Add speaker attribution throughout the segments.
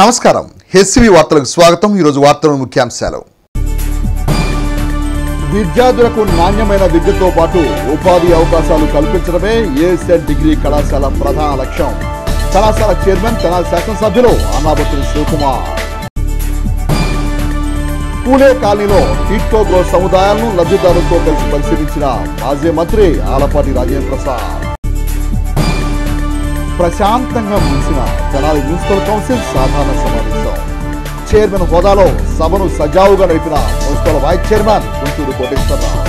Speaker 1: నమస్కారం. హెచ్సివి వార్తలకు స్వాగతం. ఈరోజు వార్తల ముఖ్యాంశాలు. విద్యార్థులకు నాణ్యమైన విద్యతో పాటు ఉపాధి అవకాశాలు కల్పించడమే ఏఎస్ఎన్ డిగ్రీ కళాశాల ప్రధాన లక్ష్యం. కళాశాల చైర్మన్ తెనాలి శాసనసభ్యులు అన్నాబత్తుని శివకుమార్. పూలే కాలనీలో టిట్కో గ్రో సముదాయాలను లబ్ధిదారులతో కలిసి పరిశీలించిన మాజీ మంత్రి ఆలపాటి రాజేంద్ర ప్రసాద్. ప్రశాంతంగా ముగిసిన తెనాలి మున్సిపల్ కౌన్సిల్ సాధారణ సమావేశం. చైర్మన్ హోదాలో సభను సజావుగా నడిపిన municipal vice chairman Guntur Koteswararao.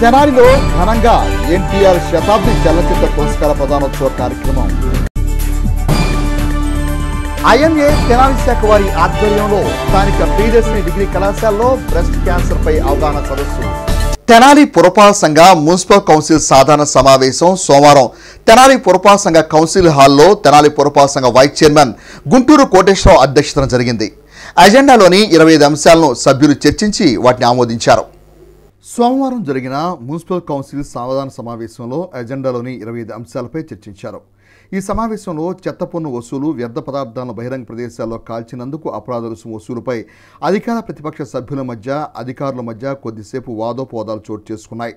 Speaker 1: తెనాలిలో ఘనంగా ఎన్టీఆర్ శతాబ్ది చలనచిత్ర పురస్కార ప్రదానోత్సవ కార్యక్రమం. ఐఎంఏ తెనాలి శాఖ వారి ఆధ్వర్యంలో స్థానిక ప్రియదర్శిని డిగ్రీ కళాశాలలో బ్రెస్ట్ క్యాన్సర్ పై అవగాహన సదస్సు. తెనాలి పురపాల సంఘ మున్సిపల్ కౌన్సిల్ సాధారణ సమావేశం సోమవారం. తెనాలి పురపాల సంఘ కౌన్సిల్ హాల్లో తెనాలి పురపాల సంఘ వైస్ చైర్మన్ గుంటూరు కోటేశ్వరరావు అధ్యక్షతన జరిగింది. అజెండాలోని ఇరవై ఐదు అంశాలను సభ్యులు చర్చించి వాటిని ఆమోదించారు. సోమవారం జరిగిన మున్సిపల్ కౌన్సిల్ సాధారణ సమావేశంలో అజెండాలోని ఇరవై ఐదు అంశాలపై చర్చించారు. ఈ సమావేశంలో చెత్త పన్ను వసూలు వ్యర్థ పదార్థాలను బహిరంగ ప్రదేశాల్లో కాల్చినందుకు అపరాధ రుసుము వసూలుపై అధికార ప్రతిపక్ష సభ్యుల మధ్య అధికారుల మధ్య కొద్దిసేపు వాదోపవాదాలు చోటు చేసుకున్నాయి.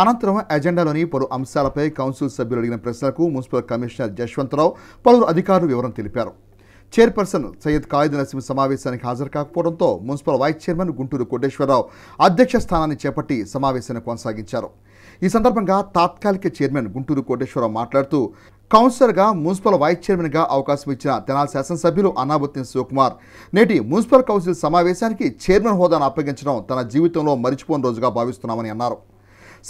Speaker 1: అనంతరం ఎజెండాలోని పలు అంశాలపై కౌన్సిల్ సభ్యులు అడిగిన ప్రశ్నలకు మున్సిపల్ కమిషనర్ జశ్వంతరావు పలువురు అధికారులు వివరణ తెలిపారు. చైర్పర్సన్ సయ్యద్ ఖాయిద్ నసీం సమావేశానికి హాజరు కాకపోవడంతో municipal vice chairman Guntur Koteswararao అధ్యక్ష స్థానాన్ని చేపట్టి సమావేశాన్ని కొనసాగించారు. ఈ సందర్భంగా తాత్కాలిక చైర్మన్ గుంటూరు కోటేశ్వరరావు మాట్లాడుతూ కౌన్సిలర్గా మున్సిపల్ వైస్ చైర్మన్గా అవకాశం ఇచ్చిన తెనాలి శాసనసభ్యులు అన్నాబుత్తిన శివకుమార్ నేటి మున్సిపల్ కౌన్సిల్ సమావేశానికి చైర్మన్ హోదాను అప్పగించడం తన జీవితంలో మరిచిపోని రోజుగా భావిస్తున్నామని అన్నారు.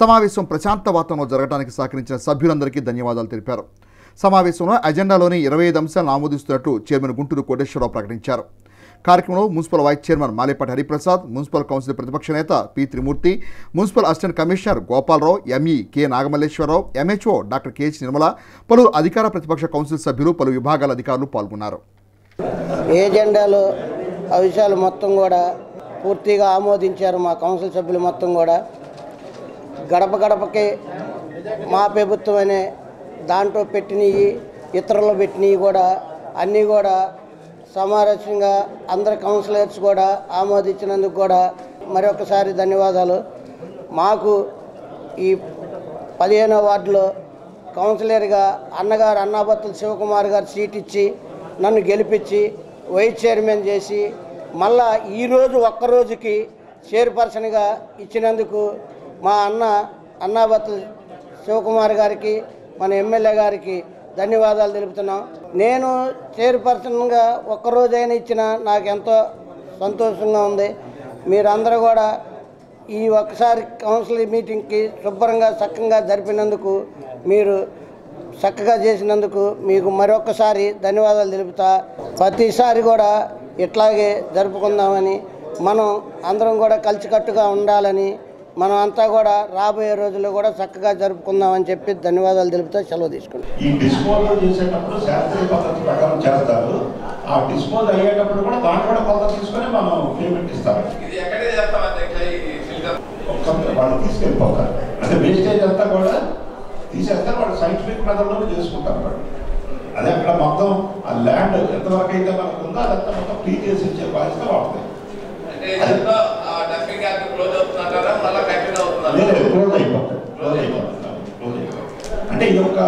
Speaker 1: సమావేశం ప్రశాంత వాతావరణంలో జరగడానికి సహకరించిన సభ్యులందరికీ ధన్యవాదాలు తెలిపారు. సమావేశంలో అజెండాలోని ఇరవై ఐదు అంశాలను ఆమోదిస్తున్నట్టు చైర్మన్ గుంటూరు కోటేశ్వరరావు ప్రకటించారు. కార్యక్రమంలో municipal vice chairman Malepati Hariprasad municipal council ప్రతిపక్ష నేత P Trimurthy municipal assistant commissioner Gopalarao ME K Nagamalleswararao MHO doctor KH Nirmala పలువురు అధికార ప్రతిపక్ష కౌన్సిల్ సభ్యులు పలు విభాగాల అధికారులు పాల్గొన్నారు.
Speaker 2: ఏజెండాలో ఆ విషయాలు మొత్తం కూడా పూర్తిగా ఆమోదించారు మా కౌన్సిల్ సభ్యులు మొత్తం కూడా. గడప గడపకి మా ప్రభుత్వం అనే దాంట్లో పెట్టినవి ఇతరులు పెట్టినవి కూడా అన్నీ కూడా సమావేశంగా అందరి కౌన్సిలర్స్ కూడా ఆమోదించినందుకు కూడా మరొకసారి ధన్యవాదాలు. మాకు ఈ పదిహేనో వార్డులో కౌన్సిలర్గా అన్నగారు అన్నాభత్తుల శివకుమార్ గారు సీట్ ఇచ్చి నన్ను గెలిపించి వైస్ చైర్మన్ చేసి మళ్ళా ఈరోజు ఒక్కరోజుకి చైర్పర్సన్గా ఇచ్చినందుకు మా అన్న అన్నాభత్తుల శివకుమార్ గారికి మన ఎమ్మెల్యే గారికి ధన్యవాదాలు తెలుపుతున్నాం. నేను చైర్పర్సన్గా ఒక్కరోజైనా ఇచ్చిన నాకు ఎంతో సంతోషంగా ఉంది. మీరందరూ కూడా ఈ ఒక్కసారి కౌన్సిల్ మీటింగ్కి శుభ్రంగా చక్కగా జరిపినందుకు మీరు చక్కగా చేసినందుకు మీకు మరొకసారి ధన్యవాదాలు తెలుపుతా. ప్రతిసారి కూడా ఇట్లాగే జరుపుకుందామని మనం అందరం కూడా కలిసికట్టుగా ఉండాలని మనం అంతా కూడా రాబోయే రోజుల్లో కూడా చక్కగా జరుపుకుందామని చెప్పి ధన్యవాదాలు తెలుపుతా సెలవు తీసుకుంటాం
Speaker 3: ఈ డిస్పోజల్ చేసేటప్పుడు శాస్త్రీయ పద్ధతి ప్రకారం చేస్తారు. ఆ డిస్పోజ్ అయ్యేటప్పుడు కూడా దాన్ని కూడా కొలత తీసుకొని మనం పేమెంట్ ఇస్తాం
Speaker 4: ఇది ఎక్కడే చేస్తాం అధ్యక్ష ఈ ఫిల్టర్?
Speaker 3: ఒక్క వాళ్ళు తీసుకెళ్ళిపోతారు. అంటే వేస్టేజ్ అంతా కూడా తీసేస్తారు వాళ్ళు సైంటిఫిక్ మెథడ్లో చేసుకుంటారు వాళ్ళు. అదే అక్కడ మొత్తం ఆ ల్యాండ్ ఎంతవరకు అయితే మనకు ఉందో అదంతా మొత్తం ఫ్రీ చేసి ఇచ్చే బాధ్యత వాడుతుంది
Speaker 4: క్లోజ్ అవుతుందంటారా మళ్ళీ కంటిన్యూ అవుతుందా
Speaker 3: లేదు క్లోజ్ అయిపోతుంది క్లోజ్ అయిపోతుంది క్లోజ్ అయిపోతుంది అంటే ఇది ఒక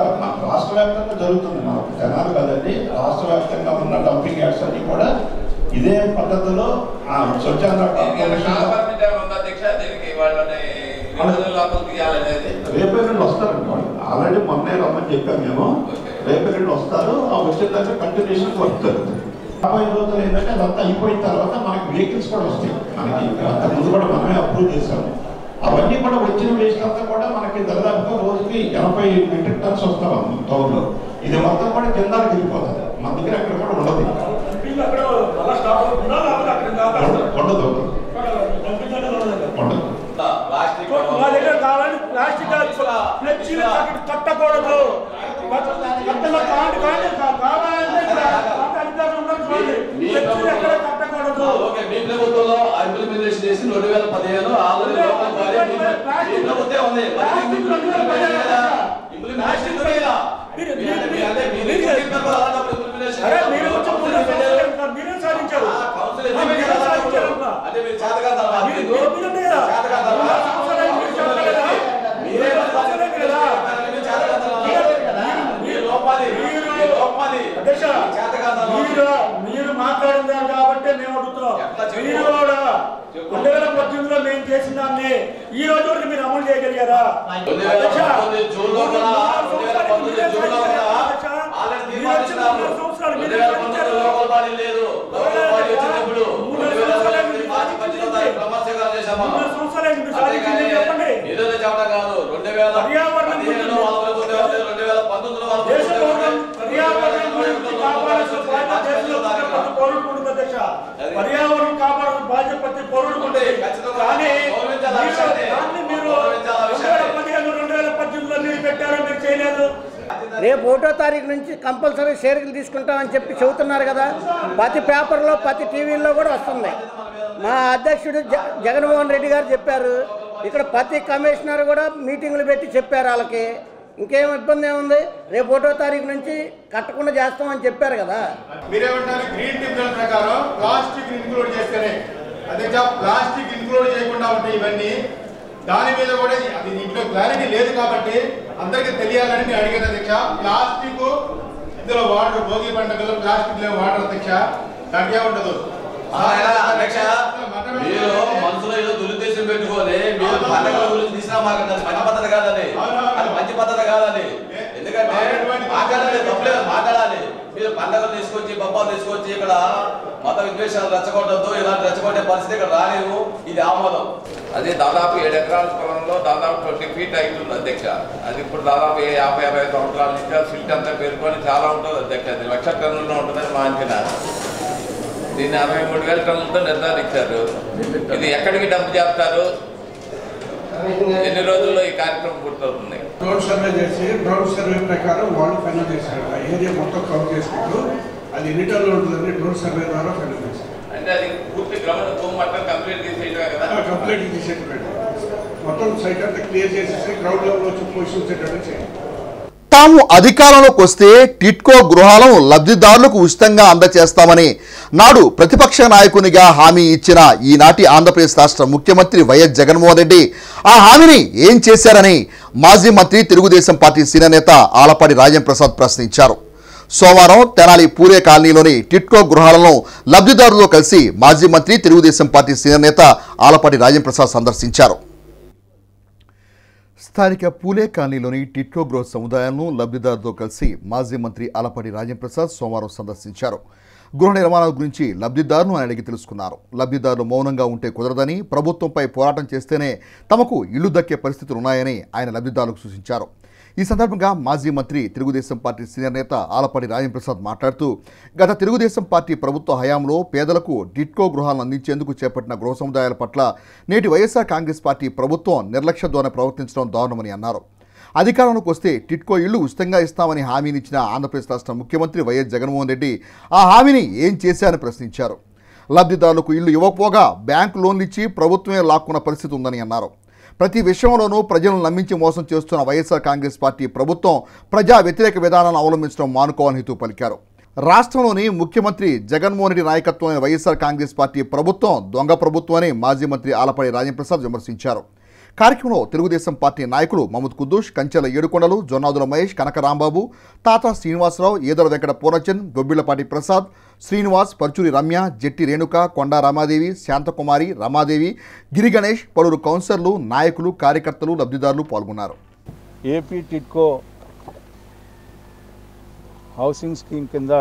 Speaker 3: రాష్ట్ర వ్యాప్తంగా జరుగుతుంది మనకు జనాలు కదండి రాష్ట్ర వ్యాప్తంగా ఉన్న డంపింగ్ యార్డ్స్ అన్ని కూడా ఇదే పద్ధతిలో స్వచ్ఛంద రేపే రెండు వస్తారండి వాళ్ళు? ఆల్రెడీ మొన్నే రమ్మని చెప్పాము మేము. రేపే రెండు వస్తారు? ఆ వచ్చిన దగ్గర కంటిన్యూషన్ వర్క్ జరుగుతుంది యాభై రోజులు ఏంటంటే అదంతా అయిపోయిన తర్వాత మనకి వెహికల్స్ కూడా వస్తాయి. మనకి అంత ముందు కూడా మనమే అప్రూవ్ చేసాము అవన్నీ కూడా వచ్చిన వేస్ట్ అంతా కూడా మనకి దాదాపుగా రోజుకి ఎనభై మెట్రిక్ టన్స్ వస్తాం టౌన్లో ఇది మొత్తం కూడా కింద వెళ్ళిపోతుంది. మన దగ్గర అక్కడ కూడా ఉండదు. ఉండదు. ఉండదు.
Speaker 5: కట్టకూడదు. కావాలంటే
Speaker 6: ఓకే మీ ప్రభుత్వంలో ఇంప్లిమెంటేషన్ చేసి రెండు వేల పదిహేను ఆల్రెడీ మీ ప్రభుత్వం ఉంది. ఇంప్లిమెంటేషన్
Speaker 5: మీరు మీరు మాట్లాడిందారు కాబట్టి మేము అడుగుతున్నాం? మీరు కూడా. రెండు వేల పద్దెనిమిదిలో మేము చేసిన దాన్ని ఈ రోజు వరకు మీరు అమలు చేయగలిగారా
Speaker 6: రెండు వేల
Speaker 5: అధ్యక్ష,
Speaker 6: పంతొమ్మిది జూన్లో
Speaker 5: మూడు-
Speaker 6: కూడా,
Speaker 5: మూడు
Speaker 6: రెండు వేల
Speaker 5: సంవత్సరాలు
Speaker 6: పంతొమ్మిది
Speaker 5: మీరే
Speaker 6: జూన్లో
Speaker 5: సాధించారు
Speaker 6: కూడా
Speaker 5: అధ్యక్ష.
Speaker 6: ఆల్రెడీ
Speaker 5: మీరు
Speaker 6: తీర్మానించినాము.
Speaker 5: వచ్చిన మూడు సంవత్సరాలు
Speaker 6: రెండు
Speaker 5: మీరే
Speaker 6: వేల
Speaker 5: సాధించారు.
Speaker 6: పంతొమ్మిది లోకల్ బాడీ లేదు. లోకల్ బాడీ వచ్చినప్పుడు
Speaker 5: మూడు
Speaker 6: రెండు వేల
Speaker 5: సంవత్సరాలు
Speaker 6: పంతొమ్మిది మార్చి పద్దెనిమిదో తారీఖు ప్రమాణస్వీకారం చేశాము.
Speaker 5: మూడు సంవత్సరాలు మీరు
Speaker 6: అంతేగాని
Speaker 5: సాధించింది చెప్పండి
Speaker 6: ఏదైతే చెప్పడం కాదు. రెండు వేల
Speaker 5: పర్యావరణం
Speaker 6: పదిహేనులో
Speaker 5: గురించి-
Speaker 6: వాళ్ళ ప్రభుత్వం ఎవరిది? రెండు వేల పంతొమ్మిదిలో వాళ్ళ
Speaker 5: దేశ
Speaker 6: ప్రభుత్వం
Speaker 5: పౌరులం
Speaker 6: ఎవరిది?
Speaker 5: పర్యావరణం గురించి కాపాడాల్సిన బాధ్యత దేశంలో ప్రతి ఒక్క పౌరుడికి ఉంటుంది అధ్యక్ష పర్యావరణం కాపాడాల్సిన బాధ్యత ప్రతి పౌరుడికి ఉంటుంది
Speaker 6: ఉంటుంది. ఖచ్చితంగా
Speaker 5: కానీ
Speaker 6: గౌరవించాలి ఆ
Speaker 5: మీరు
Speaker 6: విషయాన్ని.
Speaker 5: దాన్ని మీరు
Speaker 6: గౌరవించాలి ఆ
Speaker 5: రెండు
Speaker 6: విషయాన్ని.
Speaker 5: వేల పదిహేను రెండు వేల పద్దెనిమిదిలో మీరు పెట్టారు మీరు చేయలేదు
Speaker 2: రేపు ఒకటో తారీఖు నుంచి కంపల్సరీ షేర్లు తీసుకుంటామని చెప్పి చెబుతున్నారు కదా. ప్రతి పేపర్లో ప్రతి టీవీల్లో కూడా వస్తుంది మా అధ్యక్షుడు జ జగన్మోహన్ రెడ్డి గారు చెప్పారు. ఇక్కడ ప్రతి కమిషనర్ కూడా మీటింగులు పెట్టి చెప్పారు వాళ్ళకి. ఇంకేం ఇబ్బంది ఏముంది? రేపు ఒకటో తారీఖు నుంచి కట్టకుండా చేస్తామని చెప్పారు కదా.
Speaker 7: మీరేమంటారు? గ్రీన్ ట్రిబ్యునల్ ప్రకారం ప్లాస్టిక్ ఇంక్లూడ్ చేస్తేనే అధ్యక్ష ప్లాస్టిక్ ఇంక్లూడ్ చేయకుండా ఉంటాయి ఇవన్నీ దాని మీద కూడా అది ఇంట్లో క్లారిటీ లేదు కాబట్టి అందరికీ తెలియాలని నేను అడిగాను అధ్యక్ష. ప్లాస్టిక్ ఇందులో వాటర్ భోగి పండుగలో ప్లాస్టిక్ లేవు వాటర్ అధ్యక్ష. దానికి
Speaker 6: అధ్యక్ష? మీరు మనసులో ఏదో దురుద్దేశం పెట్టుకొని మీరు పండగల గురించి తీసినా మాకు మంచి పద్ధతి కాదని అది మంచి పద్ధతి కాదని ఎందుకంటే మాట్లాడాలి తప్పలేదు మాట్లాడాలి. మీరు పండగలు తీసుకొచ్చి బొబ్బాలు తీసుకొచ్చి ఇక్కడ మత విద్వేషాలు రెచ్చగొట్టద్దు ఇలాంటి రెచ్చగొట్టే పరిస్థితి ఇక్కడ రాలేవు ఇది ఆమోదం.
Speaker 4: అది దాదాపు ఏడు ఎకరాల పొలంలో దాదాపు ట్వంటీ ఫీట్ అవుతుంది అధ్యక్ష. అది ఇప్పుడు దాదాపు ఏ యాభై యాభై సంవత్సరాల నుంచి ఆ సిల్ట్ అంతా పేరుకొని చాలా ఉంటుంది అధ్యక్ష. అది లక్ష టన్నుల్లో ఉంటుందని మా అంచనా. దీన్ని అరవై మూడు వేల టన్నులతో నిర్ధారించారు. ఇది ఎక్కడికి డంప్ చేస్తారు? ఎన్ని రోజుల్లో ఈ కార్యక్రమం పూర్తవుతుంది?
Speaker 8: డ్రోన్ సర్వే చేసి డ్రోన్ సర్వే ప్రకారం వాళ్ళు ఫైనల్ చేశారు ఆ ఏరియా మొత్తం కవర్ చేసుకుంటూ అది ఎన్ని టన్నులు ఉంటుందని డ్రోన్ సర్వే ద్వారా ఫైనల్ చేశారు
Speaker 4: అంటే అది పూర్తి గ్రౌండ్ భూమి మొత్తం కంప్లీట్ తీసేయడమే కదా?
Speaker 8: కంప్లీట్ తీసేటట్టు మొత్తం సైట్ అంతా క్లియర్ చేసేసి గ్రౌండ్ లెవెల్ వచ్చి పొజిషన్ వచ్చేటట్టు చేయాలి.
Speaker 1: తాము అధికారంలోకి వస్తే టిట్కో గృహాలను లబ్ధిదారులకు ఉచితంగా అందజేస్తామని నాడు ప్రతిపక్ష నాయకునిగా హామీ ఇచ్చిన ఈనాటి ఆంధ్రప్రదేశ్ రాష్ట్ర ముఖ్యమంత్రి వైఎస్ జగన్మోహన్ రెడ్డి ఆ హామీని ఏం చేశారని మాజీ మంత్రి తెలుగుదేశం పార్టీ సీనియర్ నేత ఆలపాటి రాజేంద్ర ప్రసాద్ ప్రశ్నించారు. సోమవారం తెనాలి పూరే కాలనీలోని టిట్కో గృహాలను లబ్ధిదారులతో కలిసి మాజీ మంత్రి తెలుగుదేశం పార్టీ సీనియర్ నేత ఆలపాటి రాజేంద్ర ప్రసాద్ సందర్శించారు. స్థానిక పూలే కాలనీలోని టిట్కో సముదాయాలను లబ్ధిదారుతో కలిసి మాజీ మంత్రి అలపడి రాజేంద్రసాద్ సోమవారం సందర్శించారు. గృహ నిర్మాణాల గురించి లబ్ధిదారును ఆయన అడిగి తెలుసుకున్నారు. లబ్ధిదారులు మౌనంగా ఉంటే కుదరదని ప్రభుత్వంపై పోరాటం చేస్తేనే తమకు ఇల్లు దక్కే పరిస్థితులు ఉన్నాయని ఆయన లబ్ధిదారులకు సూచించారు. ఈ సందర్భంగా మాజీ మంత్రి తెలుగుదేశం పార్టీ సీనియర్ నేత ఆలపాటి రాజప్రసాద్ మాట్లాడుతూ గత తెలుగుదేశం పార్టీ ప్రభుత్వ హయాంలో పేదలకు డిట్కో గృహాలను అందించేందుకు చేపట్టిన గృహ సముదాయాల పట్ల నేటి వైఎస్ఆర్ కాంగ్రెస్ పార్టీ ప్రభుత్వం నిర్లక్ష్య ద్వారా ప్రవర్తించడం దారుణమని అన్నారు. అధికారంలోకి వస్తే టిట్కో ఇళ్ళు ఉచితంగా ఇస్తామని హామీనిచ్చిన ఆంధ్రప్రదేశ్ రాష్ట్ర ముఖ్యమంత్రి వైఎస్ జగన్మోహన్ రెడ్డి ఆ హామీని ఏం చేశారని ప్రశ్నించారు. లబ్ధిదారులకు ఇల్లు ఇవ్వకపోగా బ్యాంకు లోన్లు ఇచ్చి ప్రభుత్వమే లాక్కున్న పరిస్థితి ఉందని అన్నారు. ప్రతి విషయంలోనూ ప్రజలను నమ్మించి మోసం చేస్తున్న వైఎస్ఆర్ కాంగ్రెస్ పార్టీ ప్రభుత్వం ప్రజా వ్యతిరేక విధానాలను అవలంబించడం మానుకోవాలని హితూ పలికారు. రాష్ట్రంలోని ముఖ్యమంత్రి జగన్మోహన్ రెడ్డి నాయకత్వంలోని వైఎస్ఆర్ కాంగ్రెస్ పార్టీ ప్రభుత్వం దొంగ ప్రభుత్వం అని మాజీ మంత్రి ఆలపడి రాజేంద్రప్రసాద్ విమర్శించారు. కార్యక్రమంలో తెలుగుదేశం పార్టీ నాయకులు మహమ్మద్ కుద్దూష్ కంచెల ఏడుకొండలు జొన్నాదుల మహేష్ కనక రాంబాబు తాత శ్రీనివాసరావు ఈదర వెంకట పూర్ణచంద్ బొబ్బిళ్ళపాటి ప్రసాద్ శ్రీనివాస్ పరుచూరి రమ్య జట్టి రేణుక కొండా రమాదేవి శాంతకుమారి రమాదేవి గిరి గణేష్ పలువురు కౌన్సిలర్లు నాయకులు కార్యకర్తలు లబ్ధిదారులు పాల్గొన్నారు.
Speaker 9: ఏపీ టిట్కో హౌసింగ్ స్కీమ్ కింద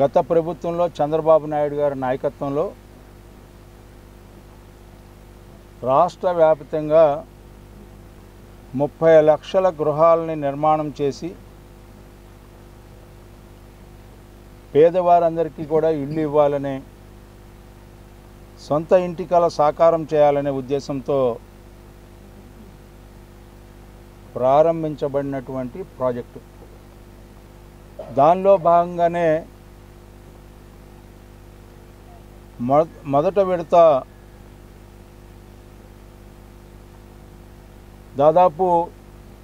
Speaker 9: గత ప్రభుత్వంలో చంద్రబాబు నాయుడు గారి నాయకత్వంలో రాష్ట్ర వ్యాప్తంగా ముప్పై లక్షల గృహాలని నిర్మాణం చేసి పేదవారందరికీ కూడా ఇల్లు ఇవ్వాలనే సొంత ఇంటికల సాకారం చేయాలనే ఉద్దేశంతో ప్రారంభించబడినటువంటి ప్రాజెక్టు. దానిలో భాగంగానే మొ మొదట విడత దాదాపు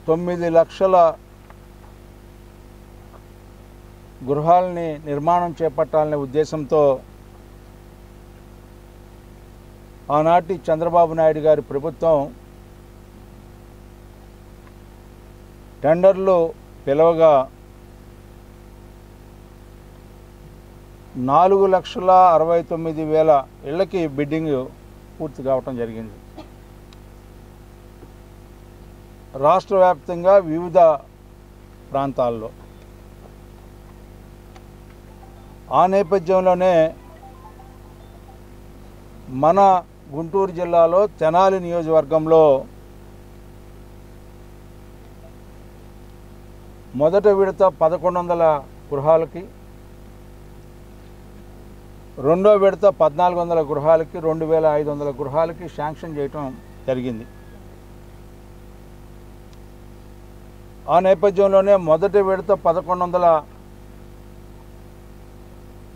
Speaker 9: తొమ్మిది లక్షల గృహాలని నిర్మాణం చేపట్టాలనే ఉద్దేశంతో ఆనాటి చంద్రబాబు నాయుడు గారి ప్రభుత్వం టెండర్లు పిలవగా నాలుగు లక్షల అరవై తొమ్మిది వేల ఇళ్ళకి బిడ్డింగ్ పూర్తి కావటం జరిగింది. రాష్ట్ర వ్యాప్తంగా వివిధ ప్రాంతాల్లో. ఆ నేపథ్యంలోనే మన గుంటూరు జిల్లాలో తెనాలి నియోజకవర్గంలో మొదట విడత పదకొండు వందల గృహాలకి రెండో విడత పద్నాలుగు వందల గృహాలకి రెండు వేల ఐదు వందల గృహాలకి శాంక్షన్ చేయటం జరిగింది. ఆ నేపథ్యంలోనే మొదటి విడత పదకొండు వందల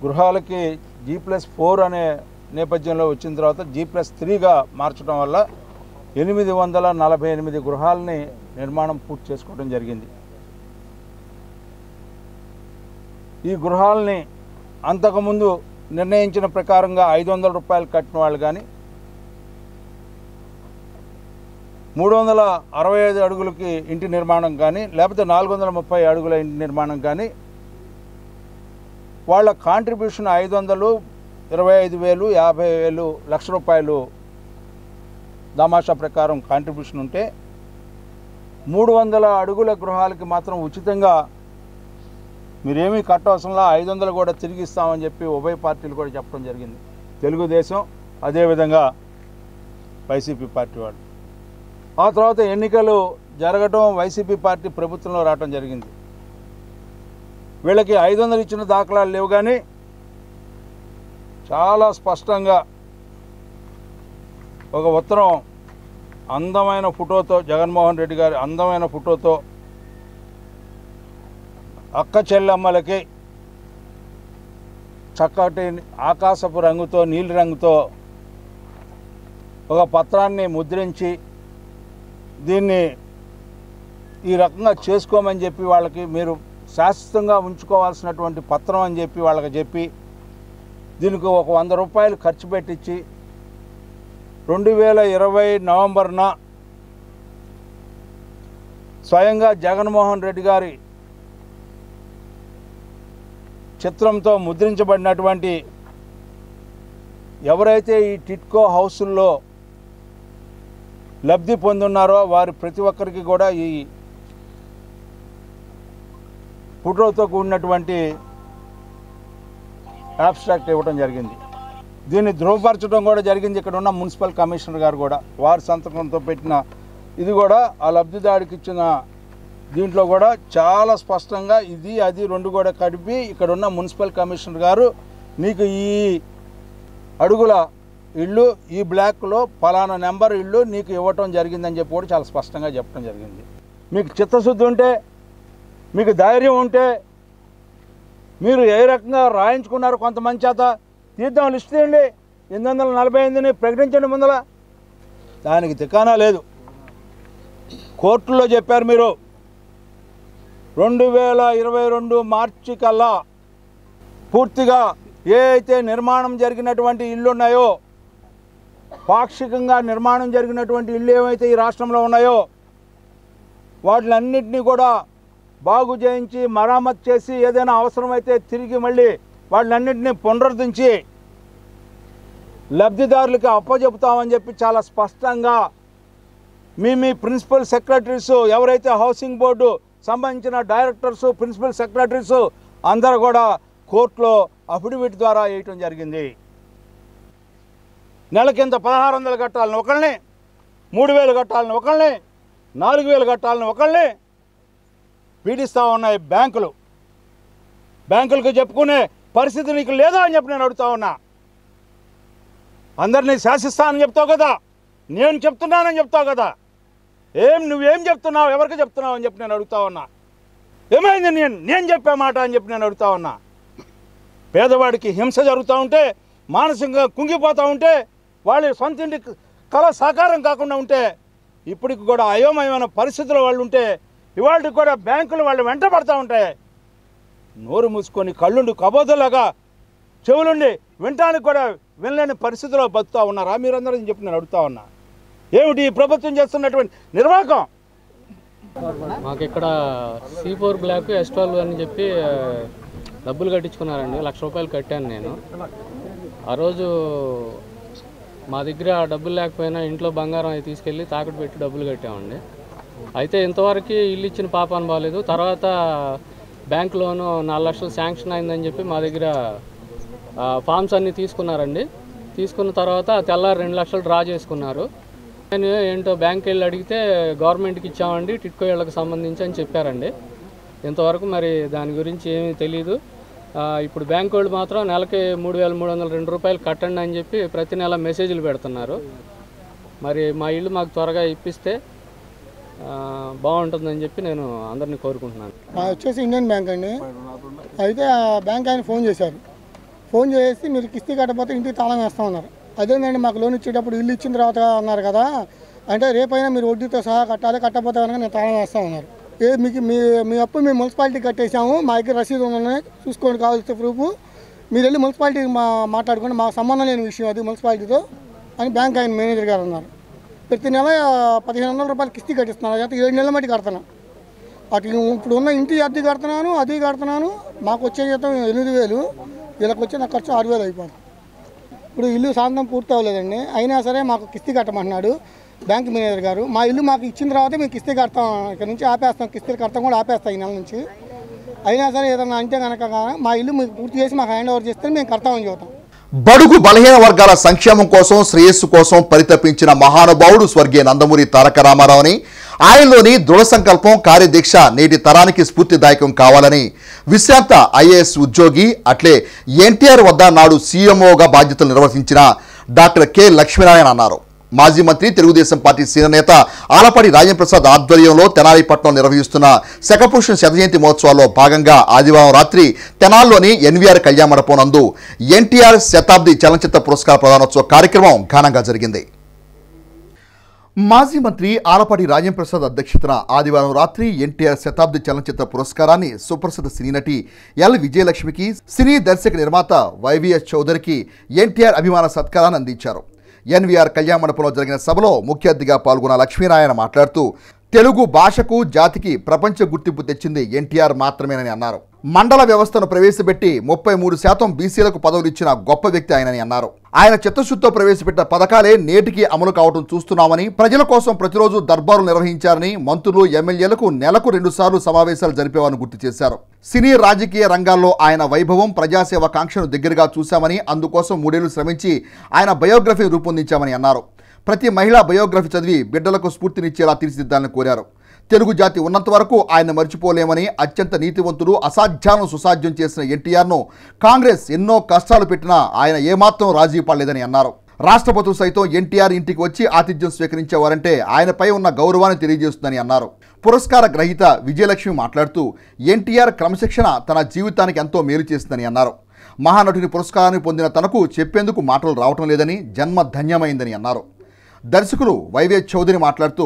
Speaker 9: గృహాలకి జీ ప్లస్ ఫోర్ అనే నేపథ్యంలో వచ్చిన తర్వాత జీ ప్లస్ త్రీగా మార్చడం వల్ల ఎనిమిది వందల నలభై ఎనిమిది గృహాలని నిర్మాణం పూర్తి చేసుకోవడం జరిగింది. ఈ గృహాలని అంతకుముందు నిర్ణయించిన ప్రకారంగా ఐదు వందల రూపాయలు కట్టిన వాళ్ళు కానీ మూడు వందల అరవై ఐదు అడుగులకి ఇంటి నిర్మాణం కానీ లేకపోతే నాలుగు వందల ముప్పై అడుగుల ఇంటి నిర్మాణం కానీ వాళ్ళ కాంట్రిబ్యూషన్ ఐదు వందలు ఇరవై ఐదు వేలు యాభై వేలు లక్ష రూపాయలు దామాషా ప్రకారం కాంట్రిబ్యూషన్ ఉంటే మూడు వందల అడుగుల గృహాలకి మాత్రం ఉచితంగా మీరేమీ కట్టవసరంలా ఐదు వందలు కూడా తిరిగి ఇస్తామని చెప్పి ఉభయ పార్టీలు కూడా చెప్పడం జరిగింది. తెలుగుదేశం అదేవిధంగా వైసీపీ పార్టీ వాళ్ళు. ఆ తర్వాత ఎన్నికలు జరగటం వైసీపీ పార్టీ ప్రభుత్వంలో రావటం జరిగింది. వీళ్ళకి ఐదు వందలు ఇచ్చిన దాఖలాలు లేవు కానీ చాలా స్పష్టంగా ఒక ఉత్తరం అందమైన ఫోటోతో జగన్మోహన్ రెడ్డి గారి అందమైన ఫోటోతో అక్క చెల్లెమ్మలకి చక్కటి ఆకాశపు రంగుతో నీలి రంగుతో ఒక పత్రాన్ని ముద్రించి దీన్ని ఈ రకంగా చేసుకోమని చెప్పి వాళ్ళకి మీరు శాశ్వతంగా ఉంచుకోవాల్సినటువంటి పత్రం అని చెప్పి వాళ్ళకి చెప్పి దీనికి ఒక వంద రూపాయలు ఖర్చు పెట్టించి రెండు వేల ఇరవై నవంబర్న స్వయంగా జగన్మోహన్ రెడ్డి గారి చిత్రంతో ముద్రించబడినటువంటి ఎవరైతే ఈ టిట్కో హౌసుల్లో లబ్ధి పొందున్నారో వారు ప్రతి ఒక్కరికి కూడా ఈ ఫోటోతో కూడినటువంటి అబ్స్ట్రాక్ట్ ఇవ్వడం జరిగింది. దీన్ని ధృవపరచడం కూడా జరిగింది. ఇక్కడ ఉన్న మున్సిపల్ కమిషనర్ గారు కూడా వారి సంతకంతో పెట్టిన ఇది కూడా ఆ లబ్ధిదారికి ఇచ్చిన దీంట్లో కూడా చాలా స్పష్టంగా ఇది అది రెండు కూడా కలిపి ఇక్కడ ఉన్న మున్సిపల్ కమిషనర్ గారు నీకు ఈ అడుగుల ఇల్లు ఈ బ్లాక్లో ఫలానా నెంబర్ ఇల్లు నీకు ఇవ్వటం జరిగిందని చెప్పి కూడా చాలా స్పష్టంగా చెప్పడం జరిగింది. మీకు చిత్తశుద్ధి ఉంటే మీకు ధైర్యం ఉంటే మీరు ఏ రకంగా రాయించుకున్నారు కొంతమంది చేత తీద్దాం లిస్ట్ తీయండి. ఎనిమిది వందల నలభై ఎనిమిదిని ప్రకటించండి ముందల. దానికి తికానా లేదు. కోర్టులో చెప్పారు మీరు. రెండు వేల ఇరవై రెండు మార్చి కల్లా పూర్తిగా ఏ అయితే నిర్మాణం జరిగినటువంటి ఇళ్ళు ఉన్నాయో పాక్షికంగా నిర్మాణం జరిగినటువంటి ఇళ్ళు ఏవైతే ఈ రాష్ట్రంలో ఉన్నాయో వాటిలన్నింటినీ కూడా బాగు చేయించి మరామతు చేసి ఏదైనా అవసరమైతే తిరిగి మళ్ళీ వాటిలన్నింటినీ పునరుద్ధరించి లబ్ధిదారులకి అప్పజెపుతామని చెప్పి చాలా స్పష్టంగా మీ మీ ప్రిన్సిపల్ సెక్రటరీస్ ఎవరైతే హౌసింగ్ బోర్డు సంబంధించిన డైరెక్టర్స్ ప్రిన్సిపల్ సెక్రటరీస్ అందరూ కూడా కోర్టులో అఫిడవిట్ ద్వారా వేయటం జరిగింది. నెల కింద పదహారు వందలు కట్టాలని ఒకళ్ళని మూడు వేలు కట్టాలని ఒకళ్ళని నాలుగు వేలు కట్టాలని ఒకళ్ళని పీడిస్తూ ఉన్నాయి బ్యాంకులు. బ్యాంకులకు చెప్పుకునే పరిస్థితి నీకు లేదా అని చెప్పి నేను అడుగుతా ఉన్నా. అందరినీ శాసిస్తానని చెప్తావు కదా. నేను చెప్తున్నానని చెప్తావు కదా. ఏం నువ్వేం చెప్తున్నావు ఎవరికి చెప్తున్నావు అని చెప్పి నేను అడుగుతా ఉన్నా. ఏమైంది నేను నేను చెప్పే మాట అని చెప్పి నేను అడుగుతా ఉన్నా. పేదవాడికి హింస జరుగుతూ ఉంటే మానసికంగా కుంగిపోతూ ఉంటే వాళ్ళ సొంత ఇంటి కళ సాకారం కాకుండా ఉంటే ఇప్పటికి కూడా అయోమయమైన పరిస్థితుల్లో వాళ్ళు ఉంటే ఇవాళకి కూడా బ్యాంకులు వాళ్ళు వెంట పడతా ఉంటాయి నోరు మూసుకొని కళ్ళుండి కబోదలాగా చెవులుండి వినటానికి కూడా వినలేని పరిస్థితిలో బతుకుతా ఉన్నారా? మీరందరూ అని చెప్పి నేను అడుగుతా ఉన్నా. ఏమిటి ఈ ప్రభుత్వం చేస్తున్నటువంటి నిర్వాహకం?
Speaker 10: మాకు ఇక్కడ C four block S twelve అని చెప్పి డబ్బులు కట్టించుకున్నారండి. లక్ష రూపాయలు కట్టాను నేను. ఆ రోజు మా దగ్గర డబ్బులు లేకపోయినా ఇంట్లో బంగారం అవి తీసుకెళ్ళి తాకట్టు పెట్టి డబ్బులు కట్టామండి. అయితే ఇంతవరకు ఇల్లు ఇచ్చిన పాపాను బాగాలేదు తర్వాత బ్యాంక్ లోను నాలుగు లక్షలు శాంక్షన్ అయిందని చెప్పి మా దగ్గర ఫామ్స్ అన్నీ తీసుకున్నారండి. తీసుకున్న తర్వాత తెల్లారి రెండు లక్షలు డ్రా చేసుకున్నారు. నేను ఏంటో బ్యాంక్ వెళ్ళి అడిగితే గవర్నమెంట్కి ఇచ్చామండి టిట్కో ఇళ్ళకి సంబంధించి అని చెప్పారండి. ఇంతవరకు మరి దాని గురించి ఏమీ తెలియదు ఇప్పుడు బ్యాంక్ వాళ్ళు మాత్రం నెలకి మూడు వేల మూడు వందల రెండు రూపాయలు కట్టండి అని చెప్పి ప్రతి నెల మెసేజ్లు పెడుతున్నారు. మరి మా ఇల్లు మాకు త్వరగా ఇప్పిస్తే బాగుంటుందని చెప్పి నేను అందరినీ కోరుకుంటున్నాను.
Speaker 11: వచ్చేసి ఇండియన్ బ్యాంక్ అండి. అయితే ఆ బ్యాంక్ ఆయన ఫోన్ చేశారు. ఫోన్ చేసి మీరు కిస్తీ కట్టకపోతే ఇంటికి తాళం వేస్తా ఉన్నారు అదేనండి మాకు లోన్ ఇచ్చేటప్పుడు ఇల్లు ఇచ్చిన తర్వాత అన్నారు కదా అంటే రేపైనా మీరు వడ్డీతో సహా కట్టాలి కట్టకపోతే కనుక నేను తాళం వేస్తా ఉన్నారు ఏ మీకు మీ మీ అప్పు మేము మున్సిపాలిటీ కట్టేసాము మా దగ్గర రసీదు ఉన్నాయి చూసుకోండి కావాల్సిన ప్రూఫ్. మీరు వెళ్ళి మున్సిపాలిటీకి మా మాట్లాడుకోండి. మాకు సంబంధం లేని విషయం అది మున్సిపాలిటీతో అని బ్యాంక్ ఆయన మేనేజర్ గారు అన్నారు. ప్రతి నెల పదిహేను వందల రూపాయలు కిస్తీ కట్టిస్తున్నాను లేకపోతే ఏడు నెలల మట్టి కడతాను అటు ఇప్పుడు ఉన్న ఇంటి అద్దె కడుతున్నాను అది కడుతున్నాను. మాకు వచ్చే జీతం ఎనిమిది వేలు. వీళ్ళకి వచ్చే నాకు ఖర్చు ఆరు వేలు అయిపోతుంది. ఇప్పుడు ఇల్లు సాయంత్రం పూర్తి అవ్వలేదండి. అయినా సరే మాకు కిస్తీ కట్టమంటున్నాడు. బ్యాంక్ మేనేజర్ గారు మా ఇల్లు మాకు ఇచ్చిన తర్వాత మేము కిస్తీ కడతాం. ఇక్కడ నుంచి ఆపేస్తాం కిస్తీలు కడతాం కూడా ఆపేస్తాం ఈ నెల నుంచి. అయినా సరే ఏదన్నా అంటే కనుక మా ఇల్లు మీకు పూర్తి చేసి మాకు హ్యాండ్ ఓవర్ చేస్తే మేము కడతామని చెబుతాం.
Speaker 1: బడుగు బలహీన వర్గాల సంక్షేమం కోసం శ్రేయస్సు కోసం పరితపించిన మహానుభావుడు స్వర్గీయ నందమూరి తారక రామారావుని ఆయనలోని దృఢ సంకల్పం కార్యదీక్ష నేటి తరానికి స్ఫూర్తిదాయకం కావాలని విశ్రాంత ఐఏఎస్ ఉద్యోగి అట్లే ఎన్టీఆర్ వద్ద నాడు సీఎంఓగా బాధ్యతలు నిర్వహించిన డాక్టర్ కె లక్ష్మీనారాయణ అన్నారు. మాజీ మంత్రి తెలుగుదేశం పార్టీ సీనియర్ నేత ఆలపాటి రాజప్రసాద్ ఆధ్వర్యంలో తెనాలిపట్నం నిర్వహిస్తున్న శకపురుషుని శతజయంతి మహోత్సవాల్లో భాగంగా ఆదివారం రాత్రి తెనాల్లోని ఎన్వీఆర్ కళ్యాణ మండపం నందు ఎన్టీఆర్ శతాబ్ది చలనచిత్ర పురస్కార ప్రదానోత్సవ కార్యక్రమం ఘనంగా జరిగింది. మాజీ మంత్రి ఆలపాటి రాజంప్రసాద్ అధ్యక్షతన ఆదివారం రాత్రి ఎన్టీఆర్ శతాబ్ది చలనచిత్ర పురస్కారాన్ని సుప్రసిద్ధ సినీ నటి ఎల్ విజయలక్ష్మికి సినీ దర్శక నిర్మాత వైవిఎస్ చౌదరికి ఎన్టీఆర్ అభిమాన సత్కారాన్ని అందించారు. ఎన్వీఆర్ కళ్యాణ మండపంలో జరిగిన సభలో ముఖ్య అతిథిగా పాల్గొన్న లక్ష్మీనారాయణ మాట్లాడుతూ తెలుగు భాషకు జాతికి ప్రపంచ గుర్తింపు తెచ్చింది ఎన్టీఆర్ మాత్రమేనని అన్నారు. మండల వ్యవస్థను ప్రవేశపెట్టి ముప్పై మూడు శాతం బీసీలకు పదవులు ఇచ్చిన గొప్ప వ్యక్తి ఆయనని అన్నారు. ఆయన చిత్తశుద్ధితో ప్రవేశపెట్టిన పథకాలే నేటికి అమలు కావడం చూస్తున్నామని ప్రజల కోసం ప్రతిరోజు దర్బారు నిర్వహించారని మంత్రులు ఎమ్మెల్యేలకు నెలకు రెండుసార్లు సమావేశాలు జరిపేవారని గుర్తు చేశారు. సినీ రాజకీయ రంగాల్లో ఆయన వైభవం ప్రజాసేవ కాంక్షను దగ్గరగా చూశామని అందుకోసం మూడేళ్ళు శ్రమించి ఆయన బయోగ్రఫీ రూపొందించామని అన్నారు. ప్రతి మహిళా బయోగ్రఫీ చదివి బిడ్డలకు స్ఫూర్తినిచ్చేలా తీర్చిదిద్దాలని కోరారు. తెలుగు జాతి ఉన్నంత వరకు ఆయన మర్చిపోలేమని అత్యంత నీతివంతుడు అసాధ్యాలను సుసాధ్యం చేసిన ఎన్టీఆర్ను కాంగ్రెస్ ఎన్నో కష్టాలు పెట్టినా ఆయన ఏమాత్రం రాజీ పడలేదని అన్నారు. రాష్ట్రపతులు సైతం ఎన్టీఆర్ ఇంటికి వచ్చి ఆతిథ్యం స్వీకరించేవారంటే ఆయనపై ఉన్న గౌరవాన్ని తెలియజేస్తుందని అన్నారు. పురస్కార గ్రహీత విజయలక్ష్మి మాట్లాడుతూ ఎన్టీఆర్ క్రమశిక్షణ తన జీవితానికి ఎంతో మేలు చేసిందని అన్నారు. మహానటుని పురస్కారాన్ని పొందిన తనకు చెప్పేందుకు మాటలు రావటం లేదని జన్మ ధన్యమైందని అన్నారు. దర్శకులు వైవే చౌదరి మాట్లాడుతూ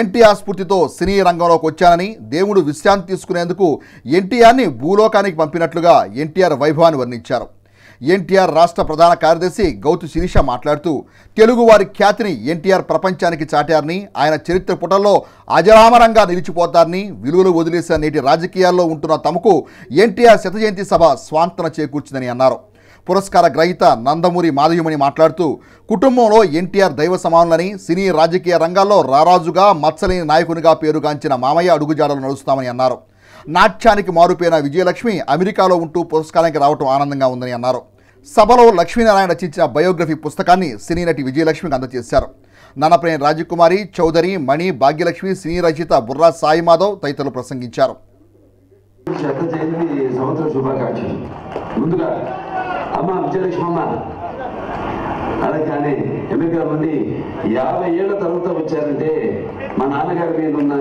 Speaker 1: ఎన్టీఆర్ స్ఫూర్తితో సినీ రంగంలోకి వచ్చానని దేవుడు విశ్రాంతి తీసుకునేందుకు ఎన్టీఆర్ని భూలోకానికి పంపినట్లుగా ఎన్టీఆర్ వైభవాన్ని వర్ణించారు. ఎన్టీఆర్ రాష్ట్ర ప్రధాన కార్యదర్శి గౌతు శిరీష మాట్లాడుతూ తెలుగువారి ఖ్యాతిని ఎన్టీఆర్ ప్రపంచానికి చాటారని ఆయన చరిత్ర పుటల్లో అజరామరంగా నిలిచిపోతారని విలువలు వదిలేసిన నేటి రాజకీయాల్లో ఉంటున్న తమకు ఎన్టీఆర్ శతజయంతి సభ స్వాంతన చేకూర్చిందని అన్నారు. పురస్కార గ్రహీత నందమూరి మాధవ్యమణి మాట్లాడుతూ కుటుంబంలో ఎన్టీఆర్ దైవ సమానులని సినీ రాజకీయ రంగాల్లో రారాజుగా మత్సలేని నాయకునిగా పేరుగాంచిన మామయ్య అడుగుజాడలు నడుస్తామని అన్నారు. నాట్యానికి మారుపోయిన విజయలక్ష్మి అమెరికాలో ఉంటూ పురస్కారానికి రావటం ఆనందంగా ఉందని అన్నారు. సభలో లక్ష్మీనారాయణ రచించిన బయోగ్రఫీ పుస్తకాన్ని సినీ నటి విజయలక్ష్మికి అందజేశారు. నన్నప్రేణ రాజకుమారి చౌదరి మణి భాగ్యలక్ష్మి సినీ రచయిత బుర్రా సాయి మాధవ్ తదితరులు ప్రసంగించారు.
Speaker 12: ముందుగా అమ్మ విజయలక్ష్మమ్మ అనగానే ఎమ్మెల్యే మంది యాభై ఏళ్ళ తర్వాత వచ్చారంటే మా నాన్నగారి మీద ఉన్న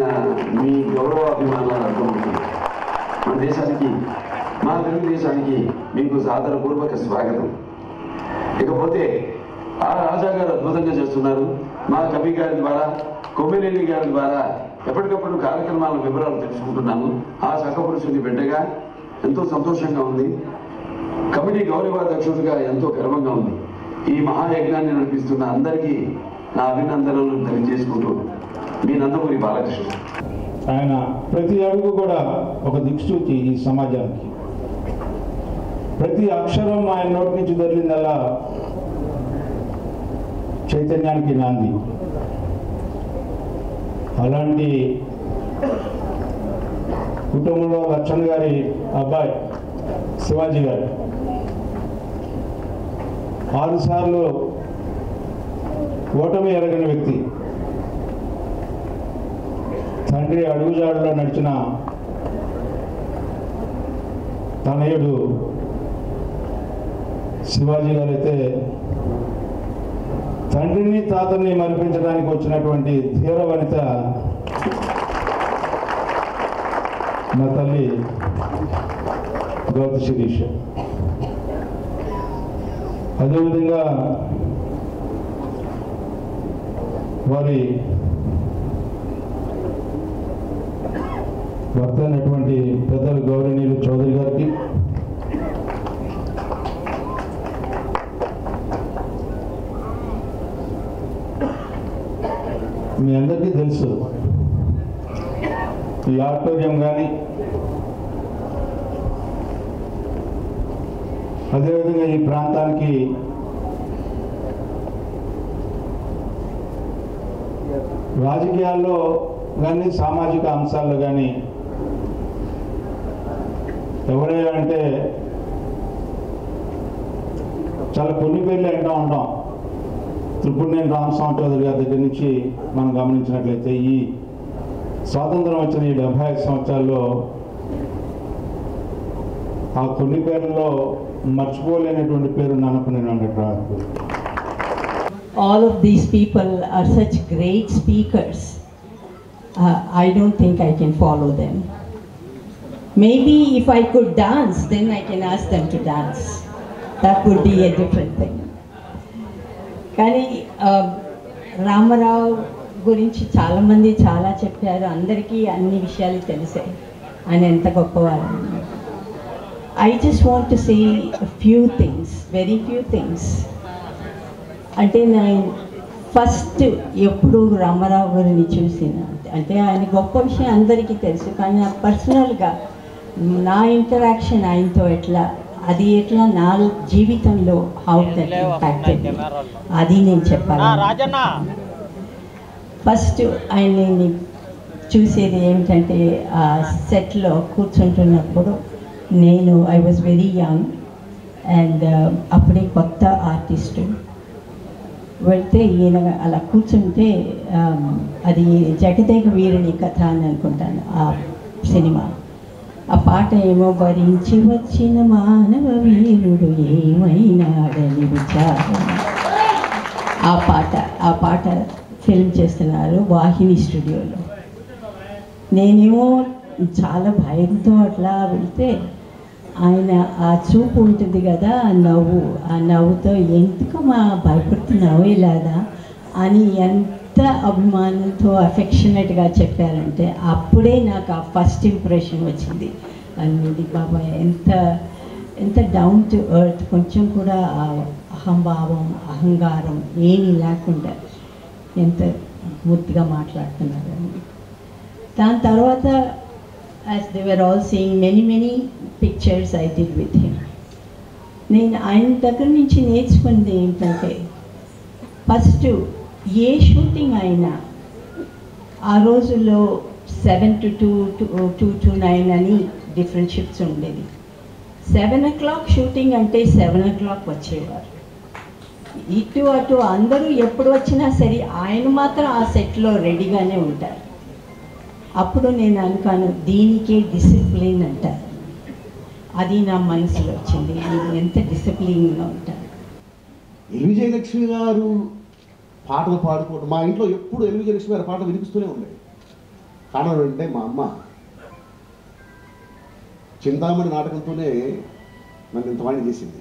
Speaker 12: మీ గౌరవాభిమానాలు అర్థమవుతుంది. మన దేశానికి మా తెలుగుదేశానికి మీకు సాదరపూర్వక స్వాగతం. ఇకపోతే ఆ రాజా గారు అద్భుతంగా చేస్తున్నారు. మా కవి గారి ద్వారా కొమ్మినేని గారి ద్వారా ఎప్పటికప్పుడు కార్యక్రమాల వివరాలు తెలుసుకుంటున్నాను. ఆ సఖపురుషుని బిడ్డగా ఎంతో సంతోషంగా ఉంది. కమిటీ గౌరవాధ్యక్షుడిగా ఎంతో గర్వంగా ఉంది. ఈ మహాయజ్ఞాన్ని నడిపిస్తున్న అందరికీ నా అభినందనలు తెలియజేసుకుంటూ మీ నందమూరి బాలకృష్ణ.
Speaker 13: ఆయన ప్రతి అడుగు కూడా ఒక దిక్సూచి ఈ సమాజానికి.
Speaker 9: ప్రతి అక్షరం ఆయన నోటి నుంచి దొరికిందల్లా చైతన్యానికి నాంది. అలాంటి కుటుంబంలో లక్ష్మణ్ గారి అబ్బాయి శివాజీ గారు. ఆరుసార్లు ఓటమి ఎరగని వ్యక్తి. తండ్రి అడుగుజాడులో నడిచిన తనయుడు శివాజీ గారైతే తండ్రిని తాతని మరిపించడానికి వచ్చినటువంటి ధీర వనిత నా తల్లి. గౌత శిరీష్ అదేవిధంగా వారి భర్త అయినటువంటి పెద్దలు గౌరవనీయులు చౌదరి గారికి మీ అందరికీ తెలుసు ఈ ఆడిటోరియం కానీ అదేవిధంగా ఈ ప్రాంతానికి రాజకీయాల్లో కానీ సామాజిక అంశాల్లో కానీ ఎవరైనా అంటే చాలా కొన్ని పేర్లు అంటూ ఉంటాం. త్రిపుణేని రామస్వామి చౌదరి గారి దగ్గర నుంచి మనం గమనించినట్లయితే ఈ స్వాతంత్రం వచ్చిన ఈ డెబ్బై ఐదు సంవత్సరాల్లో ఆ కొన్ని పేర్లలో మర్చిపోలేనటువంటి పేరు
Speaker 14: Nanapaneni all of these people are such great speakers I don't think I can follow them maybe if I could dance then I can ask them to dance that would be a different thing కానీ రామారావు గురించి చాలామంది చాలా చెప్పారు అందరికీ అన్ని విషయాలు తెలిసాయి ఆయన ఎంత గొప్పవారు I just want to say few things very few things అంటే నేను ఫస్ట్ ఎప్పుడు రామారావు గారిని చూసిన. అంటే ఆయన గొప్ప విషయం అందరికీ తెలుసు. కానీ నా పర్సనల్గా నా ఇంటరాక్షన్ ఆయనతో ఎట్లా అది ఎట్లా నా జీవితంలో హౌ దట్ ఇంపాక్టెడ్ అది నేను చెప్పాలి. ఫస్ట్ ఆయన్ని చూసేది ఏమిటంటే ఆ సెట్లో కూర్చుంటున్నప్పుడు నేను I was very young and అప్పుడే కొత్త ఆర్టిస్టు వెళ్తే ఈయన అలా కూర్చుంటే um, అది జగదేక వీరుని కథ అని అనుకుంటాను ఆ సినిమా. ఆ పాట ఏమో భరించి వచ్చిన మానవ వీరుడు ఏమైనాడని విచారణ. ఆ పాట ఆ పాట ఫిల్మ్ చేస్తున్నారు వాహిని స్టూడియోలో నేనేమో చాలా భయంతో అట్లా వెళ్తే ఆయన ఆ చూపు ఉంటుంది కదా ఆ నవ్వు ఆ నవ్వుతో ఎందుకు మా భయపడుతున్నావు ఇలాగా? అని ఎంత అభిమానంతో అఫెక్షనేట్గా చెప్పారంటే అప్పుడే నాకు ఆ ఫస్ట్ ఇంప్రెషన్ వచ్చింది. అనేది బాబా ఎంత ఎంత డౌన్ టు ఎర్త్ కొంచెం కూడా ఆ అహంభావం అహంకారం ఏమీ లేకుండా ఎంత ముద్దుగా మాట్లాడుతున్నారు దాని తర్వాత as they were all seeing many, many pictures I did with him. నేను ఆయన దగ్గర నుంచి నేర్చుకుంది ఏంటంటే ఫస్ట్ ఏ షూటింగ్ అయినా ఆ రోజుల్లో seven to two two to nine అని డిఫరెంట్ షిఫ్ట్స్ ఉండేది. సెవెన్ ఓ క్లాక్ షూటింగ్ అంటే సెవెన్ ఓ క్లాక్ వచ్చేవారు. ఇటు అటు అందరూ ఎప్పుడు వచ్చినా సరే ఆయన మాత్రం ఆ సెట్లో రెడీగానే ఉంటారు. అప్పుడు నేను అనుకాను దీనికే డిసిప్లిన్ అంటారు అది నా మనసులో వచ్చింది. నేను ఎంత డిసిప్లిన్గా ఉంటాను
Speaker 15: ఎల్వి జయలక్ష్మి గారు పాటలు పాడుకోవడం మా ఇంట్లో ఎప్పుడు ఎల్వి జయలక్ష్మి గారి పాటలు వినిపిస్తూనే ఉన్నాయి కారణం అంటే మా అమ్మ చింతామణి నాటకంతోనే నన్ను ఇంతవాణి చేసింది.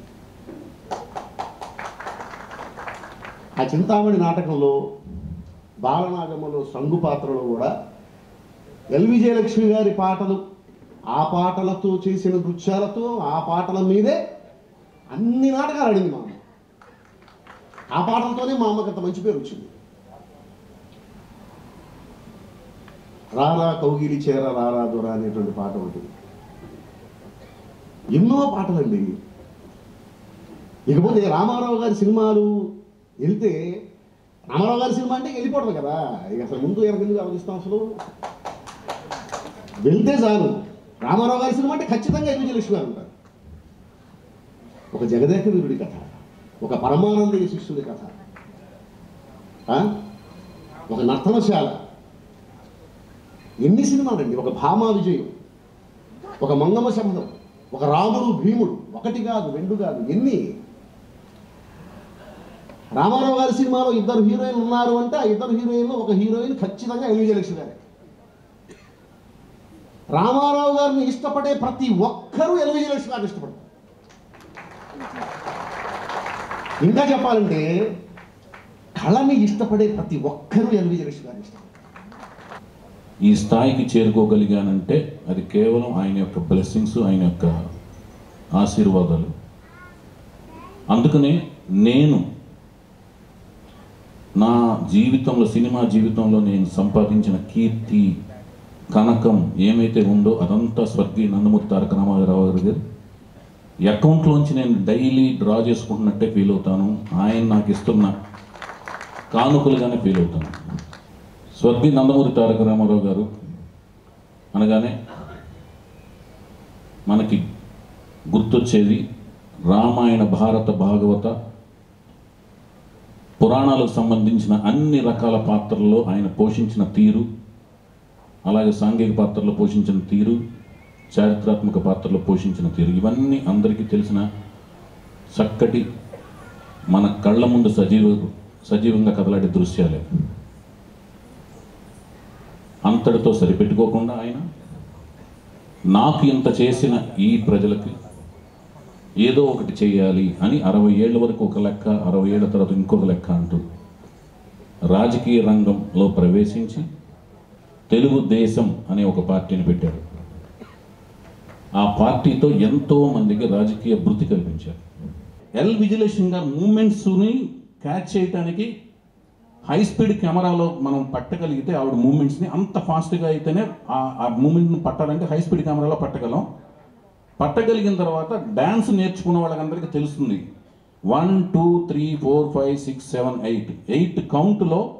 Speaker 15: ఆ చింతామణి నాటకంలో బాలనాగమ్మలో సంగు పాత్రలో కూడా ఎల్ విజయలక్ష్మి గారి పాటలు ఆ పాటలతో చేసిన నృత్యాలతో ఆ పాటల మీదే అన్ని నాటకాలు ఆడింది మా అమ్మ. ఆ పాటలతోనే మా అమ్మకి అంత మంచి పేరు వచ్చింది. రారా కౌగిలి చేర రారా దొర అనేటువంటి పాట ఒకటి. ఎన్నో పాటలండి.
Speaker 16: ఇకపోతే రామారావు గారి సినిమాలు వెళ్తే రామారావు గారి సినిమా అంటే వెళ్ళిపోవడం కదా. ఇక అసలు ముందు ఎవరికి ఆలోచిస్తాం అసలు? వెళ్తే చాలు. రామారావు గారి సినిమా అంటే ఖచ్చితంగా విజయలక్ష్మి గారు ఉంటారు. ఒక జగదేక వీరుడి కథ ఒక పరమానందయ్య శిష్యుడి కథ ఆ? ఒక నర్తనశాల. ఎన్ని సినిమాలండి ఒక భామా విజయం ఒక మంగమ శబ్దం ఒక రాముడు భీముడు ఒకటి కాదు రెండు కాదు ఎన్ని? రామారావు గారి సినిమాలో ఇద్దరు హీరోయిన్లు ఉన్నారు అంటే ఆ ఇద్దరు హీరోయిన్లు ఒక హీరోయిన్ ఖచ్చితంగా ఎల్వి జయలక్ష్మి గారే. రామారావు గారిని ఇష్టపడే ప్రతి ఒక్కరూ ఎల్వి లక్ష్మి గారిని ఇష్టపడతారు. ఇంకా చెప్పాలంటే కళని ఇష్టపడే ప్రతి ఒక్కరూ ఎల్వి లక్ష్మి గారిని ఇష్టపడతారు.
Speaker 17: ఈ స్థాయికి చేరుకోగలిగానంటే అది కేవలం ఆయన యొక్క బ్లెస్సింగ్స్ ఆయన యొక్క ఆశీర్వాదాలు. అందుకనే నేను నా జీవితంలో సినిమా జీవితంలో నేను సంపాదించిన కీర్తి కనకం ఏమైతే ఉందో అదంతా స్వర్గీయ నందమూరి తారక రామారావు గారి అకౌంట్లోంచి నేను డైలీ డ్రా చేసుకుంటున్నట్టే ఫీల్ అవుతాను. ఆయన నాకు ఇస్తున్న కానుకలుగానే ఫీల్ అవుతాను. స్వర్గీయ నందమూరి తారక రామారావు గారు అనగానే మనకి గుర్తొచ్చేది రామాయణ భారత భాగవత పురాణాలకు సంబంధించిన అన్ని రకాల పాత్రల్లో ఆయన పోషించిన తీరు అలాగే సాంఘిక పాత్రలో పోషించిన తీరు చారిత్రాత్మక పాత్రలో పోషించిన తీరు ఇవన్నీ అందరికీ తెలిసిన చక్కటి మన కళ్ళ ముందు సజీవ సజీవంగా కదలాడే దృశ్యాలే. అంతటితో సరిపెట్టుకోకుండా ఆయన నాకు ఇంత చేసిన ఈ ప్రజలకి ఏదో ఒకటి చేయాలి అని అరవై ఏళ్ళ వరకు ఒక లెక్క అరవై ఏళ్ళ తర్వాత ఇంకొక లెక్క అంటూ రాజకీయ రంగంలో ప్రవేశించి తెలుగుదేశం అనే ఒక పార్టీని పెట్టాడు. ఆ పార్టీతో ఎంతో మందికి రాజకీయ భృతి కల్పించారు. ఎల్ విజిలేషన్ గారు మూమెంట్స్ని క్యాచ్ చేయడానికి హై స్పీడ్ కెమెరాలో మనం పట్టగలిగితే ఆవిడ మూమెంట్స్ని అంత ఫాస్ట్గా అయితేనే ఆ- ఆ మూమెంట్ని పట్టాలంటే హై స్పీడ్ కెమెరాలో పట్టగలం. పట్టగలిగిన తర్వాత డ్యాన్స్ నేర్చుకున్న వాళ్ళకందరికీ తెలుస్తుంది. One two three four five six seven eight. Eight కౌంట్లో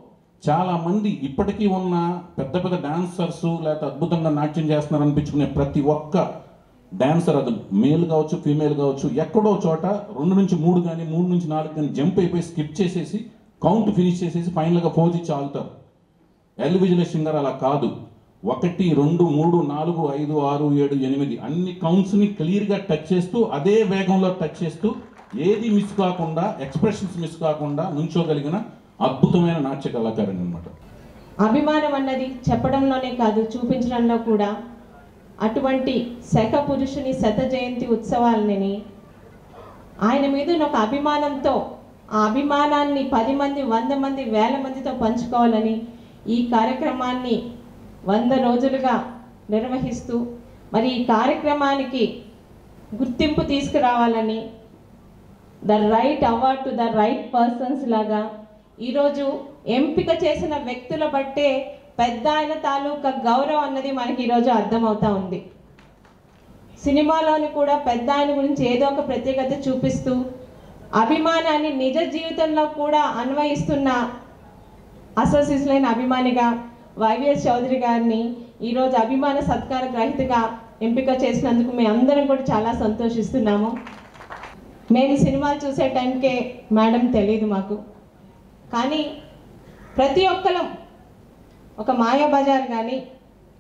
Speaker 17: చాలామంది ఇప్పటికీ ఉన్న పెద్ద పెద్ద డాన్సర్స్ లేకపోతే అద్భుతంగా నాట్యం చేస్తున్నారు అనిపించుకునే ప్రతి ఒక్క డాన్సర్ అది మేల్ కావచ్చు ఫీమేల్ కావచ్చు ఎక్కడో చోట రెండు నుంచి మూడు కానీ మూడు నుంచి నాలుగు కానీ జంప్ అయిపోయి స్కిప్ చేసేసి కౌంట్ ఫినిష్ చేసేసి ఫైనల్గా ఫోజ్ ఇచ్చి ఆగుతారు. ఎల్ సింగర్ గారు అలా కాదు. ఒకటి రెండు మూడు నాలుగు ఐదు ఆరు ఏడు ఎనిమిది అన్ని కౌంట్స్ని క్లియర్గా టచ్ చేస్తూ అదే వేగంలో టచ్ చేస్తూ ఏది మిస్ కాకుండా ఎక్స్ప్రెషన్స్ మిస్ కాకుండా నుంచోగలిగిన అద్భుతమైన నాట్య కళాకారుని అనమాట
Speaker 18: అభిమానం అన్నది చెప్పడంలోనే కాదు చూపించడంలో కూడా. అటువంటి శక పురుషుని శత జయంతి ఉత్సవాలని ఆయన మీద ఒక అభిమానంతో ఆ అభిమానాన్ని పది మంది వంద మంది వేల మందితో పంచుకోవాలని ఈ కార్యక్రమాన్ని వంద రోజులుగా నిర్వహిస్తూ మరి ఈ కార్యక్రమానికి గుర్తింపు తీసుకురావాలని the right award to the right persons లాగా ఈరోజు ఎంపిక చేసిన వ్యక్తుల బట్టే పెద్ద ఆయన తాలూకా గౌరవం అన్నది మనకి ఈరోజు అర్థమవుతా ఉంది. సినిమాలోని కూడా పెద్ద ఆయన గురించి ఏదో ఒక ప్రత్యేకత చూపిస్తూ అభిమానాన్ని నిజ జీవితంలో కూడా అన్వయిస్తున్న అసోసియేషన్ అభిమానిగా వైవిఎస్ చౌదరి గారిని ఈరోజు అభిమాన సత్కార గ్రహీతగా ఎంపిక చేసినందుకు మేము అందరం కూడా చాలా సంతోషిస్తున్నాము. మేము సినిమాలు చూసే టైంకే మేడం తెలియదు మాకు. కానీ ప్రతి ఒక్కరం ఒక మాయాబజార్ కానీ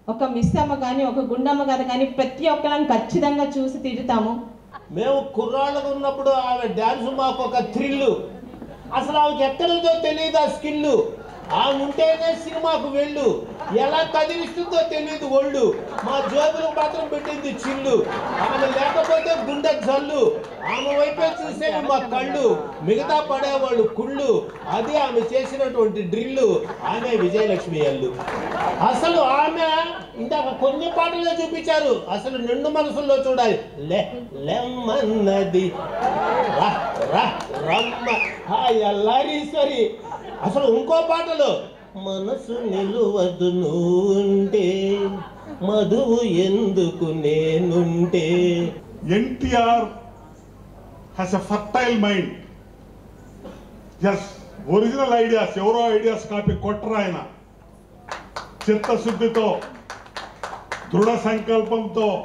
Speaker 18: ఒక మిస్సమ్మ కానీ ఒక గుండమ్మ కథ కానీ ప్రతి ఒక్కరం ఖచ్చితంగా చూసి తిరుగుతాము.
Speaker 19: మేము కుర్రాళ్ళకు ఉన్నప్పుడు ఆమె డ్యాన్స్ మాకు ఒక థ్రిల్ అసలు ఆమెకి ఎక్కడితో తెలియదు ఆ స్కిల్ ఆమె ఉంటేనే సినిమాకు వెళ్ళు. ఎలా కదిలిస్తుందో తెలియదు ఒళ్ళు. మా జోబులు మాత్రం పెట్టింది చిల్లు. ఆమె లేకపోతే గుండె జల్లు. ఆమె వైపే చూసేవి మా కళ్ళు. మిగతా పడేవాళ్ళు కుళ్ళు. అది ఆమె చేసినటువంటి డ్రిల్లు. ఆమె విజయలక్ష్మి అల్లు. అసలు ఆమె ఇందాక కొన్ని పాటల్లో చూపించారు. అసలు నిండు మనసుల్లో చూడాలి. లెమ్మన్నది. రమ్మ. హాయ్ అల్లారీశ్వరి అసలు ఇంకో పాటలో. మనసు నిలువదు నుంటే మధువు ఎందుకు నేనుంటే?
Speaker 20: NTR has a fertile mind as original ideas ఎవరో ఐడియాస్ కాపీ కొట్టరు ఆయన. చిత్తశుద్ధితో దృఢ సంకల్పంతో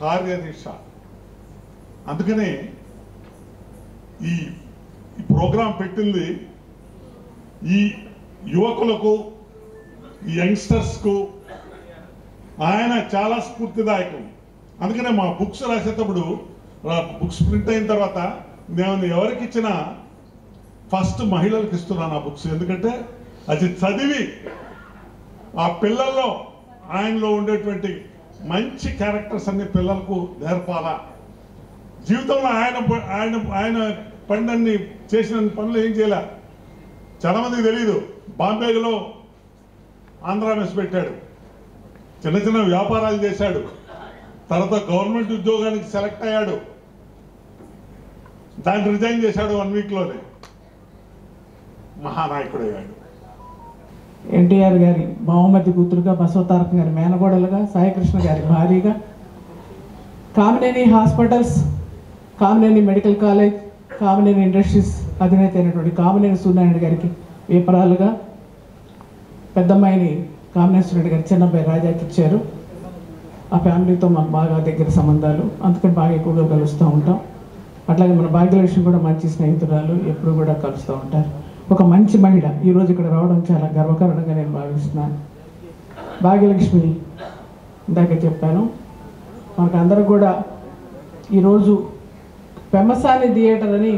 Speaker 20: కార్యదీక్ష అందుకనే ఈ ఈ ప్రోగ్రాం పెట్టింది. ఈ యువకులకు ఈ యంగ్స్టర్స్కు ఆయన చాలా స్ఫూర్తిదాయకం. అందుకనే మా బుక్స్ రాసేటప్పుడు బుక్స్ ప్రింట్ అయిన తర్వాత నేను ఎవరికి ఇచ్చినా ఫస్ట్ మహిళలకు ఇస్తున్నాను ఆ బుక్స్. ఎందుకంటే అది చదివి ఆ పిల్లల్లో ఆయనలో ఉండేటువంటి మంచి క్యారెక్టర్స్ అన్ని పిల్లలకు నేర్పాలా. జీవితంలో ఆయన ఆయన ఆయన పండన్ని చేసిన పనులు ఏం చేయలే? చాలా మందికి తెలియదు బాంబేలో ఆంధ్ర మెస్ పెట్టాడు. చిన్న చిన్న వ్యాపారాలు చేశాడు. తర్వాత గవర్నమెంట్ ఉద్యోగానికి సెలెక్ట్ అయ్యాడు. దాన్ని రిజైన్ చేశాడు వన్ వీక్లోనే. మహానాయకుడు అయ్యాడు.
Speaker 21: ఎన్టీఆర్ గారి బహుమతి కూతురుగా బసవతారకం గారి మేనగోడలుగా సాయికృష్ణ గారి భారీగా Kamineni hospitals Kamineni medical college Kamaleni industries అధినేత అయినటువంటి కామలేని సూర్యనారాయణ గారికి వేపరాలుగా పెద్దమ్మాయిని కామినేని సూర్యనారాయణ గారి చిన్నబ్బాయి రాజాకి ఇచ్చారు. ఆ ఫ్యామిలీతో మాకు బాగా దగ్గర సంబంధాలు. అందుకని బాగా ఎక్కువగా కలుస్తూ ఉంటాం. అట్లాగే మన భాగ్యలక్ష్మి కూడా మంచి స్నేహితురాలు ఎప్పుడు కూడా కలుస్తూ ఉంటారు. ఒక మంచి మహిళ. ఈరోజు ఇక్కడ రావడం చాలా గర్వకారణంగా నేను భావిస్తున్నాను. భాగ్యలక్ష్మి ఇందాక చెప్పాను. మనకు అందరూ కూడా ఈరోజు పెమ్మసాని థియేటర్ అని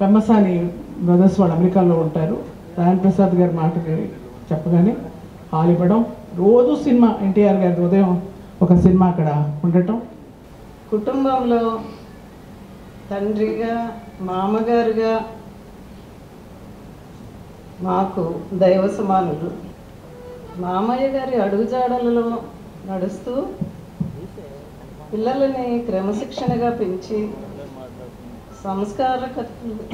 Speaker 21: పెమ్మసాని బ్రదర్స్ వాళ్ళు అమెరికాలో ఉంటారు. రాయన్ ప్రసాద్ గారి మాట చెప్పగానే హాల్ ఇవ్వడం రోజు సినిమా ఎన్టీఆర్ గారి ఉదయం ఒక సినిమా అక్కడ ఉండటం.
Speaker 22: కుటుంబంలో తండ్రిగా మామగారుగా మాకు దైవ సమానులు. మామయ్య గారి అడుగుజాడలలో నడుస్తూ పిల్లలని క్రమశిక్షణగా పెంచి సంస్కార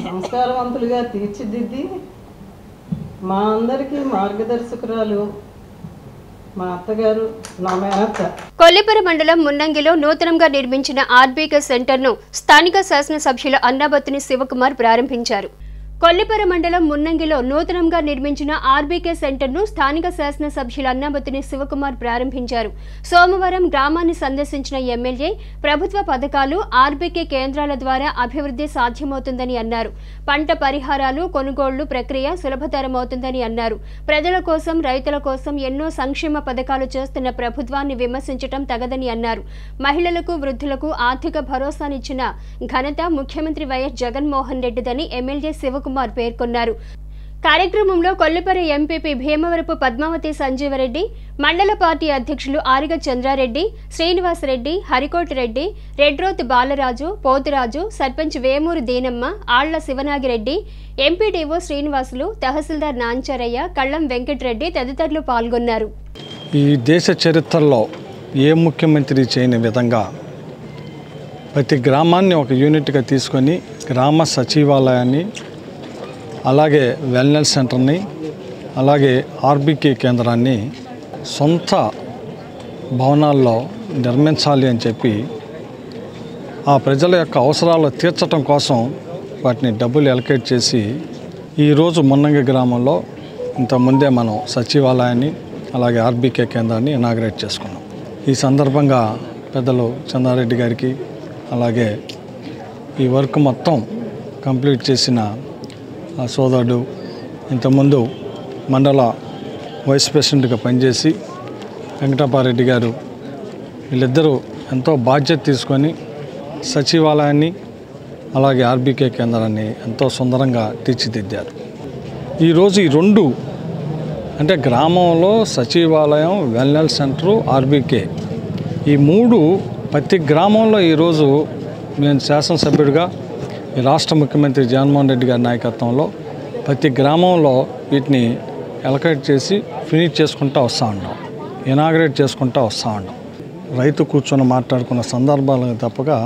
Speaker 22: సంస్కారవంతులుగా తీర్చిదిద్ది మా అందరికీ మార్గదర్శకురాలు మా అత్తగారు నా మేనత్త
Speaker 23: కొల్లిపర మండలం మున్నంగిలో నూతనంగా నిర్మించిన ఆర్బీకే సెంటర్ను స్థానిక శాసనసభ్యుల అన్నాబత్తిని శివకుమార్ ప్రారంభించారు. కొల్లిపర మండలం మున్నంగిలో నూతనంగా నిర్మించిన ఆర్బీకే సెంటర్ను స్థానిక శాసనసభ్యులు అన్నామతిని శివకుమార్ ప్రారంభించారు. సోమవారం గ్రామాన్ని సందర్శించిన ఎమ్మెల్యే ప్రభుత్వ పథకాలు ఆర్బీకే కేంద్రాల ద్వారా అభివృద్ధి సాధ్యమవుతుందని అన్నారు. పంట పరిహారాలు కొనుగోళ్ళు ప్రక్రియ సులభతరమవుతుందని అన్నారు. ప్రజల కోసం రైతుల కోసం ఎన్నో సంక్షేమ పథకాలు చేస్తున్న ప్రభుత్వాన్ని విమర్శించడం తగదని అన్నారు. మహిళలకు వృద్ధులకు ఆర్థిక భరోసానిచ్చిన ఘనత ముఖ్యమంత్రి వైఎస్ జగన్మోహన్ రెడ్డిదని ఎమ్మెల్యే శివకుమార్ పేర్కొన్నారు. కార్యక్రమంలో కొల్లిపర ఎంపీపీ భీమవరపు పద్మావతి సంజీవరెడ్డి మండల పార్టీ అధ్యక్షులు ఆరిగ చంద్రారెడ్డి శ్రీనివాసరెడ్డి హరికోటిరెడ్డి రెడ్రోత్ బాలరాజు పోతురాజు సర్పంచ్ వేమూరు దీనమ్మ ఆళ్ళ శివనాగిరెడ్డి ఎంపీడీఓ శ్రీనివాసులు తహసీల్దార్ నాంచారయ్య కళ్ళం వెంకటరెడ్డి తదితరులు పాల్గొన్నారు.
Speaker 24: ఈ దేశ చరిత్రలో ఏ ముఖ్యమంత్రి చేయని విధంగా ప్రతి గ్రామాన్ని ఒక యూనిట్గా తీసుకొని గ్రామ సచివాలయాన్ని అలాగే వెల్నెస్ సెంటర్ని అలాగే ఆర్బీకే కేంద్రాన్ని సొంత భవనాల్లో నిర్మించాలి అని చెప్పి ఆ ప్రజల యొక్క అవసరాలు తీర్చడం కోసం వాటిని డబ్బులు ఎలకేట్ చేసి ఈరోజు మున్నంగి గ్రామంలో ఇంతకుముందే మనం సచివాలయాన్ని అలాగే ఆర్బీకే కేంద్రాన్ని ఇనాగ్రేట్ చేసుకున్నాం. ఈ సందర్భంగా పెద్దలు చంద్రారెడ్డి గారికి అలాగే ఈ వర్క్ మొత్తం కంప్లీట్ చేసిన సోదరుడు ఇంతకుముందు మండల వైస్ ప్రెసిడెంట్గా పనిచేసి వెంకటపారెడ్డి గారు వీళ్ళిద్దరూ ఎంతో బాధ్యత తీసుకొని సచివాలయాన్ని అలాగే ఆర్బీకే కేంద్రాన్ని ఎంతో సుందరంగా తీర్చిదిద్దారు. ఈరోజు ఈ రెండు అంటే గ్రామంలో సచివాలయం వెల్నెస్ సెంటరు ఆర్బీకే ఈ మూడు ప్రతి గ్రామంలో ఈరోజు నేను శాసనసభ్యుడిగా ఈ రాష్ట్ర ముఖ్యమంత్రి జగన్మోహన్ రెడ్డి గారి నాయకత్వంలో ప్రతి గ్రామంలో వీటిని ఎలకేట్ చేసి ఫినిష్ చేసుకుంటూ వస్తూ ఉన్నాం. ఇనాగ్రేట్ చేసుకుంటూ వస్తూ ఉన్నాం. రైతు కూర్చొని మాట్లాడుకున్న సందర్భాలు తప్పగా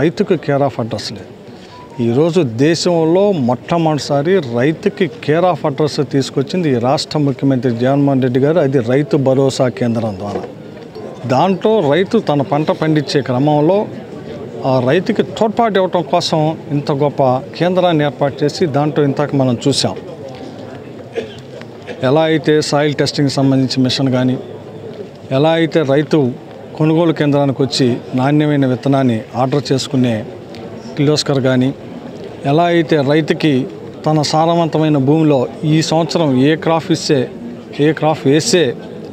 Speaker 24: రైతుకు కేర్ ఆఫ్ అడ్రస్ లేదు ఈరోజు దేశంలో మొట్టమొదటిసారి రైతుకి కేర్ ఆఫ్ అడ్రస్ తీసుకొచ్చింది ఈ రాష్ట్ర ముఖ్యమంత్రి జగన్మోహన్ రెడ్డి గారు. అది రైతు భరోసా కేంద్రం ద్వారా. దాంట్లో రైతు తన పంట పండించే క్రమంలో ఆ రైతుకి తోడ్పాటు ఇవ్వటం కోసం ఇంత గొప్ప కేంద్రాన్ని ఏర్పాటు చేసి దాంట్లో ఇంతకు మనం చూసాం ఎలా అయితే సాయిల్ టెస్టింగ్ సంబంధించి మిషన్ కానీ ఎలా అయితే రైతు కొనుగోలు కేంద్రానికి వచ్చి నాణ్యమైన విత్తనాన్ని ఆర్డర్ చేసుకునే కిలోస్కర్ కానీ ఎలా అయితే రైతుకి తన సారవంతమైన భూమిలో ఈ సంవత్సరం ఏ క్రాప్ ఇస్తే ఏ క్రాప్ వేస్తే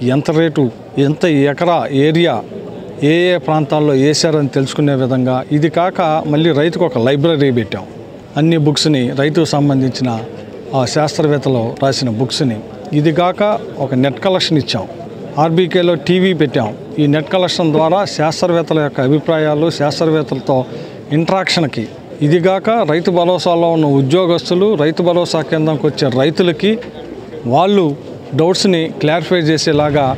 Speaker 24: ఎంత రేటు ఎంత ఎకరా ఏరియా ఏ ఏ ప్రాంతాల్లో వేశారని తెలుసుకునే విధంగా ఇది కాక మళ్ళీ రైతుకు ఒక లైబ్రరీ పెట్టాం. అన్ని బుక్స్ని రైతుకు సంబంధించిన ఆ శాస్త్రవేత్తలు రాసిన బుక్స్ని. ఇది కాక ఒక నెట్ కలెక్షన్ ఇచ్చాం. ఆర్బీకేలో టీవీ పెట్టాం. ఈ నెట్ కలెక్షన్ ద్వారా శాస్త్రవేత్తల యొక్క అభిప్రాయాలు శాస్త్రవేత్తలతో ఇంట్రాక్షన్కి. ఇదిగాక రైతు భరోసాలో ఉన్న ఉద్యోగస్తులు రైతు భరోసా కేంద్రంకి వచ్చే రైతులకి వాళ్ళు డౌట్స్ని క్లారిఫై చేసేలాగా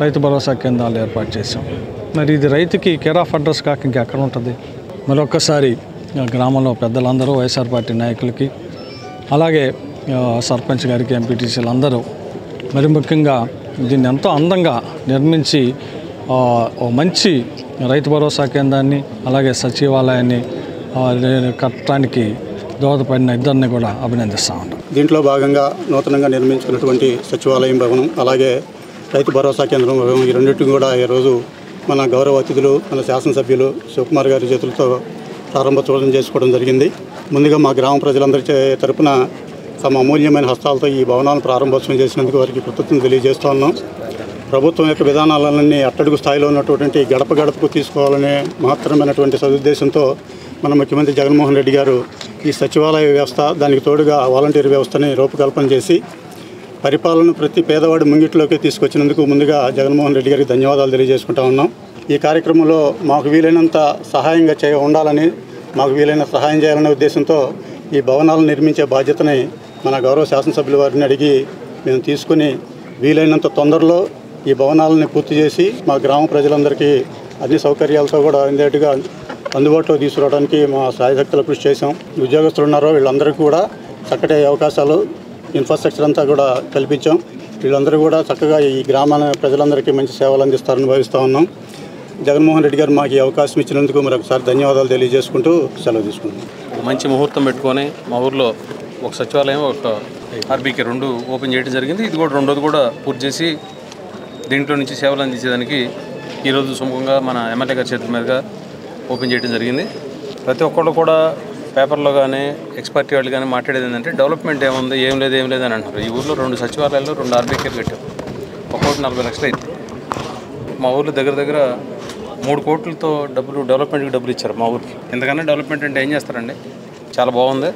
Speaker 24: రైతు భరోసా కేంద్రాలు ఏర్పాటు చేశాం. మరి ఇది రైతుకి కేర్ ఆఫ్ అడ్రస్ కాక ఇంకెక్కడ ఉంటుంది? మరొక్కసారి గ్రామంలో పెద్దలందరూ వైఎస్ఆర్ పార్టీ నాయకులకి అలాగే సర్పంచ్ గారికి ఎంపీటీసీలు అందరూ మరి ముఖ్యంగా దీన్ని ఎంతో అందంగా నిర్మించి మంచి రైతు భరోసా కేంద్రాన్ని అలాగే సచివాలయాన్ని కట్టడానికి దోహదపడిన ఇద్దరిని కూడా అభినందిస్తా ఉన్నాం.
Speaker 25: దీంట్లో భాగంగా నూతనంగా నిర్మించుకున్నటువంటి సచివాలయం భవనం అలాగే రైతు భరోసా కేంద్రం ఈ రెండింటిని కూడా ఈరోజు మన గౌరవ అతిథులు మన శాసనసభ్యులు శివకుమార్ గారి చేతులతో ప్రారంభోత్సవం చేసుకోవడం జరిగింది. ముందుగా మా గ్రామ ప్రజలందరి తరపున తమ అమూల్యమైన హస్తాలతో ఈ భవనాలను ప్రారంభోత్సవం చేసినందుకు వారికి కృతజ్ఞతలు తెలియజేస్తూ ఉన్నాం. ప్రభుత్వం యొక్క విధానాలన్నీ అట్టడుగు స్థాయిలో ఉన్నటువంటి గడప గడపకు తీసుకోవాలనే మహత్తరమైనటువంటి సదుద్దేశంతో మన ముఖ్యమంత్రి జగన్మోహన్ రెడ్డి గారు ఈ సచివాలయ వ్యవస్థ దానికి తోడుగా వాలంటీర్ వ్యవస్థని రూపకల్పన చేసి పరిపాలన ప్రతి పేదవాడి ముంగిట్లోకి తీసుకొచ్చినందుకు ముందుగా జగన్మోహన్ రెడ్డి గారికి ధన్యవాదాలు తెలియజేసుకుంటా ఉన్నాం. ఈ కార్యక్రమంలో మాకు వీలైనంత సహాయంగా చేయ ఉండాలని మాకు వీలైన సహాయం చేయాలనే ఉద్దేశంతో ఈ భవనాలను నిర్మించే బాధ్యతని మన గౌరవ శాసనసభ్యుల వారిని అడిగి మేము తీసుకుని వీలైనంత తొందరలో ఈ భవనాలని పూర్తి చేసి మా గ్రామ ప్రజలందరికీ అన్ని సౌకర్యాలతో కూడా అందేట్టుగా అందుబాటులో తీసుకురావడానికి మా సాయశక్తుల కృషి చేశాం. ఉద్యోగస్తులు ఉన్నారో వీళ్ళందరికీ కూడా చక్కటి అవకాశాలు ఇన్ఫ్రాస్ట్రక్చర్ అంతా కూడా కల్పించాం. వీళ్ళందరూ కూడా చక్కగా ఈ గ్రామాల ప్రజలందరికీ మంచి సేవలు అందిస్తారని భావిస్తూ ఉన్నాం. జగన్మోహన్ రెడ్డి గారు మాకు ఈ అవకాశం ఇచ్చినందుకు మరొకసారి ధన్యవాదాలు తెలియజేసుకుంటూ సెలవు తీసుకుంటాం
Speaker 26: మంచి ముహూర్తం పెట్టుకొని మా ఊర్లో ఒక సచివాలయం ఒక ఆర్బీకే రెండు ఓపెన్ చేయడం జరిగింది. ఇది కూడా రెండోది కూడా పూర్తి చేసి దీంట్లో నుంచి సేవలు అందించేదానికి ఈరోజు సుముఖంగా మన ఎమ్మెల్యే గారి చేతుల మీదుగా ఓపెన్ చేయడం జరిగింది. ప్రతి ఒక్కళ్ళు కూడా పేపర్లో కానీ ఎక్స్పర్ట్ వాళ్ళు కానీ మాట్లాడేది ఏంటంటే డెవలప్మెంట్ ఏముంది? ఏం లేదు ఏం లేదు అని అంటారు ఈ ఊర్లో రెండు సచివాలయాలు రెండు ఆర్బీకేలు పెట్టారు ఒక్కోటి నలభై లక్షలు అయింది మా ఊర్లో దగ్గర దగ్గర మూడు కోట్లతో డబ్బులు డెవలప్మెంట్కి డబ్బులు ఇచ్చారు మా ఊరికి. ఎందుకన్నా డెవలప్మెంట్ అంటే ఏం చేస్తారండి? చాలా బాగుంది.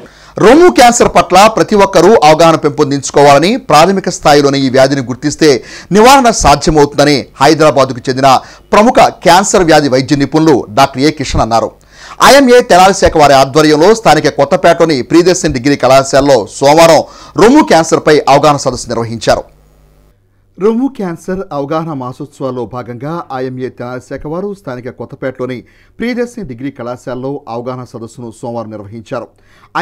Speaker 1: రొమ్ము క్యాన్సర్ పట్ల ప్రతి ఒక్కరూ అవగాహన పెంపొందించుకోవాలని ప్రాథమిక స్థాయిలోనే ఈ వ్యాధిని గుర్తిస్తే నివారణ సాధ్యమవుతుందని హైదరాబాద్కు చెందిన ప్రముఖ క్యాన్సర్ వ్యాధి వైద్య నిపుణులు డాక్టర్ ఏ కిషన్ అన్నారు. ఐఎంఏ తెనాలి శాఖ వారి ఆధ్వర్యంలో స్థానిక కొత్తపేటలోని ప్రియదర్శన్ డిగ్రీ కళాశాలలో సోమవారం రొమ్ము క్యాన్సర్పై అవగాహన సదస్సు నిర్వహించారు. రొమ్ము క్యాన్సర్ అవగాహన మాసోత్సవాల్లో భాగంగా ఐఎంఏ తెనాలి శాఖ వారు స్థానిక కొత్తపేటలోని ప్రియదర్శిని డిగ్రీ కళాశాలలో అవగాహన సదస్సును సోమవారం నిర్వహించారు.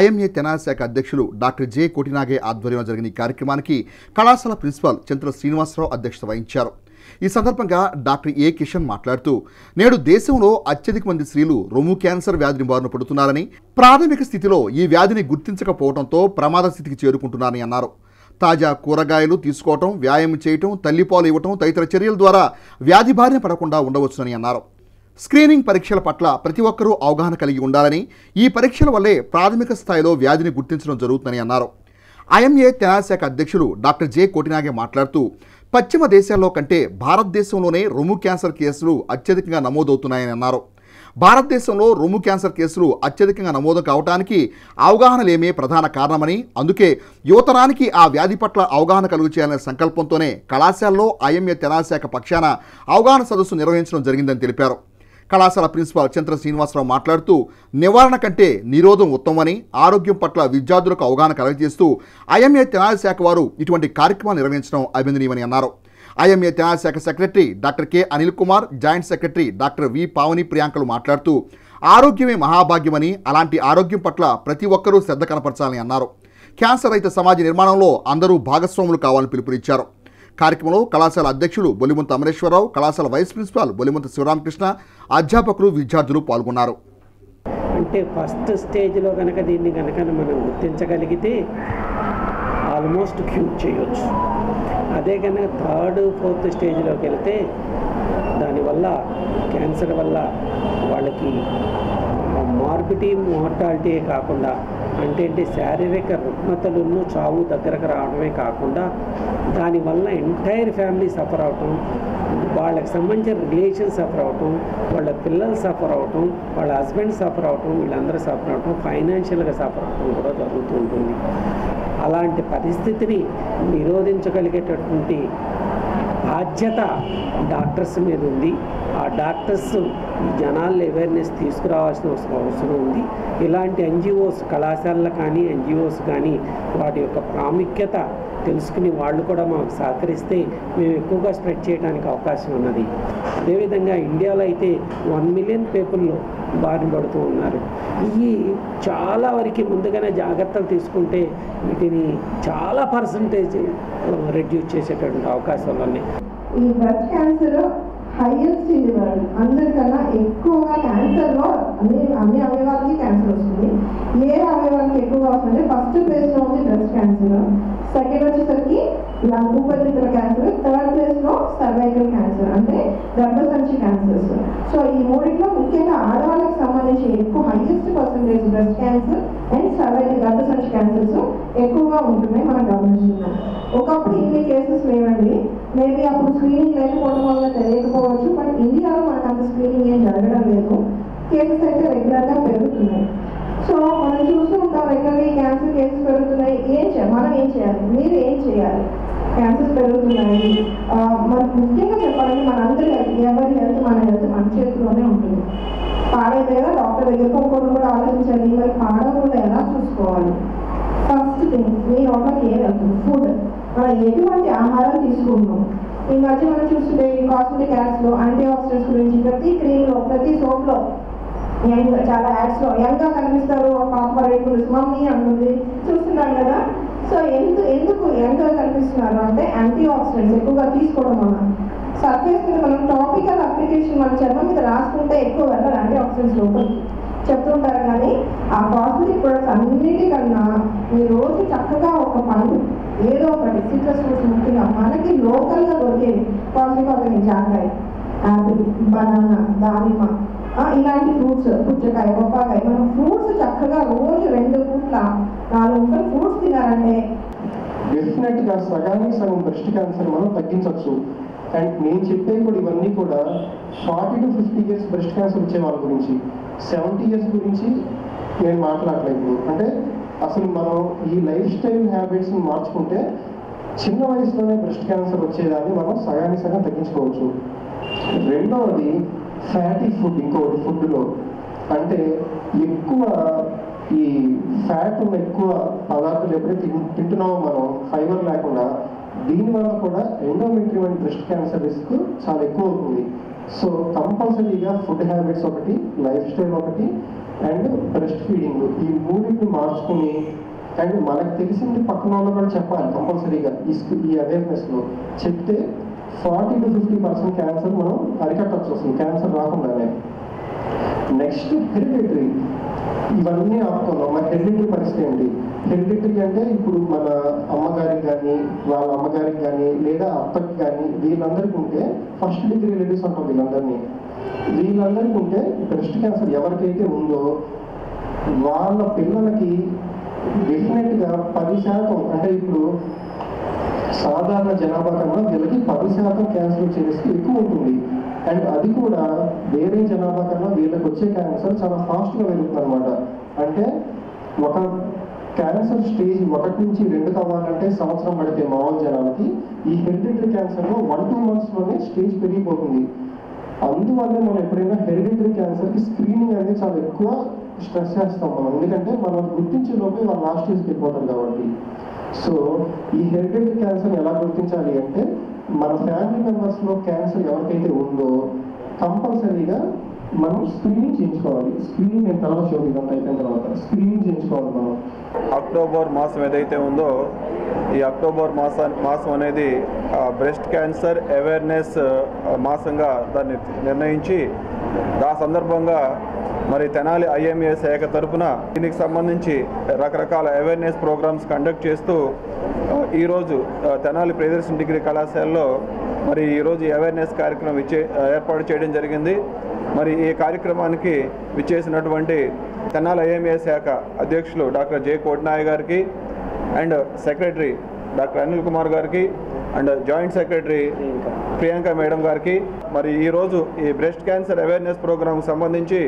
Speaker 1: ఐఎంఏ తెనాలి శాఖ అధ్యక్షులు డాక్టర్ జె కోటినాగే ఆధ్వర్యంలో జరిగిన ఈ కార్యక్రమానికి కళాశాల ప్రిన్సిపాల్ చంద్ర శ్రీనివాసరావు అధ్యక్షత వహించారు. ఈ సందర్భంగా డాక్టర్ ఏ కిషన్ మాట్లాడుతూ నేడు దేశంలో అత్యధిక మంది స్త్రీలు రొమ్ము క్యాన్సర్ వ్యాధిని బారిన పడుతున్నారని ప్రాథమిక స్థితిలో ఈ వ్యాధిని గుర్తించకపోవడంతో ప్రమాద స్థితికి చేరుకుంటున్నారని అన్నారు. తాజా కూరగాయలు తీసుకోవటం వ్యాయామం చేయటం తల్లిపాలు ఇవ్వటం తదితర చర్యల ద్వారా వ్యాధి బారిన పడకుండా ఉండవచ్చునని అన్నారు. స్క్రీనింగ్ పరీక్షల పట్ల ప్రతి ఒక్కరూ అవగాహన కలిగి ఉండాలని ఈ పరీక్షల వల్లే ప్రాథమిక స్థాయిలో వ్యాధిని గుర్తించడం జరుగుతుందని అన్నారు. ఐఎంఏ తెనాలి శాఖ అధ్యక్షులు డాక్టర్ జె కోటినాగే మాట్లాడుతూ పశ్చిమ దేశాల్లో కంటే భారతదేశంలోనే రొమ్ము క్యాన్సర్ కేసులు అత్యధికంగా నమోదవుతున్నాయని అన్నారు. భారతదేశంలో రొమ్ము క్యాన్సర్ కేసులు అత్యధికంగా నమోదు కావడానికి అవగాహన లేమే ప్రధాన కారణమని అందుకే యువతరానికి ఆ వ్యాధి పట్ల అవగాహన కలుగు చేయాలనే సంకల్పంతోనే కళాశాలలో ఐఎంఏ తెనాశాఖ పక్షాన అవగాహన సదస్సు నిర్వహించడం జరిగిందని తెలిపారు. కళాశాల ప్రిన్సిపాల్ చంద్ర శ్రీనివాసరావు మాట్లాడుతూ నివారణ కంటే నిరోధం ఉత్తమమని ఆరోగ్యం పట్ల విద్యార్థులకు అవగాహన కలగజేస్తూ ఐఎంఏ తెనాలి శాఖ వారు ఇటువంటి కార్యక్రమాలు నిర్వహించడం అభినందనీయమని అన్నారు. ఐఎంఏ తెనాలి శాఖ secretary doctor K Anil Kumar joint secretary doctor V Pavani ప్రియాంకలు మాట్లాడుతూ ఆరోగ్యమే మహాభాగ్యమని అలాంటి ఆరోగ్యం పట్ల ప్రతి ఒక్కరూ శ్రద్ధ కనపరచాలని అన్నారు. క్యాన్సర్ రహిత సమాజ నిర్మాణంలో అందరూ భాగస్వాములు కావాలని పిలుపునిచ్చారు. కార్యక్రమంలో కళాశాల అధ్యక్షుడు బొలిమంత అమరేశ్వరరావు కళాశాల వైస్ ప్రిన్సిపాల్ బొలిమంత శివరామకృష్ణ అధ్యాపకులు విద్యార్థులు పాల్గొన్నారు.
Speaker 27: అంటే ఫస్ట్ స్టేజ్లో కనుక దీన్ని కనుక మనం గుర్తించగలిగితే ఆల్మోస్ట్ క్యూర్ చేయొచ్చు. అదే కనుక థర్డ్ ఫోర్త్ స్టేజ్లోకి వెళ్తే దానివల్ల క్యాన్సర్ వల్ల వాళ్ళకి మార్పిటీ మోర్టాలిటీ కాకుండా అంటే అంటే శారీరక రుగ్మతలను చావు దగ్గరకు రావడమే కాకుండా దానివల్ల ఎంటైర్ ఫ్యామిలీ సఫర్ అవటం వాళ్ళకి సంబంధించిన రిలేషన్ సఫర్ అవటం వాళ్ళ పిల్లలు సఫర్ అవటం వాళ్ళ హస్బెండ్ సఫర్ అవటం వీళ్ళందరూ సఫర్ అవటం ఫైనాన్షియల్గా సఫర్ అవటం కూడా జరుగుతూ ఉంటుంది. అలాంటి పరిస్థితిని నిరోధించగలిగేటటువంటి బాధ్యత డాక్టర్స్ మీద ఉంది. ఆ డాక్టర్స్ ఈ జనాల్లో అవేర్నెస్ తీసుకురావాల్సిన అవసరం అవసరం ఉంది. ఇలాంటి ఎన్జిఓస్ కళాశాలలు కానీ ఎన్జిఓస్ కానీ వాటి యొక్క ప్రాముఖ్యత తెలుసుకుని వాళ్ళు కూడా మాకు సహకరిస్తే మేము ఎక్కువగా స్ప్రెడ్ చేయడానికి అవకాశం ఉన్నది. అదేవిధంగా ఇండియాలో అయితే వన్ మిలియన్ పీపుల్ బారిన పడుతూ ఉన్నారు. ఇవి చాలా వరకు ముందుగానే జాగ్రత్తలు తీసుకుంటే వీటిని చాలా పర్సంటేజ్ రెడ్యూస్ చేసేటటువంటి అవకాశాలు ఉన్నాయి.
Speaker 28: ఈ breast cancer highest in the world అందరికన్నా ఎక్కువగా క్యాన్సర్లో అన్ని అన్ని అవయవాలకి క్యాన్సర్ వస్తుంది. ఏ అవయవాలకి ఎక్కువగా వస్తుంది ఫస్ట్ ప్లేస్లో ఉంది బ్రెస్ట్ క్యాన్సర్ సెకండ్ వచ్చేసరికి లంగ్ ఉపరితల క్యాన్సర్ థర్డ్ ప్లేస్లో సర్వైకల్ క్యాన్సర్ అంటే గర్భసంచి క్యాన్సర్స్ సో ఈ మూడింట్లో ముఖ్యంగా ఆడవాళ్ళకి సంబంధించి ఎక్కువ highest percentage breast cancer and cervical గర్భసంచి క్యాన్సర్స్ ఎక్కువగా ఉంటున్నాయి మనం గమనిస్తున్నాం. ఒకప్పుడు ఇన్ని కేసెస్ లేవండి. మేబీ అప్పుడు స్క్రీనింగ్ లేకపోవడం వల్ల తెలియకపోవచ్చు బట్ ఇండియాలో మనకు అంత స్క్రీనింగ్ ఏం జరగడం లేదు. కేసెస్ అయితే రెగ్యులర్గా పెరుగుతున్నాయి. సో మనం చూస్తూ ఉంటాం రెగ్యులర్లీ క్యాన్సర్ కేసెస్ పెరుగుతున్నాయి. ఏం చేయాలి మనం ఏం చేయాలి? మీరు ఏం చేయాలి? క్యాన్సర్స్ పెరుగుతున్నాయి. మన మనకు ముఖ్యంగా చెప్పాలంటే మనందరి హెల్త్ ఎవరి హెల్త్ మన హెల్త్ మన చేతిలోనే ఉంటుంది. పాడైతే కదా డాక్టర్ దగ్గరకు ఇంకోటి కూడా ఆలోచించాలి. మరి పాడకుండా ఎలా చూసుకోవాలి? ఫస్ట్ థింగ్ మీ లోపలికి ఏం వెళ్తుంది ఫుడ్ మనం ఎటువంటి ఆహారం తీసుకుంటున్నాం? ఈ మధ్య మనం చూస్తుంటే ఈ కాస్మెటిక్ యాడ్స్లో యాంటీ ఆక్సిడెంట్స్ గురించి ప్రతి క్రీమ్లో ప్రతి సోప్లో యంగ్ చాలా యాడ్స్లో యంగ్గా కనిపిస్తారు. పాప మమ్మీ అంటుంది చూస్తున్నాం కదా. సో ఎందుకు ఎందుకు యంగ్గా కనిపిస్తున్నారు? అంటే యాంటీ ఆక్సిడెంట్స్ ఎక్కువగా తీసుకోవడం వల్ల. సర్ఫేస్ మీద మనం టాపికల్ అప్లికేషన్ మన చర్మం మీద రాసుకుంటే ఎక్కువ వెళ్ళాలి యాంటీ ఆక్సిడెంట్స్ లోపలికి చెప్తుంటారు కానీ ఆ కాస్మెటిక్ ప్రొడక్ట్స్ అన్నిటికన్నా ఈ రోజు చక్కగా ఒక పండు ఏదో ఒకటి సిట్రస్ ఫ్రూట్స్ ముఖ్యంగా మనకి లోకల్గా దొరికేది కాస్మెటిక్ ఆర్గానిక్ జాంకాయ యాపిల్ బనానా దానిమ్మ ఇలాంటి ఫ్రూట్స్ పుచ్చకాయ బొప్పాకాయ. మనం ఫ్రూట్స్ చక్కగా రోజు రెండు పూట్ల నాలుగు ముక్కలు ఫ్రూట్స్
Speaker 29: తినాలంటే. డెఫినెట్గా సగానికి సగం బ్రెస్ట్ క్యాన్సర్ మనం తగ్గించవచ్చు. అండ్ నేను చెప్పేది కూడా ఇవన్నీ కూడా forty to fifty years breast cancer వచ్చే వాళ్ళ గురించి. సెవెంటీ ఇయర్స్ గురించి నేను మాట్లాడలేదు. అంటే అసలు మనం ఈ లైఫ్ స్టైల్ హ్యాబిట్స్ని మార్చుకుంటే చిన్న వయసులోనే బ్రెస్ట్ క్యాన్సర్ వచ్చేదాన్ని మనం సగానికి సగం తగ్గించుకోవచ్చు. రెండవది ఫ్యాటీ ఫుడ్ ఇంకోటి ఫుడ్లో అంటే ఎక్కువ ఈ ఫ్యాట్ ఉన్న ఎక్కువ పదార్థాలు ఎప్పుడైతే తింటున్నామో మనం ఫైబర్ లేకుండా దీనివల్ల కూడా ఎండోమెట్రియం బ్రెస్ట్ క్యాన్సర్ రిస్క్ చాలా ఎక్కువ అవుతుంది. సో కంపల్సరీగా ఫుడ్ హ్యాబిట్స్ ఒకటి లైఫ్ స్టైల్ ఒకటి అండ్ బ్రెస్ట్ ఫీడింగ్ ఈ మూడింటిని మార్చుకుని అండ్ మనకు తెలిసింది పక్కన వాళ్ళు కూడా చెప్పాలి కంపల్సరీగా ఈ స్కు- ఈ అవేర్నెస్లో చెప్తే forty to fifty percent cancer మనం అరికట్టచ్చు వస్తుంది క్యాన్సర్ రాకుండానే నెక్స్ట్ హెరిడిటరీ. ఇవన్నీ ఆపుకున్నాం. మరి హెరిడిటరీ పరిస్థితి ఏంటి? హెరిడిటరీ అంటే ఇప్పుడు మన అమ్మగారికి కానీ వాళ్ళ అమ్మగారికి కానీ లేదా అత్తకి కానీ వీళ్ళందరికీ ఉంటే ఫస్ట్ డిగ్రీ రిలేటివ్స్ అంటాం వీళ్ళందరినీ. వీళ్ళందరికీ ఉంటే బ్రెస్ట్ క్యాన్సర్ ఎవరికైతే ఉందో వాళ్ళ పిల్లలకి డెఫినెట్గా పది శాతం అంటే ఇప్పుడు సాధారణ జనాభా కన్నా వీళ్ళకి పది శాతం క్యాన్సర్ వచ్చే రిస్క్ ఎక్కువ ఉంటుంది. అండ్ అది కూడా వేరే జనాభా కన్నా వీళ్ళకి వచ్చే క్యాన్సర్ చాలా ఫాస్ట్గా పెరుగుతుంది అనమాట అంటే ఒక క్యాన్సర్ స్టేజ్ ఒకటి నుంచి రెండు కావాలంటే సంవత్సరం పడితే మామూలు జనాలకి ఈ హెరిడిటరీ క్యాన్సర్లో వన్ టూ మంత్స్లోనే స్టేజ్ పెరిగిపోతుంది. అందువల్ల మనం ఎప్పుడైనా హెరిడిటరీ క్యాన్సర్కి స్క్రీనింగ్ అనేది చాలా ఎక్కువ స్ట్రెస్ చేస్తాం మనం. ఎందుకంటే మనం గుర్తించే లోపే వాళ్ళు లాస్ట్ స్టేజ్కి వెళ్ళిపోతారు కాబట్టి. సో ఈ హెరిడిటరీ క్యాన్సర్ ఎలా గుర్తించాలి అంటే మన ఫ్యామిలీ మెంబర్స్లో క్యాన్సర్ ఎవరికైతే ఉందో కంపల్సరీగా మనం స్క్రీన్ చేయించుకోవాలి. స్క్రీన్ నేను తర్వాత చూపిద్దాం అయిపోయిన తర్వాత. స్క్రీన్ చేయించుకోవాలి మనం.
Speaker 30: అక్టోబర్ మాసం ఏదైతే ఉందో ఈ అక్టోబర్ మాసా మాసం అనేది బ్రెస్ట్ క్యాన్సర్ అవేర్నెస్ మాసంగా దాన్ని నిర్ణయించి ఆ సందర్భంగా మరి తెనాలి ఐఎంఏ శాఖ తరఫున దీనికి సంబంధించి రకరకాల అవేర్నెస్ ప్రోగ్రామ్స్ కండక్ట్ చేస్తూ ఈరోజు తెనాలి ప్రియదర్శన్ డిగ్రీ కళాశాలలో మరి ఈరోజు అవేర్నెస్ కార్యక్రమం ఇచ్చే ఏర్పాటు చేయడం జరిగింది. మరి ఈ కార్యక్రమానికి విచ్చేసినటువంటి తెనాలి ఐఎంఏ శాఖ అధ్యక్షులు డాక్టర్ జే కోట్నాయ గారికి and secretary doctor Anil Kumar గారికి and joint secretary Priyanka. Madam గారికి. మరి ఈరోజు ఈ బ్రెస్ట్ క్యాన్సర్ అవేర్నెస్ ప్రోగ్రాంకి సంబంధించి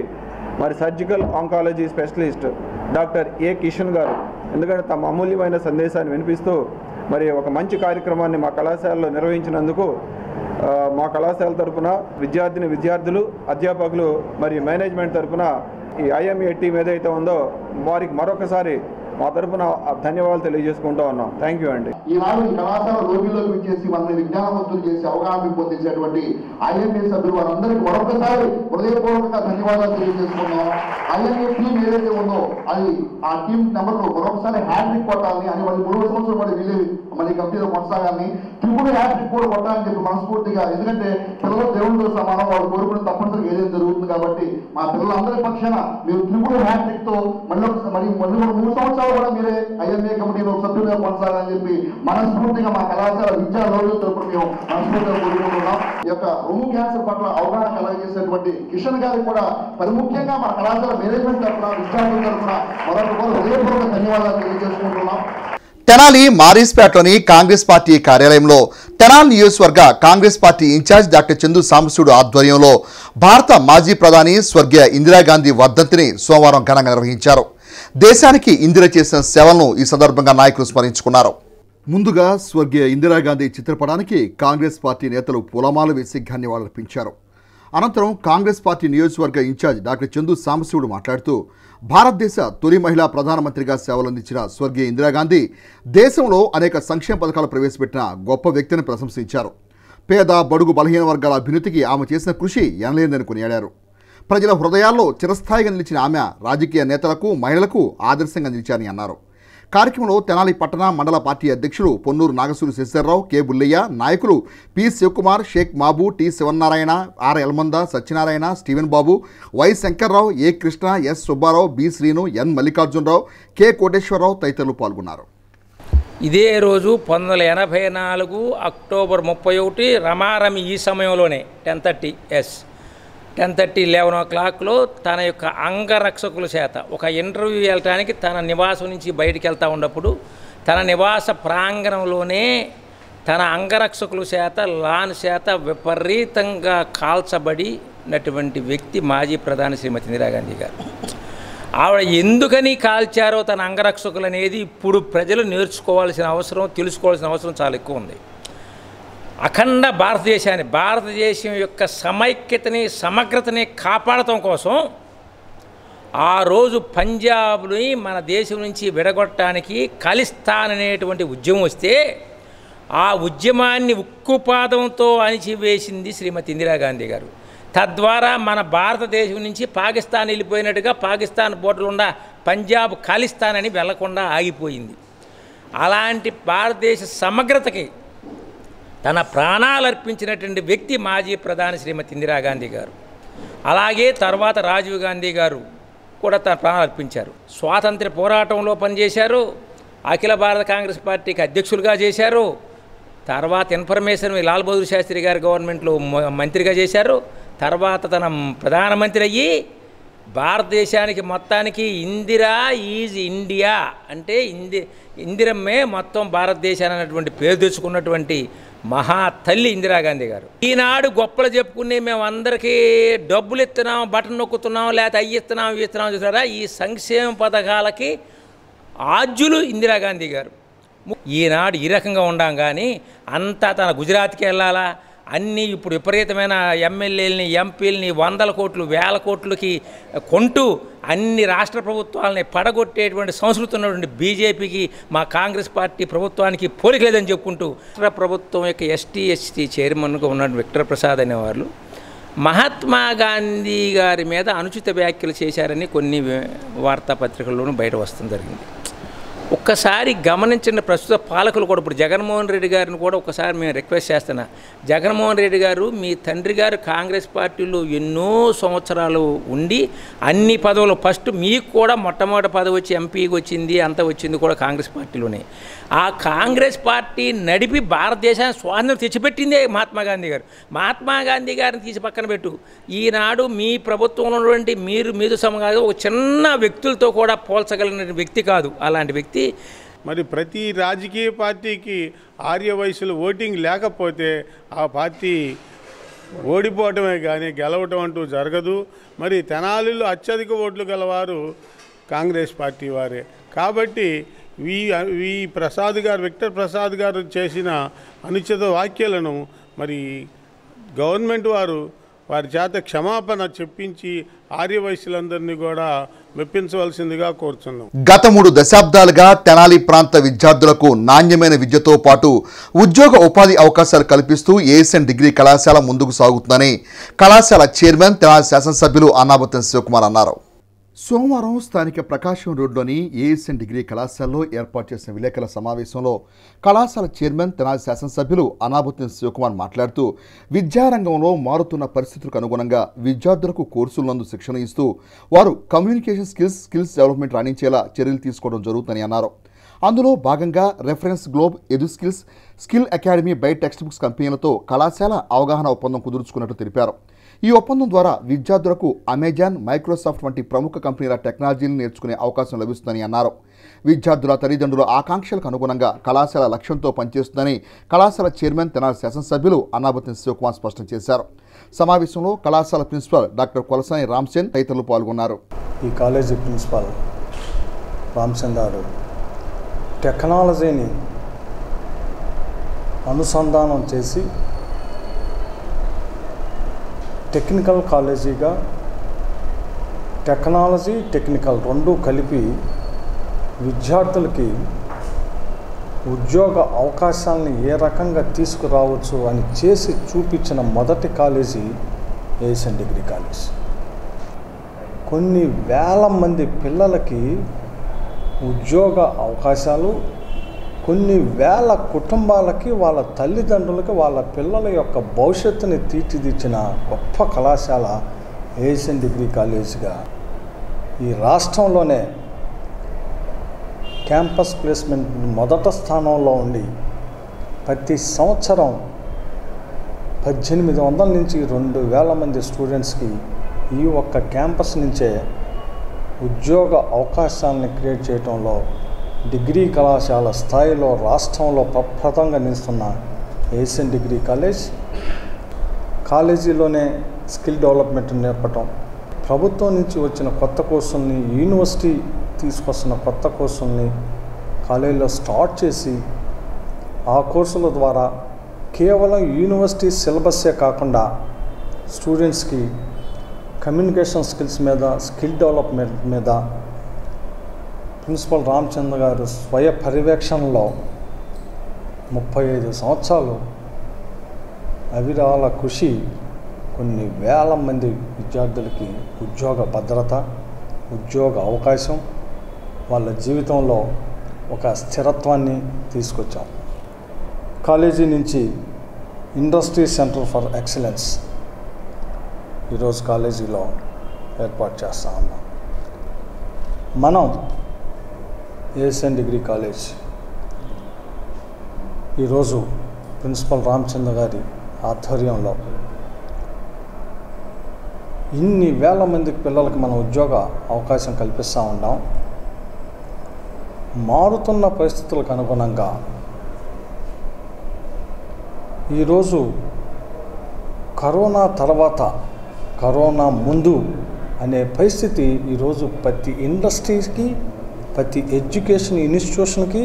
Speaker 30: మరి surgical oncology specialist doctor A Kishan గారు ఎందుకంటే తమ అమూల్యమైన సందేశాన్ని వినిపిస్తూ మరి ఒక మంచి కార్యక్రమాన్ని మా కళాశాలలో నిర్వహించినందుకు మా కళాశాల తరఫున విద్యార్థిని విద్యార్థులు అధ్యాపకులు మరియు మేనేజ్మెంట్ తరఫున ఈ ఐఎంఏ టీం ఏదైతే ఉందో వారికి మరొకసారి మా తరపున ధన్యవాదాలు తెలియజేసుకుంటూ ఉన్నాం. థ్యాంక్ యూ అండి.
Speaker 1: ఈనాడు ఈ కళాశాల రోగిలోకి విచ్చేసి మనల్ని విజ్ఞానవంతులు చేసి అవగాహన పొందించేటువంటి ఐఎంఏ సభ్యులు వారందరికీ మరొకసారి హృదయపూర్వకంగా ధన్యవాదాలు తెలియజేసుకున్నాం ఐఎంఏ టీం ఏదైతే ఉందో అది ఆ టీం నెంబర్లో మరొకసారి హ్యాట్రిక్ కొట్టాలని అని వాళ్ళు మూడు సంవత్సరాలు కూడా వీళ్ళు మన కంపెనీలో కొనసాగాలని త్రిపుడు హ్యాట్రిక్ కూడా కొట్టాలని చెప్పి మనస్ఫూర్తిగా ఎందుకంటే పిల్లలు దేవుడితో సమానం వాళ్ళు కోరుకుని తప్పనిసరిగా ఏదైతే జరుగుతుంది కాబట్టి మా పిల్లలందరి పక్షాన మీరు త్రిపుడు హ్యాట్రిక్తో మళ్ళీ మరి మళ్ళీ మూడు సంవత్సరాలు కూడా మీరే ఐఎంఏ కమిటీలో సభ్యులుగా కొనసాగాలని చెప్పి మనస్ఫూర్తిగా మా కళాశాల విద్యా రోజు తరపున మేము మనస్ఫూర్తిగా కోరుకుంటున్నాం. ఈ యొక్క రొమ్ము క్యాన్సర్ పట్ల అవగాహన కలగజేసేటువంటి కిషన్ గారికి కూడా మరి ముఖ్యంగా మా కళాశాల మేనేజ్మెంట్ తరఫున విద్యార్థుల తరఫున మరొక హృదయపూర్వక ధన్యవాదాలు తెలియజేసుకుంటున్నాం. తెనాలి మారీస్పేటలోని కాంగ్రెస్ పార్టీ కార్యాలయంలో తెనాలి నియోజకవర్గ Congress party incharge doctor Chandu Sambasivudu ఆధ్వర్యంలో భారత మాజీ ప్రధాని స్వర్గీయ ఇందిరాగాంధీ వర్ధంతిని సోమవారం ఘనంగా నిర్వహించారు. దేశానికి ఇందిర చేసిన సేవలను ఈ సందర్భంగా నాయకులు స్మరించుకున్నారు. ముందుగా స్వర్గీయ ఇందిరాగాంధీ చిత్రపటానికి కాంగ్రెస్ పార్టీ నేతలు పూలమాలు వేసి ధన్యవాదాలర్పించారు అనంతరం కాంగ్రెస్ పార్టీ నియోజకవర్గ ఇన్ఛార్జ్ డాక్టర్ చందు సాంబశివుడు మాట్లాడుతూ భారతదేశ తొలి మహిళా ప్రధానమంత్రిగా సేవలందించిన స్వర్గీయ ఇందిరాగాంధీ దేశంలో అనేక సంక్షేమ పథకాలు ప్రవేశపెట్టిన గొప్ప వ్యక్తిని ప్రశంసించారు. పేద బడుగు బలహీన వర్గాల అభ్యున్నతికి ఆమె చేసిన కృషి ఎనలేదని కొనియాడారు. ప్రజల హృదయాల్లో చిరస్థాయిగా నిలిచిన ఆమె రాజకీయ నేతలకు మహిళలకు ఆదర్శంగా నిలిచారని అన్నారు. కార్యక్రమంలో తెనాలి పట్టణ మండల పార్టీ అధ్యక్షులు పొన్నూరు నాగసూరి శశిధర్రావు కె బుల్లయ్య నాయకులు P Sivakumar Shaik Mabu T Sivanarayana R Elmanda Satyanarayana Steven Babu Y Sankararao A Krishna S Subbarao B Srinu N Mallikarjunarao K Koteswararao తదితరులు పాల్గొన్నారు.
Speaker 31: ఇదే రోజు పంతొమ్మిది వందల ఎనభై నాలుగు అక్టోబర్ ముప్పై ఒకటి రమారమి ఈ సమయంలోనే టెన్ థర్టీ ఎస్. టెన్ థర్టీ లెవెన్ ఓ క్లాక్లో తన యొక్క అంగరక్షకుల చేత ఒక ఇంటర్వ్యూ వెళ్ళటానికి తన నివాసం నుంచి బయటికి వెళ్తూ ఉన్నప్పుడు తన నివాస ప్రాంగణంలోనే తన అంగరక్షకుల చేత లాన్ చేత విపరీతంగా కాల్చబడినటువంటి వ్యక్తి మాజీ ప్రధాని శ్రీమతి ఇందిరాగాంధీ గారు. ఆవిడ ఎందుకని కాల్చారో తన అంగరక్షకులు అనేది ఇప్పుడు ప్రజలు నేర్చుకోవాల్సిన అవసరం తెలుసుకోవాల్సిన అవసరం చాలా ఎక్కువ ఉంది. అఖండ భారతదేశాన్ని భారతదేశం యొక్క సమైక్యతని సమగ్రతని కాపాడటం కోసం ఆ రోజు పంజాబ్ని మన దేశం నుంచి విడగొట్టడానికి ఖలిస్తాన్ అనేటువంటి ఉద్యమం వస్తే ఆ ఉద్యమాన్ని ఉక్కుపాదంతో అణిచివేసింది శ్రీమతి ఇందిరాగాంధీ గారు. తద్వారా మన భారతదేశం నుంచి పాకిస్తాన్ వెళ్ళిపోయినట్టుగా పాకిస్తాన్ బోర్డర్లు ఉన్న పంజాబ్ ఖాలిస్తాన్ అని వెళ్ళకుండా ఆగిపోయింది. అలాంటి భారతదేశ సమగ్రతకి తన ప్రాణాలు అర్పించినటువంటి వ్యక్తి మాజీ ప్రధాని శ్రీమతి ఇందిరాగాంధీ గారు. అలాగే తర్వాత రాజీవ్ గాంధీ గారు కూడా తన ప్రాణాలు అర్పించారు. స్వాతంత్ర పోరాటంలో పనిచేశారు. అఖిల భారత కాంగ్రెస్ పార్టీకి అధ్యక్షులుగా చేశారు. తర్వాత ఇన్ఫర్మేషన్ లాల్ బహదూర్ శాస్త్రి గారి గవర్నమెంట్లో మంత్రిగా చేశారు. తర్వాత తన ప్రధానమంత్రి అయ్యి భారతదేశానికి మొత్తానికి ఇందిరా ఈజ్ ఇండియా అంటే ఇంది ఇందిరమ్మే మొత్తం భారతదేశాన్ని అన్నటువంటి పేరు తెచ్చుకున్నటువంటి మహా తల్లి ఇందిరాగాంధీ గారు. ఈనాడు గొప్పలు చెప్పుకుని మేము అందరికీ డబ్బులు ఇస్తున్నాం బటన్ నొక్కుతున్నాం లేకపోతే అయ్యి ఇస్తున్నాం ఇవి ఇస్తున్నాం చూసారా? ఈ సంక్షేమ పథకాలకి ఆద్యులు ఇందిరాగాంధీ గారు. ఈనాడు ఈ రకంగా ఉండాం కానీ అంతా తన గుజరాత్కి వెళ్ళాలా? అన్నీ ఇప్పుడు విపరీతమైన ఎమ్మెల్యేలని ఎంపీలని వందల కోట్లు వేల కోట్లకి కొంటూ అన్ని రాష్ట్ర ప్రభుత్వాలని పడగొట్టేటువంటి సంస్కృతి ఉన్నటువంటి బీజేపీకి మా కాంగ్రెస్ పార్టీ ప్రభుత్వానికి పోలిక లేదని చెప్పుకుంటూ రాష్ట్ర ప్రభుత్వం యొక్క ఎస్టీ ఎస్టీ చైర్మన్గా ఉన్న విక్టర్ ప్రసాద్ అనేవాళ్ళు మహాత్మా గాంధీ గారి మీద అనుచిత వ్యాఖ్యలు చేశారని కొన్ని వార్తాపత్రికల్లోనూ బయట వస్తుంది జరిగింది. ఒక్కసారి గమనించిన ప్రస్తుత పాలకులు కూడా ఇప్పుడు జగన్మోహన్ రెడ్డి గారిని కూడా ఒకసారి మేము రిక్వెస్ట్ చేస్తున్నా. జగన్మోహన్ రెడ్డి గారు మీ తండ్రి గారు కాంగ్రెస్ పార్టీలో ఎన్నో సంవత్సరాలు ఉండి అన్ని పదవులు ఫస్ట్ మీకు కూడా మొట్టమొదటి పదవి వచ్చి ఎంపీకి వచ్చింది అంత వచ్చింది కూడా కాంగ్రెస్ పార్టీలోనే. ఆ కాంగ్రెస్ పార్టీ నడిపి భారతదేశానికి స్వాతంత్రం తెచ్చిపెట్టిందే మహాత్మా గాంధీ గారు. మహాత్మా గాంధీ గారిని తీసి పక్కన పెట్టు. ఈనాడు మీ ప్రభుత్వంలో ఉన్నటువంటి మీరు మీద సమగా ఒక చిన్న వ్యక్తులతో కూడా పోల్చగలిగిన వ్యక్తి కాదు అలాంటి వ్యక్తి.
Speaker 32: మరి ప్రతి రాజకీయ పార్టీకి ఆర్య వయసులో ఓటింగ్ లేకపోతే ఆ పార్టీ ఓడిపోవటమే కానీ గెలవటం అంటూ జరగదు. మరి తెనాలిలో అత్యధిక ఓట్లు గలవారు కాంగ్రెస్ పార్టీ వారే. కాబట్టి వి వి ప్రసాద్ గారు విక్టర్ ప్రసాద్ గారు చేసిన అనుచిత వ్యాఖ్యలను మరి గవర్నమెంట్ వారు వారి చేత క్షమాపణ చెప్పించి ఆర్యవయసులందరినీ కూడా మెప్పించవలసిందిగా కోరుతున్నాం
Speaker 1: గత మూడు దశాబ్దాలుగా తెనాలి ప్రాంత విద్యార్థులకు నాణ్యమైన విద్యతో పాటు ఉద్యోగ ఉపాధి అవకాశాలు కల్పిస్తూ ఏఎస్ఎన్ డిగ్రీ కళాశాల ముందుకు సాగుతుందని కళాశాల చైర్మన్ తెనాలి శాసనసభ్యులు అన్నాబతన్ శివకుమార్ అన్నారు. సోమవారం స్థానిక ప్రకాశం రోడ్లోని ఏఎస్ఎన్ డిగ్రీ కళాశాలలో ఏర్పాటు చేసిన విలేకరుల సమావేశంలో కళాశాల చైర్మన్ తెనాలి శాసనసభ్యులు అనాబుద్దీన్ శివకుమార్ మాట్లాడుతూ విద్యారంగంలో మారుతున్న పరిస్థితులకు అనుగుణంగా విద్యార్థులకు కోర్సులందు శిక్షణ ఇస్తూ వారు కమ్యూనికేషన్ స్కిల్స్ స్కిల్స్ డెవలప్మెంట్ రాణించేలా చర్యలు తీసుకోవడం జరుగుతుందని అన్నారు. అందులో భాగంగా reference globe EduSkills skill academy by text books కంపెనీలతో కళాశాల అవగాహన ఒప్పందం కుదుర్చుకున్నట్టు తెలిపారు. ఈ ఒప్పందం ద్వారా విద్యార్థులకు అమెజాన్ మైక్రోసాఫ్ట్ వంటి ప్రముఖ కంపెనీల టెక్నాలజీని నేర్చుకునే అవకాశం లభిస్తుందని అన్నారు. విద్యార్థుల తల్లిదండ్రుల ఆకాంక్షలకు అనుగుణంగా కళాశాల లక్ష్యంతో పనిచేస్తుందని కళాశాల చైర్మన్ తెనాలి శాసనసభ్యులు అన్నాబతిన్ శివకుమార్ స్పష్టం చేశారు. సమావేశంలో కళాశాల ప్రిన్సిపాల్ డాక్టర్ కొలసాని రామ్సేన్ తదితరులు పాల్గొన్నారు.
Speaker 24: ఈ కాలేజీ ప్రిన్సిపాల్ రామ్సేన్ గారు టెక్నాలజీని అనుసంధానం చేసి టెక్నికల్ కాలేజీగా టెక్నాలజీ టెక్నికల్ రెండూ కలిపి విద్యార్థులకి ఉద్యోగ అవకాశాలని ఏ రకంగా తీసుకురావచ్చు అని చేసి చూపించిన మొదటి కాలేజీ ఏషియన్ డిగ్రీ కాలేజ్. కొన్ని వేల మంది పిల్లలకి ఉద్యోగ అవకాశాలు కొన్ని వేల కుటుంబాలకి వాళ్ళ తల్లిదండ్రులకి వాళ్ళ పిల్లల యొక్క భవిష్యత్తుని తీర్చిదిచ్చిన గొప్ప కళాశాల ఏషియన్ డిగ్రీ కాలేజీగా ఈ రాష్ట్రంలోనే క్యాంపస్ ప్లేస్మెంట్ మొదట స్థానంలో ఉండి ప్రతి సంవత్సరం పద్దెనిమిది వందల నుంచి రెండు వేల మంది స్టూడెంట్స్కి ఈ ఒక్క క్యాంపస్ నుంచే ఉద్యోగ అవకాశాలను క్రియేట్ చేయడంలో డిగ్రీ కళాశాల స్థాయిలో రాష్ట్రంలో ప్రప్రథంగా నిలుస్తున్న ఏషియన్ డిగ్రీ కాలేజ్ కాలేజీలోనే స్కిల్ డెవలప్మెంట్ నేర్పటం. ప్రభుత్వం నుంచి వచ్చిన కొత్త కోర్సుల్ని యూనివర్సిటీ తీసుకొస్తున్న కొత్త కోర్సుల్ని కాలేజీలో స్టార్ట్ చేసి ఆ కోర్సుల ద్వారా కేవలం యూనివర్సిటీ సిలబస్సే కాకుండా స్టూడెంట్స్కి కమ్యూనికేషన్ స్కిల్స్ మీద స్కిల్ డెవలప్మెంట్ మీద ప్రిన్సిపల్ రామచంద్ర గారు స్వయ పర్యవేక్షణలో ముప్పై ఐదు సంవత్సరాలు అవిరాల కృషి కొన్ని వేల మంది విద్యార్థులకి ఉద్యోగ భద్రత ఉద్యోగ అవకాశం వాళ్ళ జీవితంలో ఒక స్థిరత్వాన్ని తీసుకొచ్చాం. కాలేజీ నుంచి ఇండస్ట్రీ సెంటర్ ఫర్ ఎక్సలెన్స్ ఈరోజు కాలేజీలో ఏర్పాటు చేస్తా ఉన్నాం. మనం ఏఎస్ఎన్ డిగ్రీ కాలేజ్ ఈరోజు ప్రిన్సిపల్ రామచంద్ర గారి ఆధ్వర్యంలో ఇన్ని వేల మంది పిల్లలకి మనం ఉద్యోగ అవకాశం కల్పిస్తూ ఉన్నాం. మారుతున్న పరిస్థితులకు అనుగుణంగా ఈరోజు కరోనా తర్వాత కరోనా ముందు అనే పరిస్థితి ఈరోజు ప్రతి ఇండస్ట్రీస్కి ప్రతి ఎడ్యుకేషన్ ఇన్స్టిట్యూషన్కి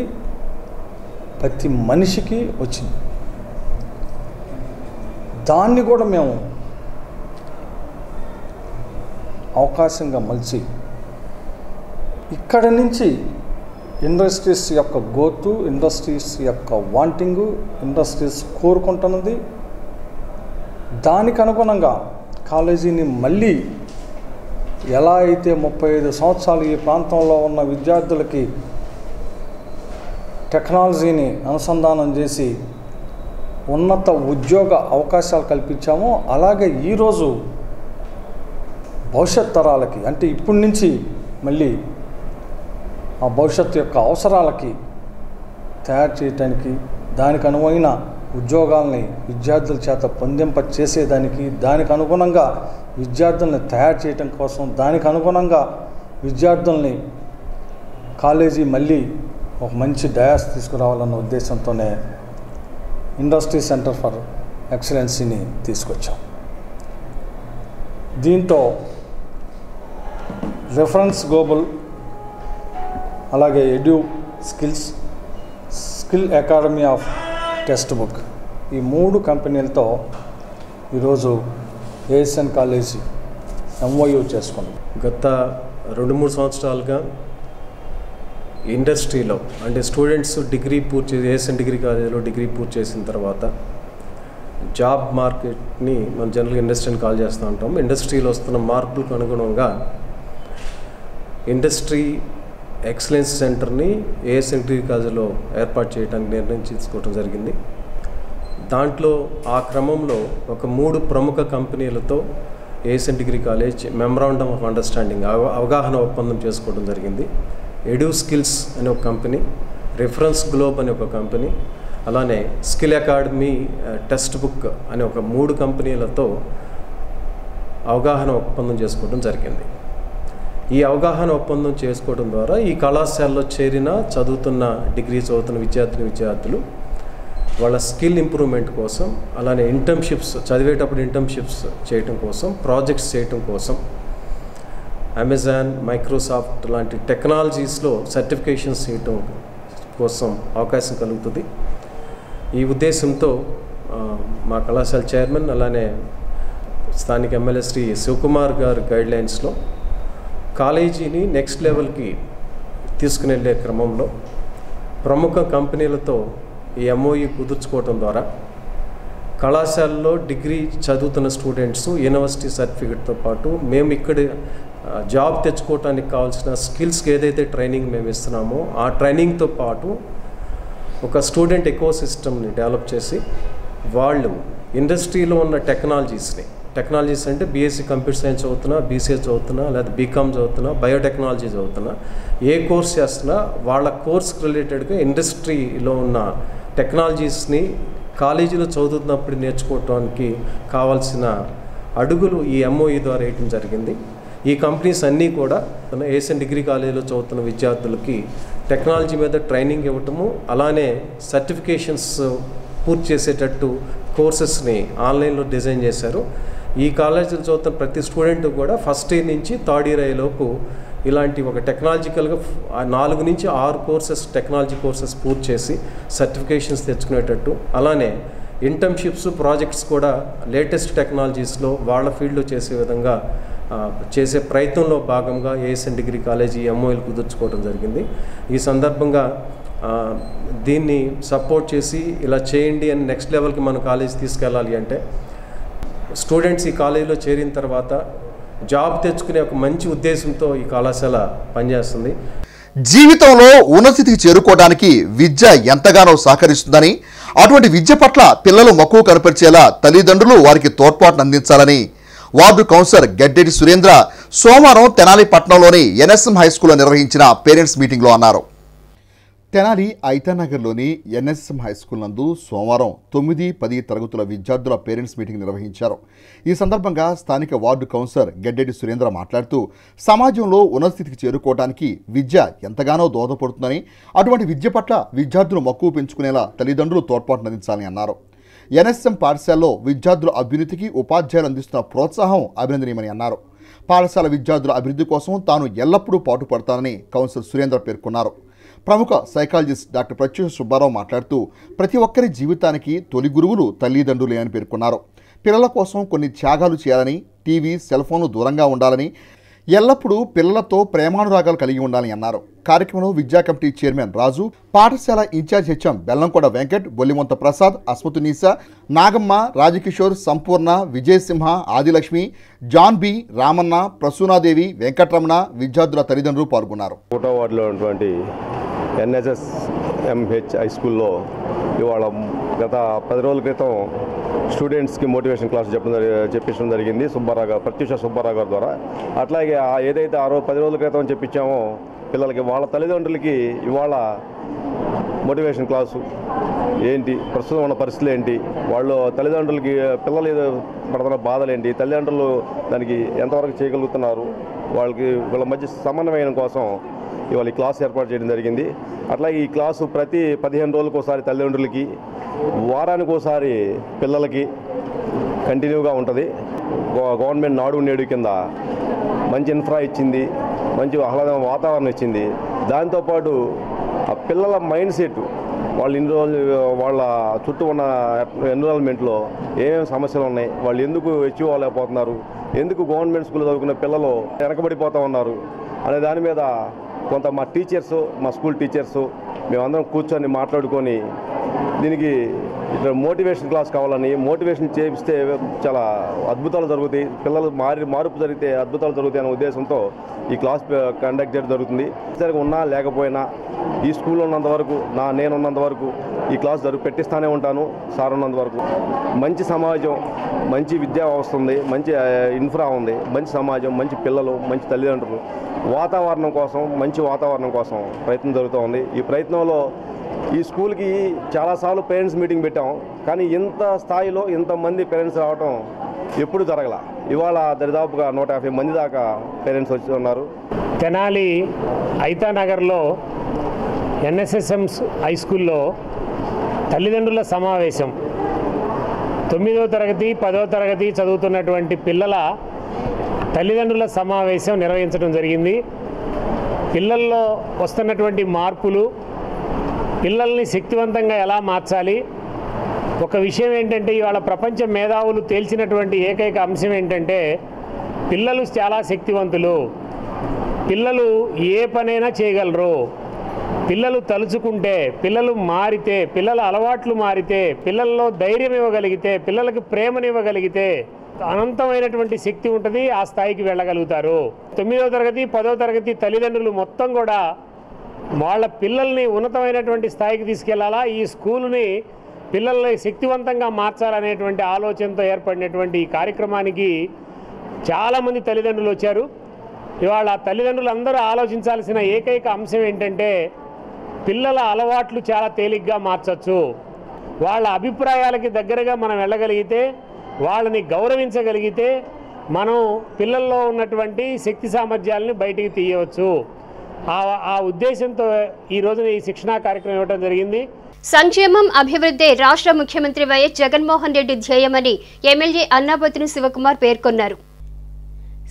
Speaker 24: ప్రతి మనిషికి వచ్చింది. దాన్ని కూడా మేము అవకాశంగా మలిచి ఇక్కడ నుంచి ఇండస్ట్రీస్ యొక్క గోతు ఇండస్ట్రీస్ యొక్క వాంటింగు ఇండస్ట్రీస్ కోరుకుంటున్నది. దానికి అనుగుణంగా కాలేజీని మళ్ళీ ఎలా అయితే ముప్పై ఐదు సంవత్సరాలు ఈ ప్రాంతంలో ఉన్న విద్యార్థులకి టెక్నాలజీని అనుసంధానం చేసి ఉన్నత ఉద్యోగ అవకాశాలు కల్పించామో అలాగే ఈరోజు భవిష్యత్ తరాలకి అంటే ఇప్పటి నుంచి మళ్ళీ ఆ భవిష్యత్తు యొక్క అవసరాలకి తయారు చేయటానికి దానికి అనువైన ఉద్యోగాల్ని విద్యార్థుల చేత పొందింప చేసేదానికి దానికి అనుగుణంగా విద్యార్థుల్ని తయారు చేయటం కోసం దానికి అనుగుణంగా విద్యార్థుల్ని కాలేజీ మళ్ళీ ఒక మంచి డయాస్ తీసుకురావాలన్న ఉద్దేశంతోనే ఇండస్ట్రీ సెంటర్ ఫర్ ఎక్సలెన్సీని తీసుకొచ్చాం. దీంతో రిఫరెన్స్ గ్లోబల్ అలాగే EduSkills skill academy of text book ఈ మూడు కంపెనీలతో ఈరోజు ఏఎస్ఎన్ కాలేజీ ఎంఓయూ చేసుకున్నాం.
Speaker 33: గత రెండు మూడు సంవత్సరాలుగా ఇండస్ట్రీలో అంటే స్టూడెంట్స్ డిగ్రీ పూర్తి ఏఎస్ఎన్ డిగ్రీ కాలేజీలో డిగ్రీ పూర్తి చేసిన తర్వాత జాబ్ మార్కెట్ని మనం జనరల్గా ఇండస్ట్రీని కాల్ చేస్తూ ఉంటాం. ఇండస్ట్రీలో వస్తున్న మార్పులకు అనుగుణంగా ఇండస్ట్రీ ఎక్సలెన్స్ సెంటర్ని ఏఎస్ఎన్ డిగ్రీ కాలేజీలో ఏర్పాటు చేయడానికి నిర్ణయం తీసుకోవడం జరిగింది. దాంట్లో ఆ క్రమంలో ఒక మూడు ప్రముఖ కంపెనీలతో ASN degree college memorandum of understanding అవ- అవగాహన ఒప్పందం చేసుకోవడం జరిగింది. ఎడ్యూ స్కిల్స్ అనే ఒక కంపెనీ రిఫరెన్స్ గ్లోబ్ అనే ఒక కంపెనీ అలానే స్కిల్ అకాడమీ టెక్స్ట్ బుక్ అనే ఒక మూడు కంపెనీలతో అవగాహన ఒప్పందం చేసుకోవడం జరిగింది. ఈ అవగాహన ఒప్పందం చేసుకోవడం ద్వారా ఈ కళాశాలలో చేరిన చదువుతున్న డిగ్రీ చదువుతున్న విద్యార్థిని విద్యార్థులు వాళ్ళ స్కిల్ ఇంప్రూవ్మెంట్ కోసం అలానే ఇంటర్న్షిప్స్ చదివేటప్పుడు ఇంటర్న్షిప్స్ చేయటం కోసం ప్రాజెక్ట్స్ చేయటం కోసం అమెజాన్ మైక్రోసాఫ్ట్ లాంటి టెక్నాలజీస్లో సర్టిఫికేషన్స్ చేయటం కోసం అవకాశం కలుగుతుంది. ఈ ఉద్దేశంతో మా కళాశాల చైర్మన్ అలానే స్థానిక ఎమ్మెల్యే శ్రీ శివకుమార్ గారి గైడ్లైన్స్లో కాలేజీని నెక్స్ట్ లెవెల్కి తీసుకుని వెళ్ళే క్రమంలో ప్రముఖ కంపెనీలతో ఈ ఎంఓఈ కుదుర్చుకోవటం ద్వారా కళాశాలలో డిగ్రీ చదువుతున్న స్టూడెంట్స్ యూనివర్సిటీ సర్టిఫికెట్తో పాటు మేము ఇక్కడ జాబ్ తెచ్చుకోవటానికి కావాల్సిన స్కిల్స్కి ఏదైతే ట్రైనింగ్ మేము ఇస్తున్నామో ఆ ట్రైనింగ్తో పాటు ఒక స్టూడెంట్ ఎకో సిస్టమ్ని డెవలప్ చేసి వాళ్ళు ఇండస్ట్రీలో ఉన్న టెక్నాలజీస్ని టెక్నాలజీస్ అంటే బీఎస్సీ కంప్యూటర్ సైన్స్ చదువుతున్నా బీసీఏ చదువుతున్నా లేదా బీకామ్ చదువుతున్నా బయోటెక్నాలజీ చదువుతున్నా ఏ కోర్స్ చేస్తున్నా వాళ్ళ కోర్స్కి రిలేటెడ్గా ఇండస్ట్రీలో ఉన్న టెక్నాలజీస్ని కాలేజీలో చదువుతున్నప్పుడు నేర్చుకోవటానికి కావాల్సిన అడుగులు ఈ ఎంఓఈ ద్వారా వేయటం జరిగింది. ఈ కంపెనీస్ అన్నీ కూడా తన ఏషియన్ డిగ్రీ కాలేజీలో చదువుతున్న విద్యార్థులకి టెక్నాలజీ మీద ట్రైనింగ్ ఇవ్వటము అలానే సర్టిఫికేషన్స్ పూర్తి చేసేటట్టు కోర్సెస్ని ఆన్లైన్లో డిజైన్ చేశారు. ఈ కాలేజీలో చదువుతున్న ప్రతి స్టూడెంట్ కూడా ఫస్ట్ ఇయర్ నుంచి థర్డ్ ఇయర్ అయ్యేలోపు ఇలాంటి ఒక టెక్నాలజికల్గా నాలుగు నుంచి ఆరు కోర్సెస్ టెక్నాలజీ కోర్సెస్ పూర్తి చేసి సర్టిఫికేషన్స్ తెచ్చుకునేటట్టు. అలానే ఇంటర్న్షిప్స్ ప్రాజెక్ట్స్ కూడా లేటెస్ట్ టెక్నాలజీస్లో వాళ్ళ ఫీల్డ్లో చేసే విధంగా చేసే ప్రయత్నంలో భాగంగా ఏఎస్ఎన్ డిగ్రీ కాలేజీ ఎంఓఎల్ కుదుర్చుకోవడం జరిగింది. ఈ సందర్భంగా దీన్ని సపోర్ట్ చేసి ఇలా చేయండి అని నెక్స్ట్ లెవెల్కి మన కాలేజ్ తీసుకెళ్ళాలి అంటే స్టూడెంట్స్ ఈ కాలేజీలో చేరిన తర్వాత జాబ్ తెచ్చుకునే ఒక మంచి ఉద్దేశంతో ఈ కళాశాల పనిచేస్తుంది.
Speaker 1: జీవితంలో ఉన్నతికి చేరుకోవడానికి విద్య ఎంతగానో సహకరిస్తుందని అటువంటి విద్య పట్ల పిల్లలు మక్కువ కనపరిచేలా తల్లిదండ్రులు వారికి తోడ్పాటును అందించాలని వార్డు కౌన్సిలర్ గడ్డెడి సురేంద్ర సోమవారం తెనాలి పట్టణంలోని ఎన్ఎస్ఎం హై స్కూల్లో నిర్వహించిన పేరెంట్స్ మీటింగ్లో అన్నారు. తెనాలి ఐతానగర్లోని ఎన్ఎస్ఎం హై స్కూల్ నందు సోమవారం తొమ్మిది పది తరగతుల విద్యార్థుల పేరెంట్స్ మీటింగ్ నిర్వహించారు. ఈ సందర్భంగా స్థానిక వార్డు కౌన్సిలర్ గడ్డెడ్డి సురేంద్ర మాట్లాడుతూ సమాజంలో ఉన్నతస్థితికి చేరుకోవడానికి విద్య ఎంతగానో దోహదపడుతుందని అటువంటి విద్య పట్ల విద్యార్థులు మక్కువ పెంచుకునేలా తల్లిదండ్రులు తోడ్పాటును అందించాలని అన్నారు. ఎన్ఎస్ఎం పాఠశాలలో విద్యార్థుల అభ్యున్నతికి ఉపాధ్యాయులు అందిస్తున్న ప్రోత్సాహం అభినందనీయమని అన్నారు. పాఠశాల విద్యార్థుల అభివృద్ధి కోసం తాను ఎల్లప్పుడూ పాటుపడతానని కౌన్సిలర్ సురేంద్ర పేర్కొన్నారు. ప్రముఖ సైకాలజిస్ట్ డాక్టర్ ప్రత్యూష సుబ్బారావు మాట్లాడుతూ ప్రతి ఒక్కరి జీవితానికి తొలి గురువులు తల్లిదండ్రులే అని పేర్కొన్నారు. పిల్లల కోసం కొన్ని త్యాగాలు చేయాలని టీవీ సెల్ ఫోన్లు దూరంగా ఉండాలని ఎల్లప్పుడూ పిల్లలతో ప్రేమానురాగాలు కలిగి ఉండాలని అన్నారు. కార్యక్రమంలో విద్యా కమిటీ చైర్మన్ రాజు పాఠశాల incharge HM Bellamkonda Venkat Bollimantha Prasad Asmatunisa Nagamma Rajkishore Sampoorna Vijayasimha Adilakshmi John B Ramanna Prasunadevi Venkataramana విద్యార్థుల తల్లిదండ్రులు పాల్గొన్నారు.
Speaker 34: ఉన్నటువంటి ఎన్ఎస్ఎస్ ఎంహెచ్ హై స్కూల్లో ఇవాళ గత పది రోజుల క్రితం స్టూడెంట్స్కి మోటివేషన్ క్లాస్ చెప్పడం జరి- చెప్పించడం జరిగింది సుబ్బారావు గారు ప్రత్యూష సుబ్బారావు గారి ద్వారా. అట్లాగే ఏదైతే ఆ రోజు పది రోజుల క్రితం చెప్పించామో పిల్లలకి వాళ్ళ తల్లిదండ్రులకి ఇవాళ మోటివేషన్ క్లాసు. ఏంటి? ప్రస్తుతం ఉన్న పరిస్థితులు ఏంటి? వాళ్ళు తల్లిదండ్రులకి పిల్లలు ఏదో పడుతున్న బాధలు ఏంటి తల్లిదండ్రులు దానికి ఎంతవరకు చేయగలుగుతున్నారు? వాళ్ళకి వీళ్ళ మధ్య సమన్వయం కోసం ఇవాళ ఈ క్లాస్ ఏర్పాటు చేయడం జరిగింది. అట్లా ఈ క్లాసు ప్రతి పదిహేను రోజులకు ఒకసారి తల్లిదండ్రులకి వారానికి ఒకసారి పిల్లలకి కంటిన్యూగా ఉంటుంది. గవర్నమెంట్ నాడు నేడు కింద మంచి ఇన్ఫ్రా ఇచ్చింది మంచి ఆహ్లాదమైన వాతావరణం ఇచ్చింది. దాంతోపాటు ఆ పిల్లల మైండ్ సెట్ వాళ్ళు ఇన్ని రోజులు వాళ్ళ చుట్టూ ఉన్న ఎన్విరాన్మెంట్లో ఏమేమి సమస్యలు ఉన్నాయి వాళ్ళు ఎందుకు అచీవ్ అవ్వలేకపోతున్నారు ఎందుకు గవర్నమెంట్ స్కూల్ చదువుకున్న పిల్లలు వెనకబడిపోతూ ఉన్నారు అనే దాని మీద కొంత మా టీచర్స్ మా స్కూల్ టీచర్స్ మేమందరం కూర్చొని మాట్లాడుకొని దీనికి ఇక్కడ మోటివేషన్ క్లాస్ కావాలని మోటివేషన్ చేపిస్తే చాలా అద్భుతాలు జరుగుతాయి. పిల్లలు మారి మార్పు జరిగితే అద్భుతాలు జరుగుతాయి అనే ఉద్దేశంతో ఈ క్లాస్ కండక్ట్ చేయడం జరుగుతుంది. సరే ఉన్నా లేకపోయినా ఈ స్కూల్లో ఉన్నంత వరకు నా నేను ఉన్నంత వరకు ఈ క్లాస్ జరుగు పెట్టిస్తానే ఉంటాను సార్ ఉన్నంత వరకు. మంచి సమాజం మంచి విద్యా వ్యవస్థ ఉంది మంచి ఇన్ఫ్రా ఉంది మంచి సమాజం మంచి పిల్లలు మంచి తల్లిదండ్రులు. వాతావరణం కోసం మంచి వాతావరణం కోసం ప్రయత్నం జరుగుతూ ఉంది. ఈ ప్రయత్నంలో ఈ స్కూల్కి చాలాసార్లు పేరెంట్స్ మీటింగ్ పెట్టాం. కానీ ఇంత స్థాయిలో ఇంతమంది పేరెంట్స్ రావటం ఎప్పుడు జరగల. ఇవాళ దరిదాపుగా నూట యాభై మంది దాకా పేరెంట్స్ వచ్చి ఉన్నారు.
Speaker 35: తెనాలి ఐతానగర్లో ఎన్ఎస్ఎస్ఎం హై స్కూల్లో తల్లిదండ్రుల సమావేశం. తొమ్మిదో తరగతి పదో తరగతి చదువుతున్నటువంటి పిల్లల తల్లిదండ్రుల సమావేశం నిర్వహించడం జరిగింది. పిల్లల్లో వస్తున్నటువంటి మార్పులు పిల్లల్ని శక్తివంతంగా ఎలా మార్చాలి? ఒక విషయం ఏంటంటే ఇవాళ ప్రపంచ మేధావులు తేల్చినటువంటి ఏకైక అంశం ఏంటంటే పిల్లలు చాలా శక్తివంతులు. పిల్లలు ఏ పనైనా చేయగలరు. పిల్లలు తలుచుకుంటే పిల్లలు మారితే పిల్లల అలవాట్లు మారితే పిల్లల్లో ధైర్యం ఇవ్వగలిగితే పిల్లలకు ప్రేమనివ్వగలిగితే అనంతమైనటువంటి శక్తి ఉంటుంది ఆ స్థాయికి వెళ్ళగలుగుతారు. తొమ్మిదవ తరగతి పదవ తరగతి తల్లిదండ్రులు మొత్తం కూడా వాళ్ళ పిల్లల్ని ఉన్నతమైనటువంటి స్థాయికి తీసుకెళ్ళాలా? ఈ స్కూల్ని పిల్లల్ని శక్తివంతంగా మార్చాలనేటువంటి ఆలోచనతో ఏర్పడినటువంటి ఈ కార్యక్రమానికి చాలామంది తల్లిదండ్రులు వచ్చారు. ఇవాళ తల్లిదండ్రులందరూ ఆలోచించాల్సిన ఏకైక అంశం ఏంటంటే పిల్లల అలవాట్లు చాలా తేలిగ్గా మార్చచ్చు. వాళ్ళ అభిప్రాయాలకి దగ్గరగా మనం వెళ్ళగలిగితే వాళ్ళని గౌరవించగలిగితే మనం పిల్లల్లో ఉన్నటువంటి శక్తి సామర్థ్యాలని బయటికి తీయవచ్చు. ఆ ఆ ఉద్దేశంతో ఈ రోజున ఈ శిక్షణా కార్యక్రమం ఇవ్వడం జరిగింది.
Speaker 23: సంక్షేమం అభివృద్ధి రాష్ట్ర ముఖ్యమంత్రి వైఎస్ జగన్మోహన్ రెడ్డి ధ్యేయమని ఎమ్మెల్యే అన్నాపతిని శివకుమార్ పేర్కొన్నారు.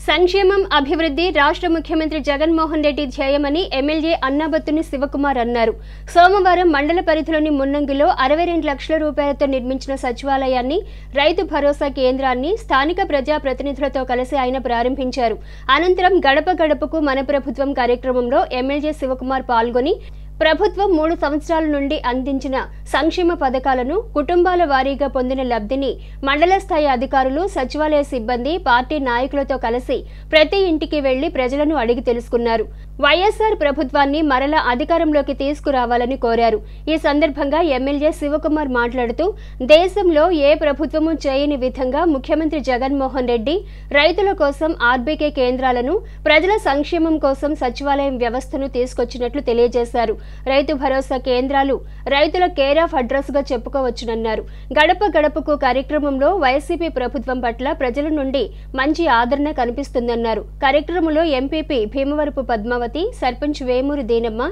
Speaker 23: సంక్షేమం అభివృద్ధి రాష్ట్ర ముఖ్యమంత్రి జగన్మోహన్ రెడ్డి ధ్యేయమని ఎమ్మెల్యే అన్నాబత్తుని శివకుమార్ అన్నారు. సోమవారం మండల పరిధిలోని మున్నంగిలో అరవై రెండు లక్షల రూపాయలతో నిర్మించిన సచివాలయాన్ని రైతు భరోసా కేంద్రాన్ని స్థానిక ప్రజాప్రతినిధులతో కలిసి ఆయన ప్రారంభించారు. అనంతరం గడప గడపకు మన ప్రభుత్వం కార్యక్రమంలో ఎమ్మెల్యే శివకుమార్ పాల్గొని ప్రభుత్వం మూడు సంవత్సరాల నుండి అందించిన సంక్షేమ పథకాలను కుటుంబాల వారీగా పొందిన లబ్ధిని మండల స్థాయి అధికారులు సచివాలయ సిబ్బంది పార్టీ నాయకులతో కలిసి ప్రతి ఇంటికి వెళ్ళి ప్రజలను అడిగి తెలుసుకున్నారు. వైఎస్ఆర్ ప్రభుత్వాన్ని మరలా అధికారంలోకి తీసుకురావాలని కోరారు. ఈ సందర్భంగా ఎమ్మెల్యే శివకుమార్ మాట్లాడుతూ దేశంలో ఏ ప్రభుత్వము చేయని విధంగా ముఖ్యమంత్రి జగన్మోహన్ రెడ్డి రైతుల కోసం ఆర్బీకే కేంద్రాలను ప్రజల సంక్షేమం కోసం సచివాలయం వ్యవస్థను తీసుకొచ్చినట్లు తెలియజేశారు. రైతు భరోసా కేంద్రాలు రైతుల కేర్ ఆఫ్ అడ్రస్గా చెప్పుకోవచ్చునన్నారు. గడప గడపకు కార్యక్రమంలో వైసీపీ ప్రభుత్వం పట్ల ప్రజల నుండి మంచి ఆదరణ కనిపిస్తుందన్నారు. కార్యక్రమంలో ఎంపీపీ భీమవరపు పద్మావతి సర్పంచ్ వేమూరు దీనమ్మ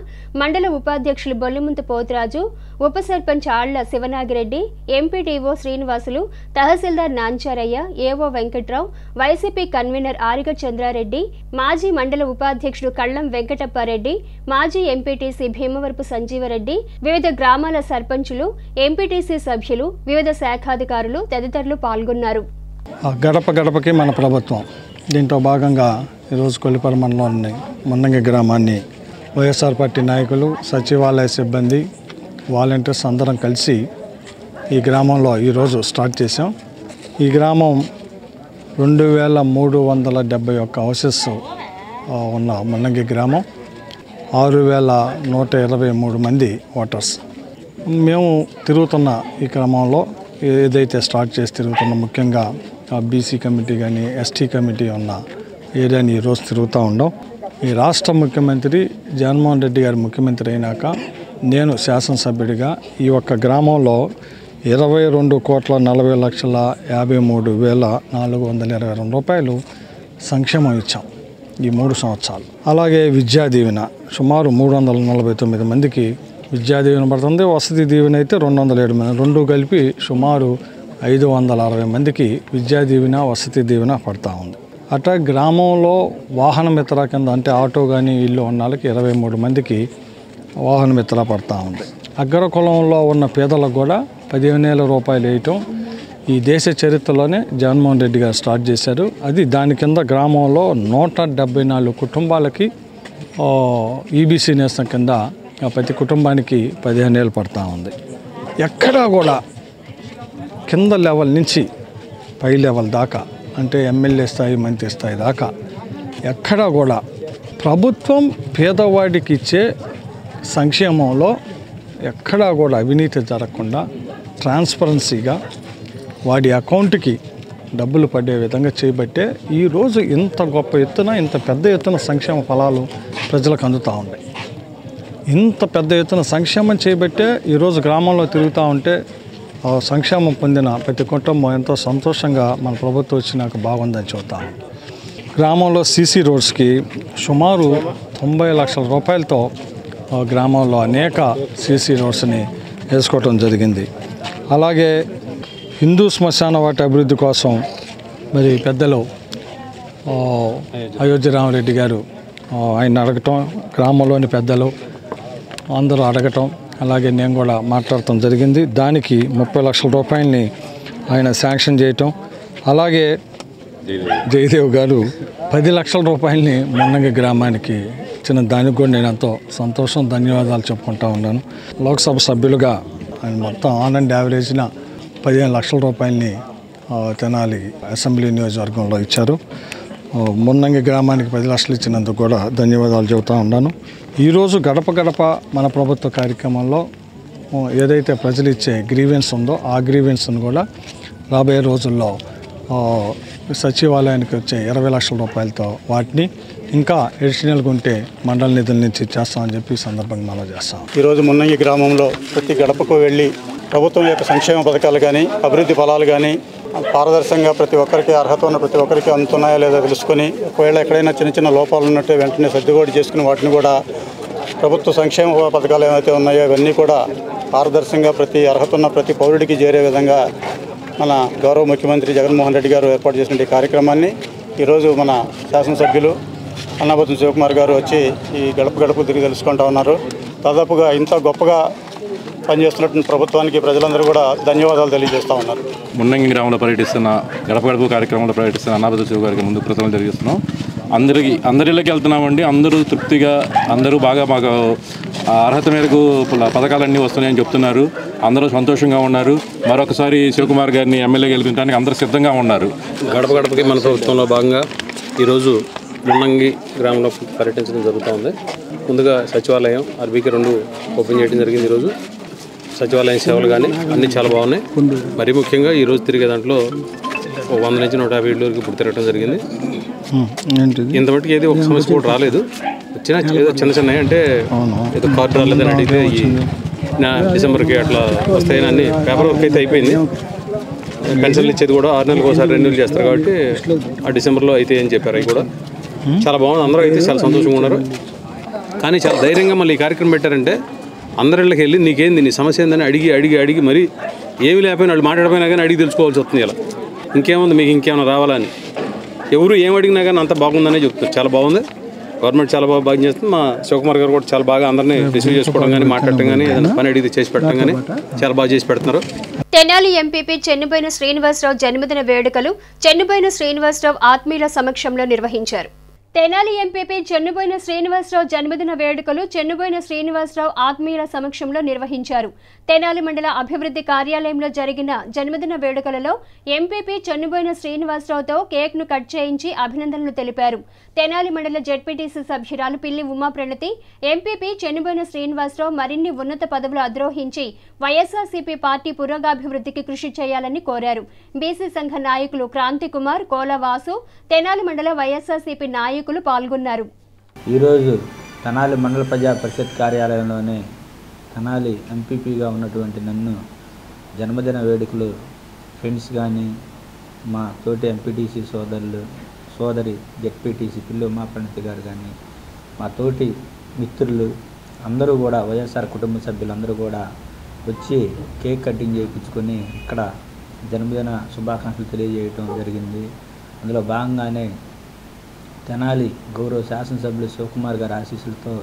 Speaker 23: మండల ఉపాధ్యక్షులు బొల్లిముంత పోతురాజు ఉప sarpanch Alla Sivanagireddy MPDO Srinivasulu tahsildar Nancharaiah AO Venkatrao YCP convener Ariga Chandrareddy మాజీ మండల ఉపాధ్యక్షుడు కళ్ళం వెంకటప్పారెడ్డి మాజీ ఎంపీటీసీ భీమవరపు సంజీవరెడ్డి వివిధ గ్రామాల సర్పంచులు ఎంపీటీసీ సభ్యులు వివిధ శాఖాధికారులు తదితరులు పాల్గొన్నారు.
Speaker 24: గడప గడపకి మన ప్రభుత్వం. దీంట్లో భాగంగా ఈరోజు కొల్లిపర మండలంలోని మున్నంగి గ్రామాన్ని వైఎస్ఆర్ పార్టీ నాయకులు సచివాలయ సిబ్బంది వాలంటీర్స్ అందరం కలిసి ఈ గ్రామంలో ఈరోజు స్టార్ట్ చేశాం. ఈ గ్రామం రెండు వేల మూడు వందల డెబ్బై ఒక్క హౌసెస్ ఉన్న మున్నంగి గ్రామం. ఆరు వేల నూట ఇరవై మూడు మంది ఓటర్స్. మేము తిరుగుతున్న ఈ క్రమంలో ఏదైతే స్టార్ట్ చేసి తిరుగుతున్న ముఖ్యంగా బీసీ కమిటీ కానీ ఎస్టీ కమిటీ ఉన్న ఏరియాని ఈరోజు తిరుగుతూ ఉండం. ఈ రాష్ట్ర ముఖ్యమంత్రి జగన్మోహన్ రెడ్డి గారు ముఖ్యమంత్రి అయినాక నేను శాసనసభ్యుడిగా ఈ ఒక్క గ్రామంలో ఇరవై రెండు కోట్ల నలభై లక్షల యాభై మూడు వేల నాలుగు వందల ఇరవై రెండు రూపాయలు సంక్షేమం ఇచ్చాం ఈ మూడు సంవత్సరాలు. అలాగే విద్యా దీవెన సుమారు మూడు వందల నలభై తొమ్మిది మందికి విద్యా దీవెన పడుతుంది. వసతి దీవెన అయితే రెండు వందల ఏడు మంది రెండు కలిపి సుమారు ఐదు వందల అరవై మందికి విద్యా దీవెన వసతి దీవెన పడతా ఉంది. అట్లా గ్రామంలో వాహన మిత్ర కింద అంటే ఆటో కానీ ఇల్లు ఉన్న వాళ్ళకి ఇరవై మూడు మందికి వాహన మిత్ర పడతా ఉంది. అగ్ర కులంలో ఉన్న పేదలకు కూడా పదిహేను వేల రూపాయలు వేయటం ఈ దేశ చరిత్రలోనే జగన్మోహన్ రెడ్డి గారు స్టార్ట్ చేశారు. అది దాని కింద గ్రామంలో నూట డెబ్బై నాలుగు కుటుంబాలకి ఈబీసీ నేస్తం కింద ప్రతి కుటుంబానికి పదిహేను వేలు పడతా ఉంది. ఎక్కడా కూడా కింద లెవెల్ నుంచి పై లెవెల్ దాకా అంటే ఎమ్మెల్యే స్థాయి మంత్రి స్థాయి దాకా ఎక్కడా కూడా ప్రభుత్వం పేదవాడికి ఇచ్చే సంక్షేమంలో ఎక్కడా కూడా అవినీతి జరగకుండా ట్రాన్స్పరెన్సీగా వాడి అకౌంట్కి డబ్బులు పడే విధంగా చేయబట్టే ఈరోజు ఇంత గొప్ప ఎత్తున ఇంత పెద్ద ఎత్తున సంక్షేమ ఫలాలు ప్రజలకు అందుతూ ఉన్నాయి. ఇంత పెద్ద ఎత్తున సంక్షేమం చేయబట్టే ఈరోజు గ్రామంలో తిరుగుతూ ఉంటే సంక్షేమం పొందిన ప్రతి కుటుంబం ఎంతో సంతోషంగా మన ప్రభుత్వం వచ్చినాక బాగుందని చూద్దాం గ్రామంలో సీసీ రోడ్స్కి సుమారు తొంభై లక్షల రూపాయలతో గ్రామంలో అనేక సీసీ రోడ్స్ని వేసుకోవటం జరిగింది. అలాగే హిందూ శ్మశాన వాటి అభివృద్ధి కోసం మరి పెద్దలు అయోధ్య రామరెడ్డి గారు ఆయన అడగటం గ్రామంలోని పెద్దలు అందరూ అడగటం అలాగే నేను కూడా మాట్లాడటం జరిగింది. దానికి ముప్పై లక్షల రూపాయలని ఆయన శాంక్షన్ చేయటం. అలాగే జయదేవ్ గారు పది లక్షల రూపాయలని మొన్నగి గ్రామానికి ఇచ్చిన దానికి కూడా నేను ఎంతో సంతోషం ధన్యవాదాలు చెప్పుకుంటా ఉన్నాను. లోక్సభ సభ్యులుగా ఆయన మొత్తం ఆన్ అండ్ యావరేజ్న పదిహేను లక్షల రూపాయలని తినాలి తెనాలి అసెంబ్లీ నియోజకవర్గంలో ఇచ్చారు. మున్నంగి గ్రామానికి పది లక్షలు ఇచ్చినందుకు కూడా ధన్యవాదాలు చెబుతూ ఉన్నాను. ఈరోజు గడప గడప మన ప్రభుత్వ కార్యక్రమంలో ఏదైతే ప్రజలు ఇచ్చే గ్రీవెన్స్ ఉందో ఆ గ్రీవెన్స్ను కూడా రాబోయే రోజుల్లో సచివాలయానికి వచ్చే ఇరవై లక్షల రూపాయలతో వాటిని ఇంకా ఎడిషనల్గా ఉంటే మండల నిధుల నుంచి చేస్తామని చెప్పి సందర్భంగా మనం చేస్తాం.
Speaker 25: ఈరోజు మున్నంగి గ్రామంలో ప్రతి గడపకు వెళ్ళి ప్రభుత్వం యొక్క సంక్షేమ పథకాలు కానీ అభివృద్ధి ఫలాలు కానీ పారదర్శకంగా ప్రతి ఒక్కరికి అర్హత ఉన్న ప్రతి ఒక్కరికి అందుతున్నాయా లేదా తెలుసుకొని ఒకవేళ ఎక్కడైనా చిన్న చిన్న లోపాలు ఉన్నట్టే వెంటనే సర్దుబాటు చేసుకుని వాటిని కూడా ప్రభుత్వ సంక్షేమ పథకాలు ఏమైతే ఉన్నాయో అవన్నీ కూడా పారదర్శకంగా ప్రతి అర్హత ఉన్న ప్రతి పౌరుడికి చేరే విధంగా మన గౌరవ ముఖ్యమంత్రి జగన్మోహన్ రెడ్డి గారు ఏర్పాటు చేసిన ఈ కార్యక్రమాన్ని ఈరోజు మన శాసనసభ్యులు అన్నాబతుని శివకుమార్ గారు వచ్చి ఈ గడప గడప తిరిగి తెలుసుకుంటా ఉన్నారు. దాదాపుగా ఇంత గొప్పగా పనిచేస్తున్నటువంటి ప్రభుత్వానికి ప్రజలందరూ కూడా ధన్యవాదాలు తెలియజేస్తూ ఉన్నారు.
Speaker 36: మున్నంగి గ్రామంలో పర్యటిస్తున్న గడప గడప కార్యక్రమంలో పర్యటిస్తున్న అన్నాబద్ద శివ గారికి ముందు కృతజ్ఞతలు తెలియజేస్తున్నాం. అందరికి అందరిలోకి వెళ్తున్నామండి. అందరూ తృప్తిగా అందరూ బాగా మాకు అర్హత మేరకు పథకాలన్నీ వస్తున్నాయని చెప్తున్నారు. అందరూ సంతోషంగా ఉన్నారు. మరొకసారి శివకుమార్ గారిని ఎమ్మెల్యే గెలిపించడానికి అందరూ సిద్ధంగా ఉన్నారు.
Speaker 26: గడప గడపకి మన ప్రభుత్వంలో భాగంగా ఈరోజు మున్నంగి గ్రామంలో పర్యటించడం జరుగుతూ ఉంది ముందుగా సచివాలయం ఆర్బీకి రెండు ఓపెన్ చేయడం జరిగింది ఈరోజు. సచివాలయం సేవలు కానీ అన్నీ చాలా బాగున్నాయి. మరీ ముఖ్యంగా ఈరోజు తిరిగే దాంట్లో ఒక వంద నుంచి నూట యాభై ఇళ్ళు వరకు ఇప్పుడు తిరగడం జరిగింది. ఇంతమట్టుకు ఏది ఒక సమస్య కూడా రాలేదు. వచ్చిన ఏదో చిన్న చిన్న అంటే ఏదో కార్డు రాలేదని అడిగితే ఈ డిసెంబర్కి అట్లా వస్తాయని అన్ని పేపర్ వర్క్ అయితే అయిపోయింది. పెన్షన్లు ఇచ్చేది కూడా ఆరు నెలలకు ఒకసారి రెన్యూల్ చేస్తారు కాబట్టి ఆ డిసెంబర్లో అయితే అని చెప్పారు అవి కూడా. చాలా బాగుంది. అందరూ అయితే చాలా సంతోషంగా ఉన్నారు. కానీ చాలా ధైర్యంగా మళ్ళీ ఈ కార్యక్రమం పెట్టారంటే అందరిళ్ళకి వెళ్ళి నీకేంది నీ సమస్య ఏందని అడిగి అడిగి అడిగి మరి ఏమి లేకపోయినా వాళ్ళు మాట్లాడపోయినా కానీ అడిగి తెలుసుకోవాల్సి వస్తుంది ఇలా. ఇంకేముంది మీకు ఇంకేమైనా రావాలని ఎవరు ఏం అడిగినా కానీ అంత బాగుందనే చెప్తున్నారు చాలా బాగుంది. గవర్నమెంట్ చాలా బాగా బాగా చేస్తుంది. మా శివకుమార్ గారు కూడా చాలా బాగా అందరినీ రిసీవ్ చేసుకోవడం కానీ మాట్లాడటం కానీ ఏదైనా పని అడిగితే చేసి పెట్టడం కానీ చాలా బాగా చేసి పెడుతున్నారు.
Speaker 23: తెనాలి ఎంపీపీ చెన్నుబోయిన శ్రీనివాసరావు జన్మదిన వేడుకలు చెన్నుబోయిన శ్రీనివాసరావు ఆత్మీయుల సమక్షంలో నిర్వహించారు. తెనాలి ఎంపీపీ చెన్నుబోయిన శ్రీనివాసరావు జన్మదిన వేడుకలు చెన్నుబోయిన శ్రీనివాసరావు ఆత్మీయుల సమక్షంలో నిర్వహించారు. తెనాలి మండల అభివృద్ధి కార్యాలయంలో జరిగిన జన్మదిన వేడుకలలో ఎంపీపీ చెన్నుబోయిన శ్రీనివాసరావుతో కేక్ను కట్ చేయించి అభినందనలు తెలిపారు. తెనాలి మండల జెడ్పీటీసీ సభ్యురాలు పిల్లి ఉమా ప్రణతి ఎంపీపీ చెన్నుబోయిన శ్రీనివాసరావు మరిన్ని ఉన్నత పదవులు అధిరోహించి వైఎస్ఆర్సీపీ పార్టీ పురోగాభివృద్ధికి కృషి చేయాలని కోరారు. బీసీ సంఘ నాయకులు క్రాంతికుమార్ కోలవాసు తెనాలి మండల వైఎస్ఆర్సీపీ నాయకులు పాల్గొన్నారు.
Speaker 37: ఈరోజు తెనాలి మండల ప్రజా పరిషత్ కార్యాలయంలోనే తెనాలి ఎంపీపీగా ఉన్నటువంటి నన్ను జన్మదిన వేడుకలు ఫ్రెండ్స్ కానీ మా తోటి ఎంపీటీసీ సోదరులు సోదరి జెడ్పీటీసీ పిల్లు మా ప్రణితి గారు కానీ మా తోటి మిత్రులు అందరూ కూడా వైఎస్ఆర్ కుటుంబ సభ్యులందరూ కూడా వచ్చి కేక్ కటింగ్ చేయించుకొని ఇక్కడ జన్మదిన శుభాకాంక్షలు తెలియజేయటం జరిగింది. అందులో భాగంగానే తెనాలి గౌరవ శాసనసభ్యులు శివకుమార్ గారి ఆశీస్సులతో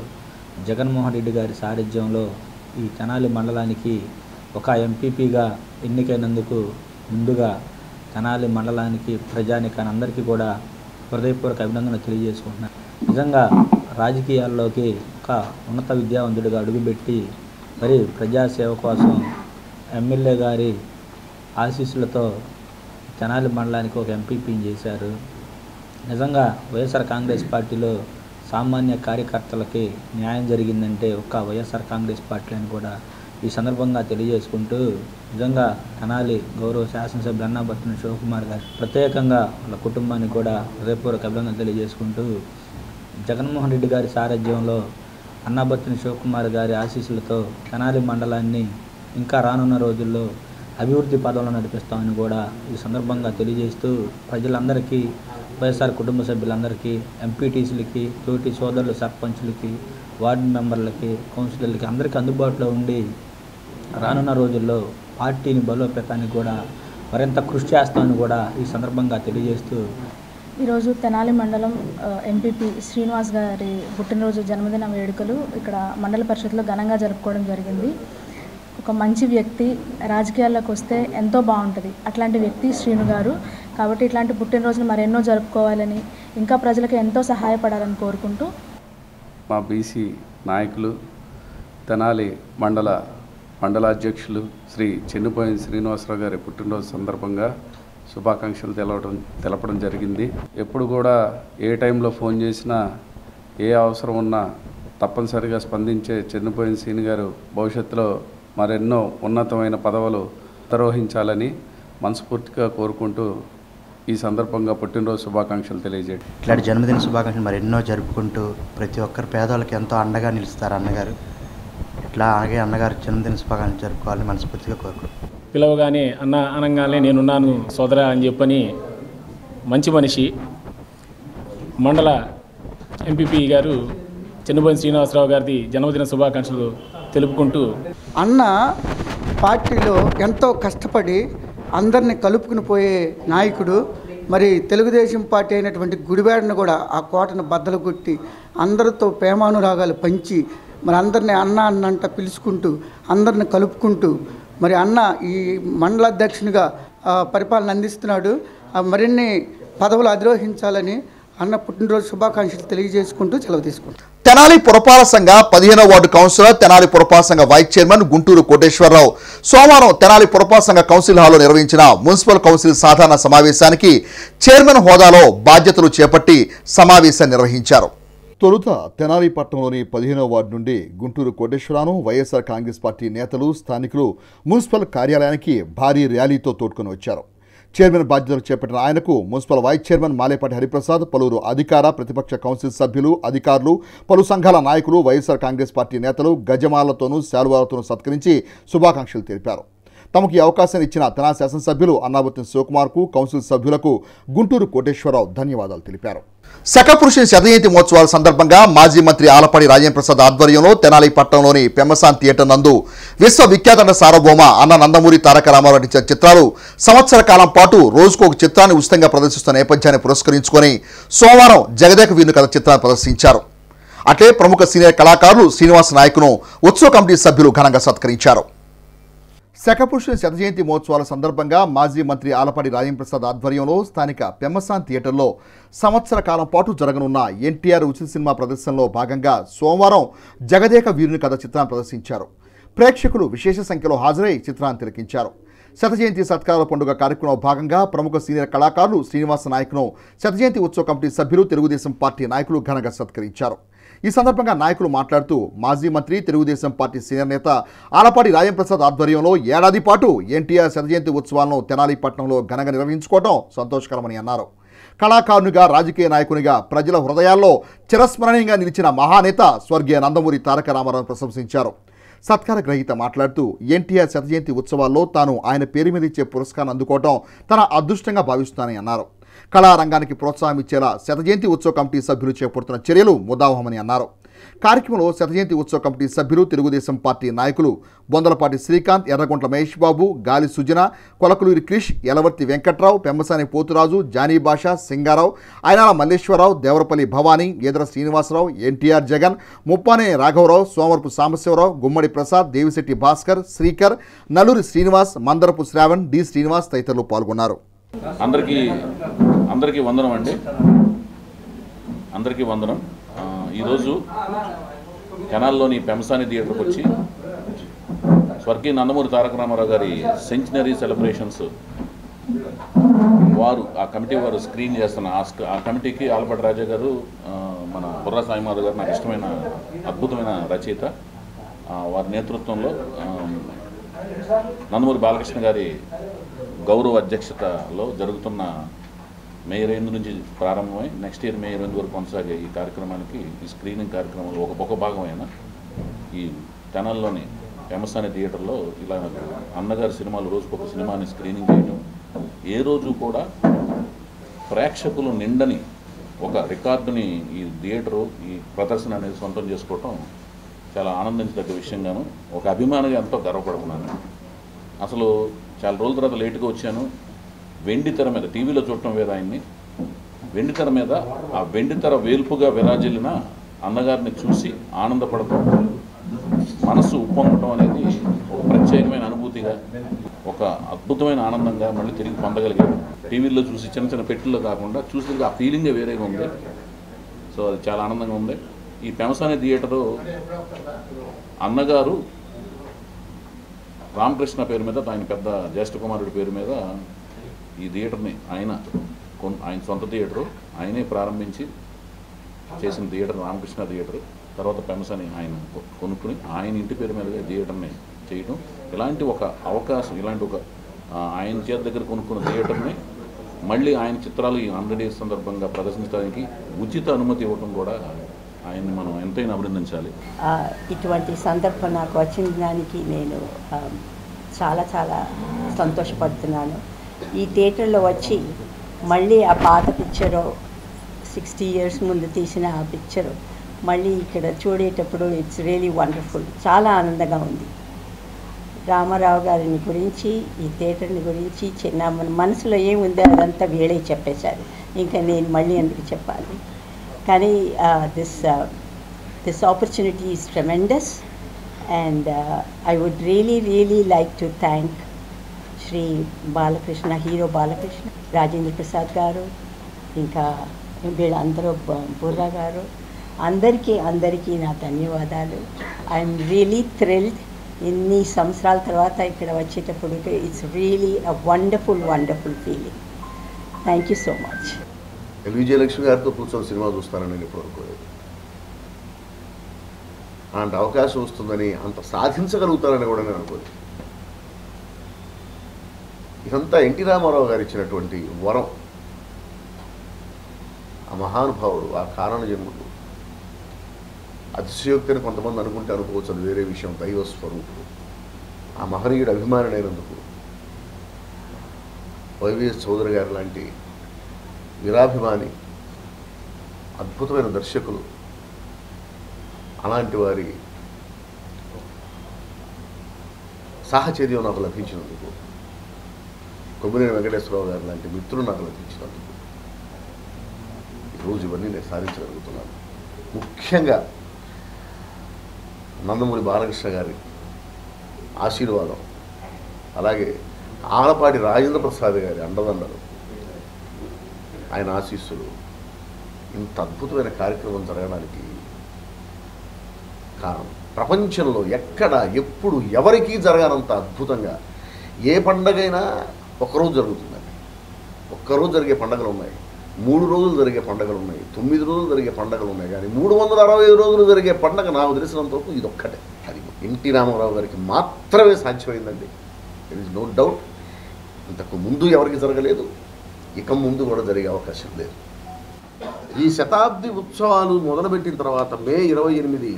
Speaker 37: జగన్మోహన్ రెడ్డి గారి సారథ్యంలో ఈ తెనాలి మండలానికి ఒక ఎంపీపీగా ఎన్నికైనందుకు ముందుగా తెనాలి మండలానికి ప్రజానికాన్ని అందరికీ కూడా హృదయపూర్వక అభినందనలు తెలియజేసుకుంటున్నాను నిజంగా రాజకీయాల్లోకి ఒక ఉన్నత విద్యావంతుడిగా అడుగుపెట్టి మరి ప్రజాసేవ కోసం ఎమ్మెల్యే గారి ఆశీస్సులతో తెనాలి మండలానికి ఒక ఎంపీపీని చేశారు. నిజంగా వైఎస్ఆర్ కాంగ్రెస్ పార్టీలో సామాన్య కార్యకర్తలకి న్యాయం జరిగిందంటే ఒక్క వైఎస్ఆర్ కాంగ్రెస్ పార్టీ అని కూడా ఈ సందర్భంగా తెలియజేసుకుంటూ నిజంగా తెనాలి గౌరవ శాసనసభ్యులు అన్నాబత్తుని శివకుమార్ గారు ప్రత్యేకంగా వాళ్ళ కుటుంబానికి కూడా హృదయపూర్వక అభినందనలు తెలియజేసుకుంటూ జగన్మోహన్ రెడ్డి గారి సారథ్యంలో అన్నాబత్తుని శివకుమార్ గారి ఆశీస్సులతో తెనాలి మండలాన్ని ఇంకా రానున్న రోజుల్లో అభివృద్ధి పదంలో నడిపిస్తామని కూడా ఈ సందర్భంగా తెలియజేస్తూ ప్రజలందరికీ వైఎస్ఆర్ కుటుంబ సభ్యులందరికీ ఎంపీటీసీలకి తోటి సోదరులు సర్పంచులకి వార్డు మెంబర్లకి కౌన్సిలర్లకి అందరికీ అందుబాటులో ఉండి రానున్న రోజుల్లో పార్టీని బలోపేతానికి కూడా మరింత కృషి చేస్తామని కూడా ఈ సందర్భంగా తెలియజేస్తూ
Speaker 38: ఈరోజు తెనాలి మండలం ఎంపీపీ శ్రీనివాస్ గారి పుట్టినరోజు జన్మదిన వేడుకలు ఇక్కడ మండల పరిషత్లో ఘనంగా జరుపుకోవడం జరిగింది. ఒక మంచి వ్యక్తి రాజకీయాల్లోకి వస్తే ఎంతో బాగుంటుంది. అట్లాంటి వ్యక్తి శ్రీను గారు కాబట్టి ఇట్లాంటి పుట్టినరోజులు మరెన్నో జరుపుకోవాలని ఇంకా ప్రజలకు ఎంతో సహాయపడాలని కోరుకుంటూ
Speaker 39: మా బీసీ నాయకులు తెనాలి మండల మండల అధ్యక్షులు శ్రీ చెన్నుపోయిన శ్రీనివాసరావు గారి పుట్టినరోజు సందర్భంగా శుభాకాంక్షలు తెలవడం తెలపడం జరిగింది. ఎప్పుడు కూడా ఏ టైంలో ఫోన్ చేసినా ఏ అవసరం ఉన్నా తప్పనిసరిగా స్పందించే చెన్నుపోయిన శ్రీని గారు భవిష్యత్తులో మరెన్నో ఉన్నతమైన పదవులు అధిరోహించాలని మనస్ఫూర్తిగా కోరుకుంటూ ఈ సందర్భంగా పుట్టినరోజు శుభాకాంక్షలు తెలియజేయండి.
Speaker 40: ఇట్లాంటి జన్మదిన శుభాకాంక్షలు మరి ఎన్నో జరుపుకుంటూ ప్రతి ఒక్కరు పేదవాళ్ళకి ఎంతో అండగా నిలుస్తారు అన్నగారు. ఇట్లా అలాగే అన్నగారు జన్మదిన శుభాకాంక్షలు జరుపుకోవాలని మనస్ఫూర్తిగా కోరుకుంటున్నాను
Speaker 41: పిలవగానే అన్న అనగానే నేనున్నాను సోదరా అని చెప్పని మంచి మనిషి మండల ఎంపీపీ గారు చెన్నుబోయిన శ్రీనివాసరావు గారిది జన్మదిన శుభాకాంక్షలు తెలుపుకుంటూ
Speaker 42: అన్న పార్టీలో ఎంతో కష్టపడి అందరిని కలుపుకుని పోయే నాయకుడు మరి తెలుగుదేశం పార్టీ అయినటువంటి గుడివాడను కూడా ఆ కోటను బద్దలు కొట్టి అందరితో ప్రేమానురాగాలు పంచి మరి అందరిని అన్న అన్నంట పిలుచుకుంటూ అందరిని కలుపుకుంటూ మరి అన్న ఈ మండల అధ్యక్షునిగా పరిపాలన అందిస్తున్నాడు. మరిన్ని పదవులు అధిరోహించాలని అన్న పుట్టినరోజు శుభాకాంక్షలు తెలియజేసుకుంటూ సెలవు తీసుకుంటాం
Speaker 1: తెనాలి పురపాలక సంఘ పదిహేనవ వార్డు కౌన్సిలర్ తెనాలి పురపాలక సంఘ వైస్ చైర్మన్ గుంటూరు కోటేశ్వరరావు. సోమవారం తెనాలి పురపాలక సంఘ కౌన్సిల్ హాల్లో నిర్వహించిన మున్సిపల్ కౌన్సిల్ సాధారణ సమావేశానికి చైర్మన్ హోదాలో బాధ్యతలు చేపట్టి సమావేశం నిర్వహించారు. తొలుత తెనాలి పట్టణంలోని పదిహేనవ వార్డు నుండి గుంటూరు కోటేశ్వరాను వైఎస్ఆర్ కాంగ్రెస్ పార్టీ నేతలు స్థానికులు మున్సిపల్ కార్యాలయానికి భారీ ర్యాలీతో తోడ్కొని వచ్చారు. చైర్మన్ బాధ్యతలు చేపట్టిన ఆయనకు municipal vice chairman Malepati Hariprasad పలువురు అధికార ప్రతిపక్ష కౌన్సిల్ సభ్యులు అధికారులు పలు సంఘాల నాయకులు వైఎస్ఆర్ కాంగ్రెస్ పార్టీ నేతలు గజమాలతోనూ శాలువాలతోనూ సత్కరించి శుభాకాంక్షలు తెలిపారు. తమకు ఈ అవకాశాన్ని ఇచ్చిన తెనా శాసనసభ్యులు అన్నాబత్తిన శివకుమార్కు కౌన్సిల్ సభ్యులకు గుంటూరు కోటేశ్వరరావు ధన్యవాదాలు తెలిపారు. శకపురుషుని శతజయంతి మహోత్సవాల సందర్భంగా మాజీ మంత్రి ఆలపాడి రాజేంద్ర ప్రసాద్ ఆధ్వర్యంలో తెనాలి పట్టణంలోని పెమ్మసాన్ థియేటర్ నందు విశ్వవిఖ్యాత నట సార్వభౌమ అన్న నందమూరి తారక రామారావు నటించిన చిత్రాలు సంవత్సర కాలం పాటు రోజుకు ఒక చిత్రాన్ని ఉచితంగా ప్రదర్శిస్తున్న నేపథ్యాన్ని పురస్కరించుకొని సోమవారం జగదేక వీరుని కథ చిత్రాన్ని ప్రదర్శించారు. అట్లే ప్రముఖ సీనియర్ కళాకారులు శ్రీనివాస నాయకును ఉత్సవ కమిటీ సభ్యులు ఘనంగా సత్కరించారు. శకపురుషుని శత జయంతి మహోత్సవాల సందర్భంగా మాజీ మంత్రి ఆలపాటి రాజేంద్రప్రసాద్ ఆధ్వర్యంలో స్థానిక పెమ్మసాన్ థియేటర్లో సంవత్సర కాలం పాటు జరగనున్న ఎన్టీఆర్ ఉచిత సినిమా ప్రదర్శనలో భాగంగా సోమవారం జగదేక వీరుని కథ చిత్రాన్ని ప్రదర్శించారు. ప్రేక్షకులు విశేష సంఖ్యలో హాజరై చిత్రాన్ని తిలకించారు. శత జయంతి సత్కారాల పండుగ కార్యక్రమంలో భాగంగా ప్రముఖ సీనియర్ కళాకారులు శ్రీనివాస నాయక్ను శత జయంతి ఉత్సవ కమిటీ సభ్యులు తెలుగుదేశం పార్టీ నాయకులు ఘనంగా సత్కరించారు. ఈ సందర్భంగా నాయకులు మాట్లాడుతూ మాజీ మంత్రి తెలుగుదేశం పార్టీ సీనియర్ నేత ఆలపాటి రాజంప్రసాద్ ఆధ్వర్యంలో ఏడాది పాటు ఎన్టీఆర్ శతజయంతి ఉత్సవాలను తెనాలిపట్నంలో ఘనంగా నిర్వహించుకోవడం సంతోషకరమని అన్నారు. కళాకారునిగా రాజకీయ నాయకునిగా ప్రజల హృదయాల్లో చిరస్మరణీయంగా నిలిచిన మహానేత స్వర్గీయ నందమూరి తారక రామారావు ప్రశంసించారు. సత్కార గ్రహీత మాట్లాడుతూ ఎన్టీఆర్ శతజయంతి ఉత్సవాల్లో తాను ఆయన పేరు మీద ఇచ్చే పురస్కారం అందుకోవడం తన అదృష్టంగా భావిస్తానని అన్నారు. కళారంగానికి ప్రోత్సాహం ఇచ్చేలా శతజయంతి ఉత్సవ కమిటీ సభ్యులు చేపడుతున్న చర్యలు ముదావహమని అన్నారు. కార్యక్రమంలో శతజయంతి ఉత్సవ కమిటీ సభ్యులు తెలుగుదేశం పార్టీ నాయకులు బొందలపాటి శ్రీకాంత్ ఎర్రగుంట్ల మహేష్ బాబు గాలి సుజన కొలకలూరి క్రిష్ యలవర్తి వెంకట్రావు పెమ్మసాని పోతురాజు జానీ భాష సింగారావు ఆయనాల మల్లేశ్వరరావు దేవరపల్లి భవానీ ఏదర శ్రీనివాసరావు ఎన్టీఆర్ జగన్ ముప్పానే రాఘవరావు సోమవరపు సాంబశివరావు గుమ్మడి ప్రసాద్ దేవిశెట్టి భాస్కర్ శ్రీకర్ నల్లూరి శ్రీనివాస్ మందరపు శ్రావణ్ డి శ్రీనివాస్ తదితరులు పాల్గొన్నారు.
Speaker 17: అందరికీ అందరికీ వందనం అండి. అందరికీ వందనం. ఈరోజు కెనాల్లోని పెంసాని థియేటర్కి వచ్చి స్వర్గీయ నందమూరి తారక రామారావు గారి సెంచినరీ సెలబ్రేషన్స్ వారు ఆ కమిటీ వారు స్క్రీన్ చేస్తున్న ఆ ఆ కమిటీకి ఆలపాటి రాజా గారు మన బుర్రా సాయిమారు గారు నాకు ఇష్టమైన అద్భుతమైన రచయిత. వారి నేతృత్వంలో నందమూరి బాలకృష్ణ గారి గౌరవ అధ్యక్షతలో జరుగుతున్న మే ఇరవై ఎనిమిది నుంచి ప్రారంభమై నెక్స్ట్ ఇయర్ మే ఇరవై ఎనిమిది వరకు కొనసాగే ఈ కార్యక్రమానికి ఈ స్క్రీనింగ్ కార్యక్రమంలో ఒక ఒక భాగమైన ఈ తెనాల్లోని ఫేమస్ అనే థియేటర్లో ఇలా అన్నగారి సినిమాలు రోజుకు ఒక సినిమాని స్క్రీనింగ్ చేయడం ఏ రోజు కూడా ప్రేక్షకులు నిండని ఒక రికార్డుని ఈ థియేటరు ఈ ప్రదర్శన అనేది సొంతం చేసుకోవటం చాలా ఆనందించదగ్గ విషయంగాను ఒక అభిమానిగా ఎంతో గర్వపడుతున్నాను. అసలు చాలా రోజుల తర్వాత లేటుగా వచ్చాను. వెండి తెర మీద టీవీలో చూడటం వేరే ఆయన్ని. వెండి తెర మీద ఆ వెండి తెర వేల్పుగా విరాజిల్లిన అన్నగారిని చూసి ఆనందపడటం మనసు ఉప్పొంగటం అనేది ఒక ప్రత్యేకమైన అనుభూతిగా ఒక అద్భుతమైన ఆనందంగా మళ్ళీ తిరిగి పొందగలిగాను. టీవీల్లో చూసి చిన్న చిన్న పెట్టుల్లో కాకుండా చూసి ఆ ఫీలింగే వేరేగా ఉంది. సో అది చాలా ఆనందంగా ఉంది. ఈ పెమసాని థియేటరు అన్నగారు రామకృష్ణ పేరు మీద ఆయన పెద్ద జ్యేష్ఠ కుమారుడి పేరు మీద ఈ థియేటర్ని ఆయన కొన్ ఆయన సొంత థియేటరు ఆయనే ప్రారంభించి చేసిన థియేటర్ రామకృష్ణ థియేటర్. తర్వాత పెమసని ఆయన కొనుక్కుని ఆయన ఇంటి పేరు మీద థియేటర్ని చేయడం ఇలాంటి ఒక అవకాశం ఇలాంటి ఒక ఆయన చేతి దగ్గర కొనుక్కున్న థియేటర్ని మళ్ళీ ఆయన చిత్రాలు ఈ హండ్రెడ్ సందర్భంగా ప్రదర్శించడానికి ఉచిత అనుమతి ఇవ్వడం కూడా ఆయన్ని మనం ఎంతైనా అభినందించాలి.
Speaker 14: ఇటువంటి సందర్భం నాకు వచ్చిన దానికి నేను చాలా చాలా సంతోషపడుతున్నాను. ఈ థియేటర్లో వచ్చి మళ్ళీ ఆ పాత పిక్చరు సిక్స్టీ ఇయర్స్ ముందు తీసిన ఆ పిక్చరు మళ్ళీ ఇక్కడ చూడేటప్పుడు ఇట్స్ రియలీ వండర్ఫుల్ చాలా ఆనందంగా ఉంది. రామారావు గారిని గురించి ఈ థియేటర్ని గురించి చిన్న మన మనసులో ఏముందో అదంతా వీళ్ళే చెప్పేశారు. ఇంకా నేను మళ్ళీ ఎందుకు చెప్పాలి. కానీ this this opportunity is tremendous and I would really really like to thank Shri Balakrishna hero Balakrishna Rajendra Prasad garu ఇంకా వీళ్ళందరూ బ- బుర్రా గారు అందరికీ అందరికీ నా ధన్యవాదాలు ఐఎమ్ రియలీ థ్రిల్డ్ ఇన్ని సంవత్సరాల తర్వాత ఇక్కడ వచ్చేటప్పుడు it's really a wonderful wonderful feeling thank you so much
Speaker 15: L Vijayalakshmi గారితో కూర్చొని సినిమా చూస్తానని నేను ఎప్పుడు అనుకోలేదు అలాంటి అవకాశం వస్తుందని అంత సాధించగలుగుతారని కూడా నేను అనుకోలేదు. ఇదంతా ఎన్టీ రామారావు గారు ఇచ్చినటువంటి వరం. ఆ మహానుభావుడు ఆ కారణ జన్ముడు అతిశయోక్తిని కొంతమంది అనుకుంటే అనుకోవచ్చు అది వేరే విషయం దైవ స్వరూపుడు. ఆ మహనీయుడు అభిమానుడైనందుకు వైవిఎస్ చౌదరి గారు లాంటి వీరాభిమాని అద్భుతమైన దర్శకులు అలాంటి వారి సాహచర్యం నాకు లభించినందుకు కొమ్మినేని వెంకటేశ్వరరావు గారు లాంటి మిత్రులు నాకు లభించినందుకు ఈరోజు ఇవన్నీ నేను సాధించగలుగుతున్నాను. ముఖ్యంగా నందమూరి బాలకృష్ణ గారి ఆశీర్వాదం అలాగే ఆలపాటి రాజేంద్ర ప్రసాద్ గారి అండదండలు ఆయన ఆశీస్సులు. ఇంత అద్భుతమైన కార్యక్రమం జరగడానికి కారణం. ప్రపంచంలో ఎక్కడ ఎప్పుడు ఎవరికీ జరగనంత అద్భుతంగా ఏ పండగైనా ఒక్కరోజు జరుగుతుందండి. ఒక్కరోజు జరిగే పండగలు ఉన్నాయి మూడు రోజులు జరిగే పండగలు ఉన్నాయి తొమ్మిది రోజులు జరిగే పండగలు ఉన్నాయి కానీ మూడు వందల అరవై ఐదు రోజులు జరిగే పండగ నాకు తెలిసినంత వరకు ఇది ఒక్కటే అది ఎన్టీ రామారావు గారికి మాత్రమే సాధ్యమైందండి. ఇట్ ఇస్ నో డౌట్ ఇంతకు ముందు ఎవరికి జరగలేదు. ఇక ముందు కూడా జరిగే అవకాశం లేదు. ఈ శతాబ్ది ఉత్సవాలు మొదలుపెట్టిన తర్వాత మే ఇరవై ఎనిమిది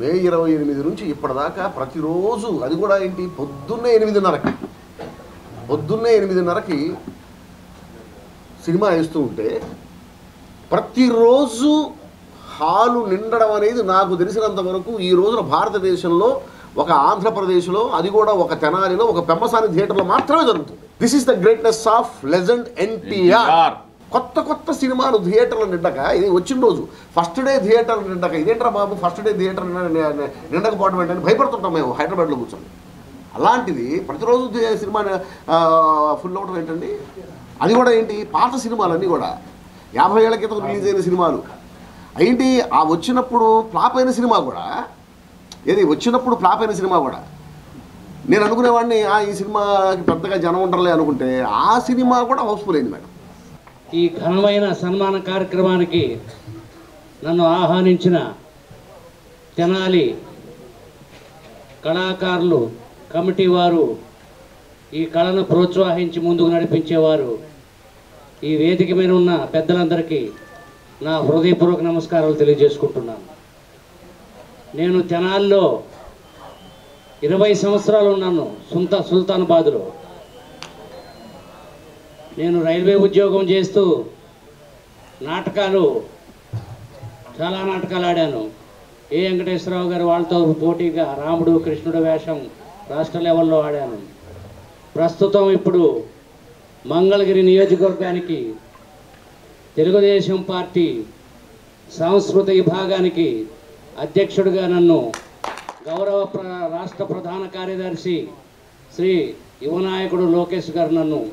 Speaker 15: మే ఇరవై ఎనిమిది నుంచి ఇప్పటిదాకా ప్రతిరోజు అది కూడా ఏంటి? పొద్దున్నే ఎనిమిదిన్నరకి. పొద్దున్నే ఎనిమిదిన్నరకి సినిమా వేస్తూ ఉంటే ప్రతిరోజు హాలు నిండడం అనేది నాకు తెలిసినంత వరకు ఈ రోజున భారతదేశంలో ఒక ఆంధ్రప్రదేశ్లో అది కూడా ఒక తెనాలిలో ఒక పెంపసాని థియేటర్లో మాత్రమే జరుగుతుంది. This is the greatness of legend NTR కొత్త కొత్త సినిమాలు థియేటర్లు నిండక. ఇది వచ్చిన రోజు. ఫస్ట్ డే థియేటర్ నిండక. ఇదేంట్రా బాబు? ఫస్ట్ డే థియేటర్ నిండకపోవడం ఏంటని భయపడుతుంటాం మేము హైదరాబాద్లో కూర్చొని. అలాంటిది ప్రతిరోజు సినిమా ఫుల్ అవడం ఏంటండి? అది కూడా ఏంటి? పాత సినిమాలన్నీ కూడా. యాభై ఏళ్ళ క్రితం రిలీజ్ అయిన సినిమాలు. ఏంటి ఆ వచ్చినప్పుడు ఫ్లాప్ అయిన సినిమా కూడా. ఏది? వచ్చినప్పుడు ఫ్లాప్ అయిన సినిమా కూడా. నేను అనుకునేవాడిని ఆ ఈ సినిమాకి పెద్దగా జనం ఉండరులే అనుకుంటే ఆ సినిమా కూడా హౌస్ఫుల్ అయింది మేడం.
Speaker 43: ఈ ఘనమైన సన్మాన కార్యక్రమానికి నన్ను ఆహ్వానించిన తెనాలి కళాకారులు కమిటీ వారు ఈ కళను ప్రోత్సహించి ముందుకు నడిపించేవారు. ఈ వేదిక మీద ఉన్న పెద్దలందరికీ నా హృదయపూర్వక నమస్కారాలు తెలియజేసుకుంటున్నాను. నేను తెనాల్లో ఇరవై సంవత్సరాలు ఉన్నాను సుల్త సుల్తానాబాద్లో నేను రైల్వే ఉద్యోగం చేస్తూ నాటకాలు చాలా నాటకాలు ఆడాను. ఏ వెంకటేశ్వరరావు గారు వాళ్ళతో పోటీగా రాముడు కృష్ణుడు వేషం రాష్ట్ర లెవెల్లో ఆడాను. ప్రస్తుతం ఇప్పుడు మంగళగిరి నియోజకవర్గానికి తెలుగుదేశం పార్టీ సాంస్కృతిక విభాగానికి అధ్యక్షుడిగా నన్ను గౌరవ ప్ర- రాష్ట్ర ప్రధాన కార్యదర్శి శ్రీ యువనాయకుడు లోకేష్ గారు నన్ను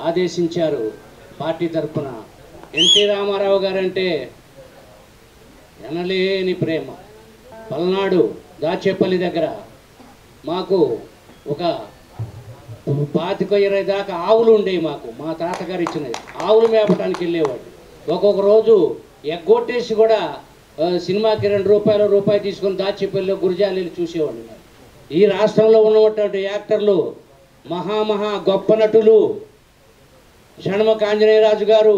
Speaker 43: ఆదేశించారు పార్టీ తరఫున ఎన్టీ రామారావు గారంటే ఎనలేని ప్రేమ. పల్నాడు దాచేపల్లి దగ్గర మాకు ఒక పాతిక ఇరవై దాకా ఆవులు ఉండేవి మాకు. మా తాతగారు ఇచ్చినవి. ఆవులు మేపడానికి వెళ్ళేవాడు ఒక్కొక్క రోజు ఎగ్గొట్టేసి కూడా సినిమాకి రెండు రూపాయలు రూపాయి తీసుకొని దాచిపల్లి గురిజాలు చూసేవాడిని ఈ రాష్ట్రంలో ఉన్నటువంటి యాక్టర్లు మహామహా గొప్ప నటులు షణ్ముఖ ఆంజనేయరాజు గారు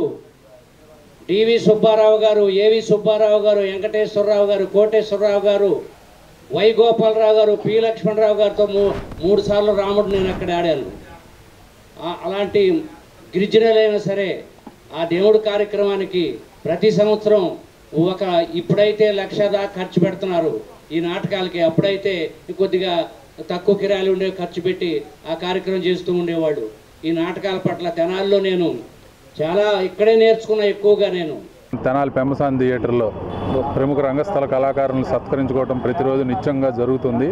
Speaker 43: డివి సుబ్బారావు గారు ఏవి సుబ్బారావు గారు వెంకటేశ్వరరావు గారు కోటేశ్వరరావు గారు వై గోపాలరావు గారు పి లక్ష్మణరావు గారితో మూ మూడు సార్లు రాముడు నేను అక్కడ ఆడాను. అలాంటి గిరిజనులైనా సరే ఆ దేవుడు కార్యక్రమానికి ప్రతి సంవత్సరం ఒక ఇప్పుడైతే లక్ష దాకా ఖర్చు పెడుతున్నారు. ఈ నాటకాలకి అప్పుడైతే కొద్దిగా తక్కువ కిరాయిలు ఉండే ఖర్చు పెట్టి ఆ కార్యక్రమం చేస్తూ ఉండేవాడు. ఈ నాటకాల పట్ల తెనాల్లో నేను చాలా ఇక్కడే నేర్చుకున్నా ఎక్కువగా నేను.
Speaker 44: తెనాలి పెమ్మసాని థియేటర్లో ప్రముఖ రంగస్థల కళాకారులను సత్కరించుకోవడం ప్రతిరోజు నిత్యంగా జరుగుతుంది.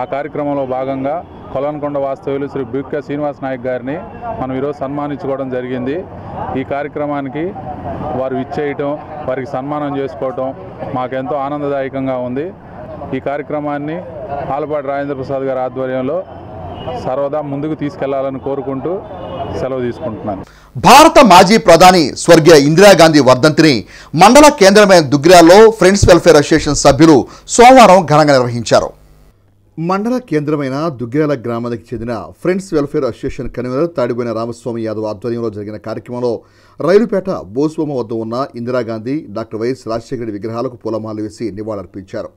Speaker 44: ఆ కార్యక్రమంలో భాగంగా కొలన్కొండ వాస్తవ్యులు శ్రీ బిక్క శ్రీనివాస్ నాయక్ గారిని మనం ఈరోజు సన్మానించుకోవడం జరిగింది. ఈ కార్యక్రమానికి వారు ఇచ్చేయటం వారికి సన్మానం చేసుకోవటం మాకెంతో ఆనందదాయకంగా ఉంది. ఈ కార్యక్రమాన్ని ఆలపాటి రాజేంద్ర ప్రసాద్ గారి ఆధ్వర్యంలో సర్వదా ముందుకు తీసుకెళ్ళాలని కోరుకుంటూ సెలవు తీసుకుంటున్నాను.
Speaker 1: భారత మాజీ ప్రధాని స్వర్గీయ ఇందిరాగాంధీ వర్ధంతిని మండల కేంద్రమైన దుగ్గిరాల్లో ఫ్రెండ్స్ వెల్ఫేర్ అసోసియేషన్ సభ్యులు సోమవారం ఘనంగా నిర్వహించారు. మండల కేంద్రమైన దుగ్గిరాల గ్రామానికి చెందిన friends welfare association convener Tadiboina Ramaswamy Yadav ఆధ్వర్యంలో జరిగిన కార్యక్రమంలో రైలుపేట బోసుబొమ్మ వద్ద ఉన్న ఇందిరాగాంధీ డాక్టర్ వైఎస్ రాజశేఖర రెడ్డి విగ్రహాలకు పూలమాలలు వేసి నివాళులర్పించారు.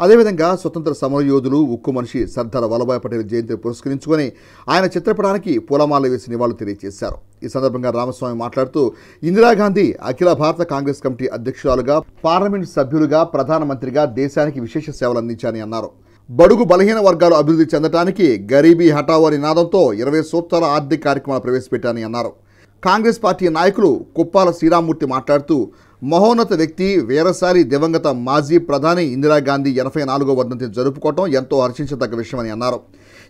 Speaker 1: అదేవిధంగా స్వతంత్ర సమరయోధులు ఉక్కు మనిషి సర్దార్ వల్లభాయ్ పటేల్ జయంతిని పురస్కరించుకొని ఆయన చిత్రపటానికి పూలమాలు వేసి నివాళులు తెలియజేశారు. ఈ సందర్భంగా రామస్వామి మాట్లాడుతూ ఇందిరాగాంధీ అఖిల భారత కాంగ్రెస్ కమిటీ అధ్యక్షురాలుగా పార్లమెంట్ సభ్యులుగా ప్రధానమంత్రిగా దేశానికి విశేష సేవలు అందించారని అన్నారు. బడుగు బలహీన వర్గాలు అభివృద్ధి చెందడానికి గరీబీ హఠావో నినాదంతో ఇరవై సూత్రాల ఆర్థిక కార్యక్రమాలు ప్రవేశపెట్టారని అన్నారు. కాంగ్రెస్ పార్టీ నాయకులు కుప్పాల శ్రీరామూర్తి మాట్లాడుతూ మహోన్నత వ్యక్తి వీరసారి దివంగత మాజీ ప్రధాని ఇందిరాగాంధీ ఎనభై నాలుగో వర్ధంతి జరుపుకోవటం ఎంతో హర్షించదగ్గ విషయమని అన్నారు.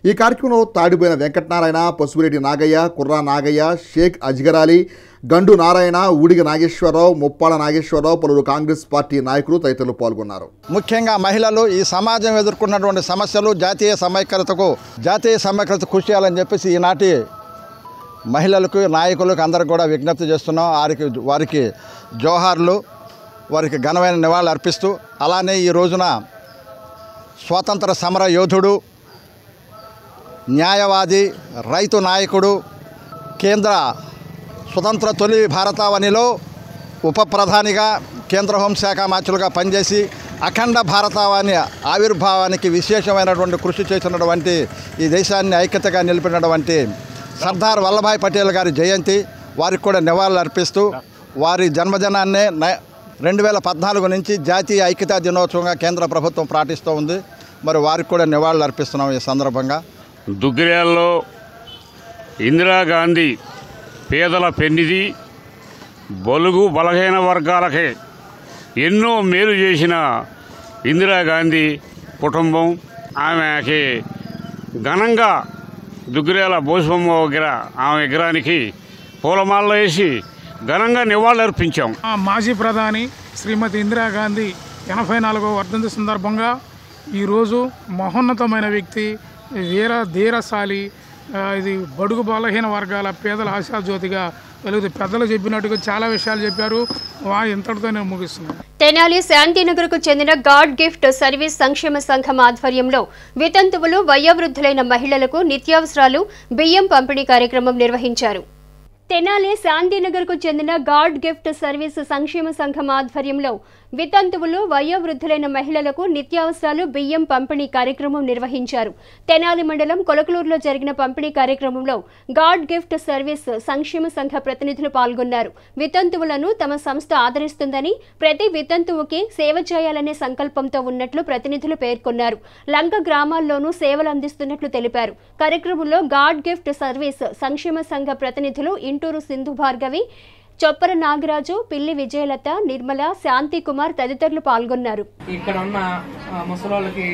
Speaker 1: ఈ కార్యక్రమంలో తాడిపోయిన వెంకటనారాయణ పశువురెడ్డి నాగయ్య కుర్రా నాగయ్య షేక్ అజ్గరాలి గండు నారాయణ ఊడిగ నాగేశ్వరరావు ముప్పాల నాగేశ్వరరావు పలువురు కాంగ్రెస్ పార్టీ నాయకులు తదితరులు పాల్గొన్నారు.
Speaker 45: ముఖ్యంగా మహిళలు ఈ సమాజం ఎదుర్కొన్నటువంటి సమస్యలు జాతీయ సమైక్యతకు జాతీయ సమైక్యత కృషి చేయాలని చెప్పేసి ఈనాటి మహిళలకు నాయకులకు అందరికి కూడా విజ్ఞప్తి చేస్తున్నాం. వారికి వారికి జోహార్లు వారికి ఘనమైన నివాళులు అర్పిస్తూ అలానే ఈ రోజున స్వాతంత్ర సమర యోధుడు న్యాయవాది రైతు నాయకుడు కేంద్ర స్వతంత్ర తొలి భారతావనిలో ఉప ప్రధానిగా కేంద్ర హోంశాఖ మంత్రులుగా పనిచేసి అఖండ భారతావాని ఆవిర్భావానికి విశేషమైనటువంటి కృషి చేసినటువంటి ఈ దేశాన్ని ఐక్యతగా నిలిపినటువంటి సర్దార్ వల్లభాయ్ పటేల్ గారి జయంతి వారికి కూడా నివాళులు అర్పిస్తూ వారి జన్మదినాన్నే న- రెండు వేల పద్నాలుగు నుంచి జాతీయ ఐక్యతా దినోత్సవంగా కేంద్ర ప్రభుత్వం పాటిస్తూ ఉంది. మరి వారికి కూడా నివాళులు అర్పిస్తున్నాం ఈ సందర్భంగా.
Speaker 46: దుగ్గిరాల్లో ఇందిరాగాంధీ పేదల పెన్నిది బలుగు బలహీన వర్గాలకే ఎన్నో మేలు చేసిన ఇందిరాగాంధీ కుటుంబం ఆమెకి ఘనంగా దుగ్గిరాల బోసుబొమ్మ దగ్గర ఆమె విగ్రహానికి పూలమాలలో వేసి ఘనంగా నివాళులర్పించాం
Speaker 47: ఆ మాజీ ప్రధాని శ్రీమతి ఇందిరాగాంధీ ఎనభై నాలుగో వర్ధంతి సందర్భంగా ఈరోజు మహోన్నతమైన వ్యక్తి వీర ధీరశాలి ఇది బడుగు బలహీన వర్గాల పేదల ఆశాజ్యోతిగా తెలుగు పెద్దలు చెప్పినట్టుగా చాలా విషయాలు చెప్పారు. ఇంతటితో నేను ముగిస్తున్నాను.
Speaker 23: తెనాలి శాంతినగర్కు చెందిన గాడ్ గిఫ్ట్ సర్వీస్ సంక్షేమ సంఘం ఆధ్వర్యంలో వితంతువులు వయోవృద్ధులైన మహిళలకు నిత్యావసరాలు బియ్యం పంపిణీ కార్యక్రమం నిర్వహించారు. తెనాలి శాంతినగర్కు చెందిన గాడ్ గిఫ్ట్ సర్వీస్ సంక్షేమ సంఘం ఆధ్వర్యంలో వితంతువులు వయోవృద్ధులైన మహిళలకు నిత్యావసరాలు బియ్యం పంపిణీ కార్యక్రమం నిర్వహించారు. తెనాలి మండలం కొలకలూరులో జరిగిన పంపిణీ కార్యక్రమంలో గాడ్ గిఫ్ట్ సర్వీస్ సంక్షేమ సంఘ ప్రతినిధులు పాల్గొన్నారు. వితంతువులను తమ సంస్థ ఆదరిస్తుందని ప్రతి వితంతువుకి సేవ చేయాలనే సంకల్పంతో ఉన్నట్లు ప్రతినిధులు పేర్కొన్నారు. లంక గ్రామాల్లోనూ సేవలు అందిస్తున్నట్లు తెలిపారు. కార్యక్రమంలో గాడ్ గిఫ్ట్ సర్వీస్ సంక్షేమ సంఘ ప్రతినిధులు ఇంటూరు సింధు భార్గవి చొప్పర నాగరాజు పిల్లి విజయలత నిర్మల శాంతి కుమార్ తదితరులు పాల్గొన్నారు.
Speaker 48: ఇక్కడ ఉన్న ముసలోళ్ళకి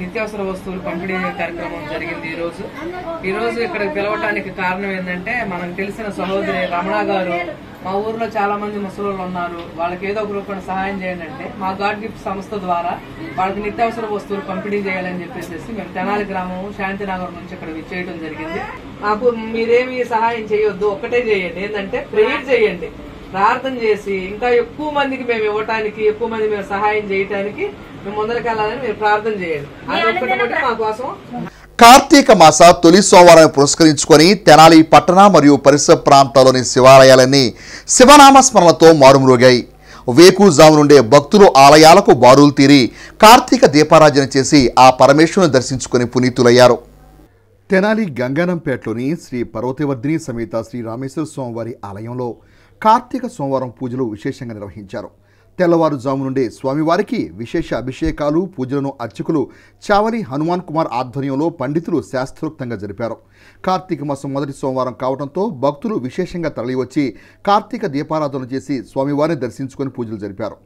Speaker 48: నిత్యావసర వస్తువులు పంపిణీ కార్యక్రమం జరిగింది ఈ రోజు ఈ రోజు ఇక్కడ పిలవటానికి కారణం ఏంటంటే మనకు తెలిసిన సహోదరి రమణ గారు మా ఊర్లో చాలా మంది ముసలోళ్ళు ఉన్నారు. వాళ్ళకి ఏదో ఒక రూపాయన సహాయం చేయండి అంటే మా గాడ్ గిఫ్ట్ సంస్థ ద్వారా వాళ్ళకి నిత్యావసర వస్తువులు పంపిణీ చేయాలని చెప్పేసి మేము తెనాలి గ్రామం శాంతినగర్ నుంచి ఇక్కడ విచ్చేయడం జరిగింది. నాకు మీరేమి సహాయం చేయొద్దు ఒక్కటే చేయండి. ఏంటంటే ప్రేయర్ చేయండి. ప్రార్థన చేసి ఇంకా ఎక్కువ మందికి మేము ఇవ్వటానికి ఎక్కువ మంది మేము సహాయం చేయటానికి మేము ముందరకెళ్ళాలని మీరు ప్రార్థన చేయండి. అది ఒక్కటి మా కోసం
Speaker 1: కార్తీక మాస తొలి సోమవారం పురస్కరించుకొని తెనాలి పట్టణ మరియు పరిసర ప్రాంతాల్లోని శివాలయాలన్నీ శివనామ స్మరణలతో మారుమ్రోగాయి. వేకుజాము నుండే భక్తులు ఆలయాలకు బారులు తీరి కార్తీక దీపారాజన చేసి ఆ పరమేశ్వరుని దర్శించుకొని పునీతులయ్యారు. తెనాలి గంగానంపేటలోని శ్రీ పర్వతవర్ధిని సమేత శ్రీ రామేశ్వర స్వామివారి ఆలయంలో కార్తీక సోమవారం పూజలు విశేషంగా నిర్వహించారు. తెల్లవారుజాము నుండే స్వామివారికి విశేష అభిషేకాలు పూజలను అర్చకులు చావలి హనుమాన్ కుమార్ ఆధ్వర్యంలో పండితులు శాస్త్రోక్తంగా జరిపారు. కార్తీక మాసం మొదటి సోమవారం కావడంతో భక్తులు విశేషంగా తరలివచ్చి కార్తీక దీపారాధన చేసి స్వామివారిని దర్శించుకొని పూజలు జరిపారు.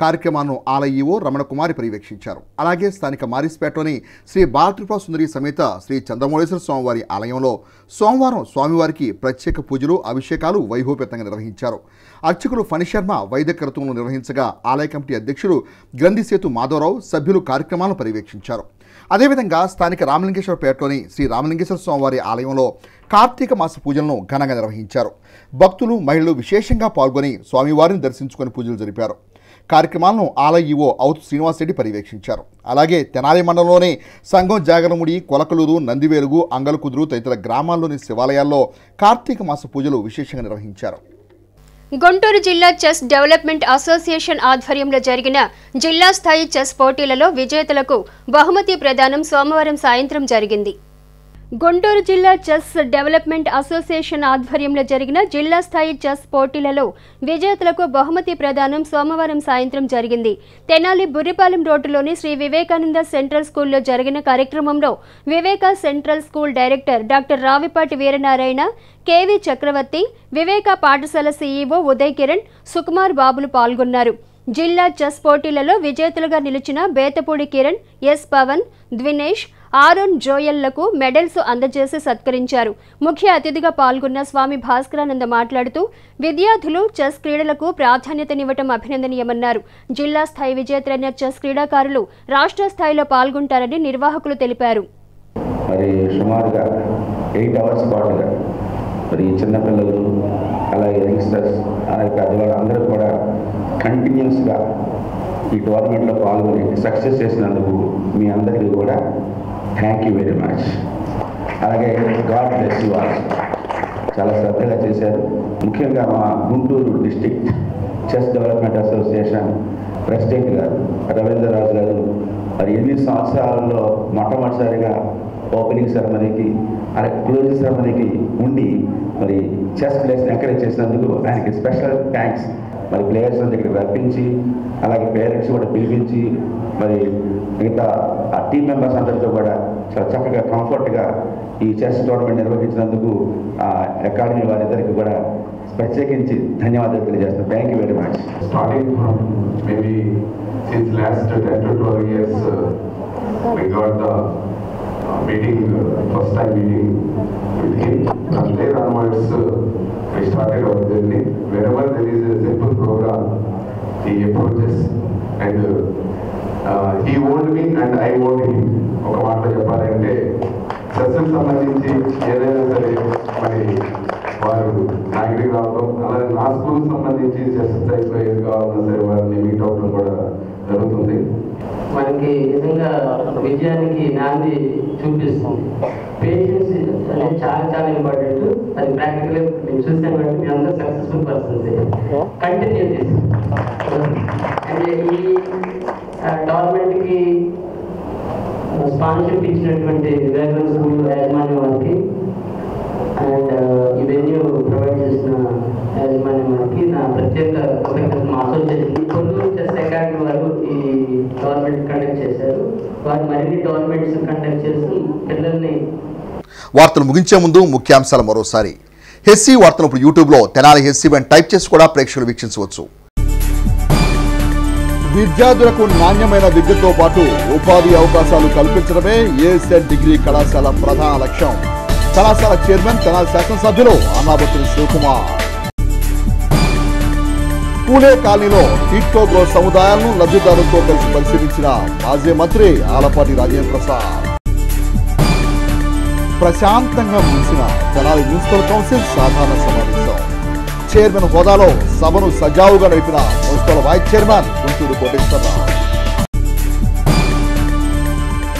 Speaker 1: కార్యక్రమాలను ఆలయ రమణకుమారి పర్యవేక్షించారు. అలాగే స్థానిక మారిస్పేటలోని శ్రీ బాలత్రిపుర సుందరి సమేత శ్రీ చంద్రమౌళేశ్వర స్వామివారి ఆలయంలో సోమవారం స్వామివారికి ప్రత్యేక పూజలు అభిషేకాలు వైభవపేతంగా నిర్వహించారు. అర్చకులు ఫణిశర్మ వైద్య క్రతువులను నిర్వహించగా ఆలయ కమిటీ అధ్యక్షుడు గ్రంథిసేతు మాధవరావు సభ్యులు కార్యక్రమాలను పర్యవేక్షించారు. అదేవిధంగా స్థానిక రామలింగేశ్వరపేటలోని శ్రీ రామలింగేశ్వర స్వామివారి ఆలయంలో కార్తీక మాస పూజలను ఘనంగా నిర్వహించారు. భక్తులు మహిళలు విశేషంగా పాల్గొని స్వామివారిని దర్శించుకొని పూజలు జరిపారు. కార్యక్రమాలను ఆలయ ఈవో అవుతు శ్రీనివాసరెడ్డి పర్యవేక్షించారు. అలాగే తెనాలి మండలంలోని సంఘం జాగరముడి కొలకలూరు నందివేలుగు అంగలకుదురు తదితర గ్రామాల్లోని శివాలయాల్లో కార్తీక మాస పూజలు విశేషంగా నిర్వహించారు.
Speaker 23: గుంటూరు జిల్లా చెస్ డెవలప్మెంట్ అసోసియేషన్ ఆధ్వర్యంలో జరిగిన జిల్లా స్థాయి చెస్ పోటీలలో విజేతలకు బహుమతి ప్రదానం సోమవారం సాయంత్రం జరిగింది. గుంటూరు జిల్లా చెస్ డెవలప్మెంట్ అసోసియేషన్ ఆధ్వర్యంలో జరిగిన జిల్లా స్థాయి చెస్ పోటీలలో విజేతలకు బహుమతి ప్రదానం సోమవారం సాయంత్రం జరిగింది. తెనాలి బుర్రిపాలెం రోడ్డులోని శ్రీ వివేకానంద సెంట్రల్ స్కూల్లో జరిగిన కార్యక్రమంలో Viveka central school director doctor Ravipati Veeranarayana KV Chakravarthy Viveka పాఠశాల సీఈఓ ఉదయ్ కిరణ్ సుకుమార్ బాబులు పాల్గొన్నారు. జిల్లా చెస్ పోటీలలో విజేతలుగా నిలిచిన బేతపూడి కిరణ్ ఎస్ పవన్ ద్వినేష్ ఆరోన్ జోయల్లకు మెడల్స్ అందజేసి సత్కరించారు. ముఖ్య అతిథిగా పాల్గొన్న స్వామి భాస్కరానంద మాట్లాడుతూ విద్యార్థులు చెస్ క్రీడలకు ప్రాధాన్యతనివ్వటం అభినందనీయమన్నారు. జిల్లా స్థాయి విజేతలైన చెస్ క్రీడాకారులు రాష్ట్ర స్థాయిలో పాల్గొంటారని నిర్వాహకులు తెలిపారు.
Speaker 49: మరి సుమారుగా ఎయిట్ అవర్స్ పాటుగా మరి చిన్నపిల్లలు అలాగే యంగ్స్టర్స్ అలాగే పెద్దవాళ్ళు అందరూ కూడా కంటిన్యూస్గా ఈ టోర్నమెంట్లో పాల్గొని సక్సెస్ చేసినందుకు మీ అందరికీ కూడా థ్యాంక్ యూ వెరీ మచ్ అలాగే గాడ్ బ్లెస్ యూ ఆల్ చాలా శ్రద్ధగా చేశారు. ముఖ్యంగా మా Guntur district chess development association president గారు రవీంద్రరాజు గారు. మరి ఎన్ని సంవత్సరాలలో మొట్టమొదటిసారిగా ఓపెనింగ్ సెరమనీకి అలాగే క్లోజింగ్ సెరమనీకి ఉండి మరి చెస్ ప్లేస్ని ఎంకరేజ్ చేసినందుకు ఆయనకి స్పెషల్ థ్యాంక్స్ మరి ప్లేయర్స్ దగ్గరికి రప్పించి అలాగే పేరెంట్స్ కూడా పిలిపించి మరి మిగతా ఆ టీం మెంబర్స్ అందరితో కూడా చాలా చక్కగా కంఫర్ట్గా ఈ చెస్ టోర్నమెంట్ నిర్వహించినందుకు ఆ అకాడమీ వారిద్దరికి కూడా ప్రత్యేకించి ధన్యవాదాలు తెలియజేస్తాను thank you very much
Speaker 50: starting from maybe since last 10 to 12 years, uh, we got the uh, meeting, uh, first time meeting with him. There onwards, we started our journey. Wherever there is a simple program, he approaches and uh, uh, he owned me and I owned him. ఒక మాటలో చెప్పాలంటే సస్యం సంబంధించి ఏదైనా సరే మరి వారు నాగరికి రావడం అలాగే నా స్కూల్ సంబంధించి చెస్ టైప్లో ఏది కావాలన్నా సరే వారిని మీట్ అవ్వడం కూడా జరుగుతుంది
Speaker 51: మనకి నిజంగా విజయానికి నాంది చూపిస్తుంది. పేషెన్స్ అనేది చాలా చాలా ఇంపార్టెంట్ అది ప్రాక్టికల్ నేను చూసాను కాబట్టి మీ అందరూ సక్సెస్ఫుల్ పర్సన్స్ కంటిన్యూ చేసి. అంటే ఈ టోర్నమెంట్కి స్పాన్సర్షిప్ ఇచ్చినటువంటి వివేకానంద స్కూల్ యాజమాన్యం వారికి అండ్ ఈ వెన్యూ ప్రొవైడ్ చేసిన వారికి నా ప్రత్యేక కృతజ్ఞతలు మా అసోసియేషన్ కొల్లూరు చెస్ అకాడమీ వారు ఈ టోర్నమెంట్ కండక్ట్ చేశారు. వారు మరిన్ని టోర్నమెంట్స్ కండక్ట్ చేసి పిల్లల్ని
Speaker 1: వార్తలు ముగించే ముందు ముఖ్యాంశాలు మరోసారి. హెస్సీ వార్తలు ఇప్పుడు యూట్యూబ్లో. తెనాలి హెస్సీ అని టైప్ చేసి కూడా ప్రేక్షకులు వీక్షించవచ్చు. విద్యార్థులకు నాణ్యమైన విద్యతో పాటు ఉపాధి అవకాశాలు కల్పించడమే ఏఎస్ఎన్ డిగ్రీ కళాశాల ప్రధాన లక్ష్యం. కళాశాల చైర్మన్ తెనాలి శాసనసభ్యులు అన్నాబత్తుని శివకుమార్. పూలే కాలనీలో టిట్కో గ్రో సముదాయాలను లబ్ధిదారులతో కలిసి పరిశీలించిన మాజీ మంత్రి ఆలపాటి రాజేంద్ర ప్రసాద్. ప్రశాంతంగా ముగిసిన తెనాలి మున్సిపల్ కౌన్సిల్ సాధారణ సమావేశం. చైర్మన్ హోదాలో సభను సజావుగా నడిపిన municipal vice chairman Guntur Koteswara Rao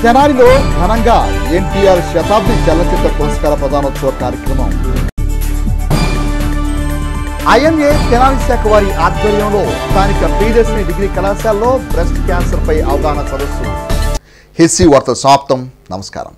Speaker 1: తెనాలిలో ఘనంగా ఎన్టీఆర్ శతాబ్ది చలనచిత్ర పురస్కార ప్రదానోత్సవ కార్యక్రమం ఐఎంఏ తెనాలి శాఖ వారి ఆధ్వర్యంలో స్థానిక ప్రియదర్శిని డిగ్రీ కళాశాలలో బ్రెస్ట్ క్యాన్సర్ పై అవగాహన సదస్సు. హెస్సీ వార్త సమాప్తం. నమస్కారం.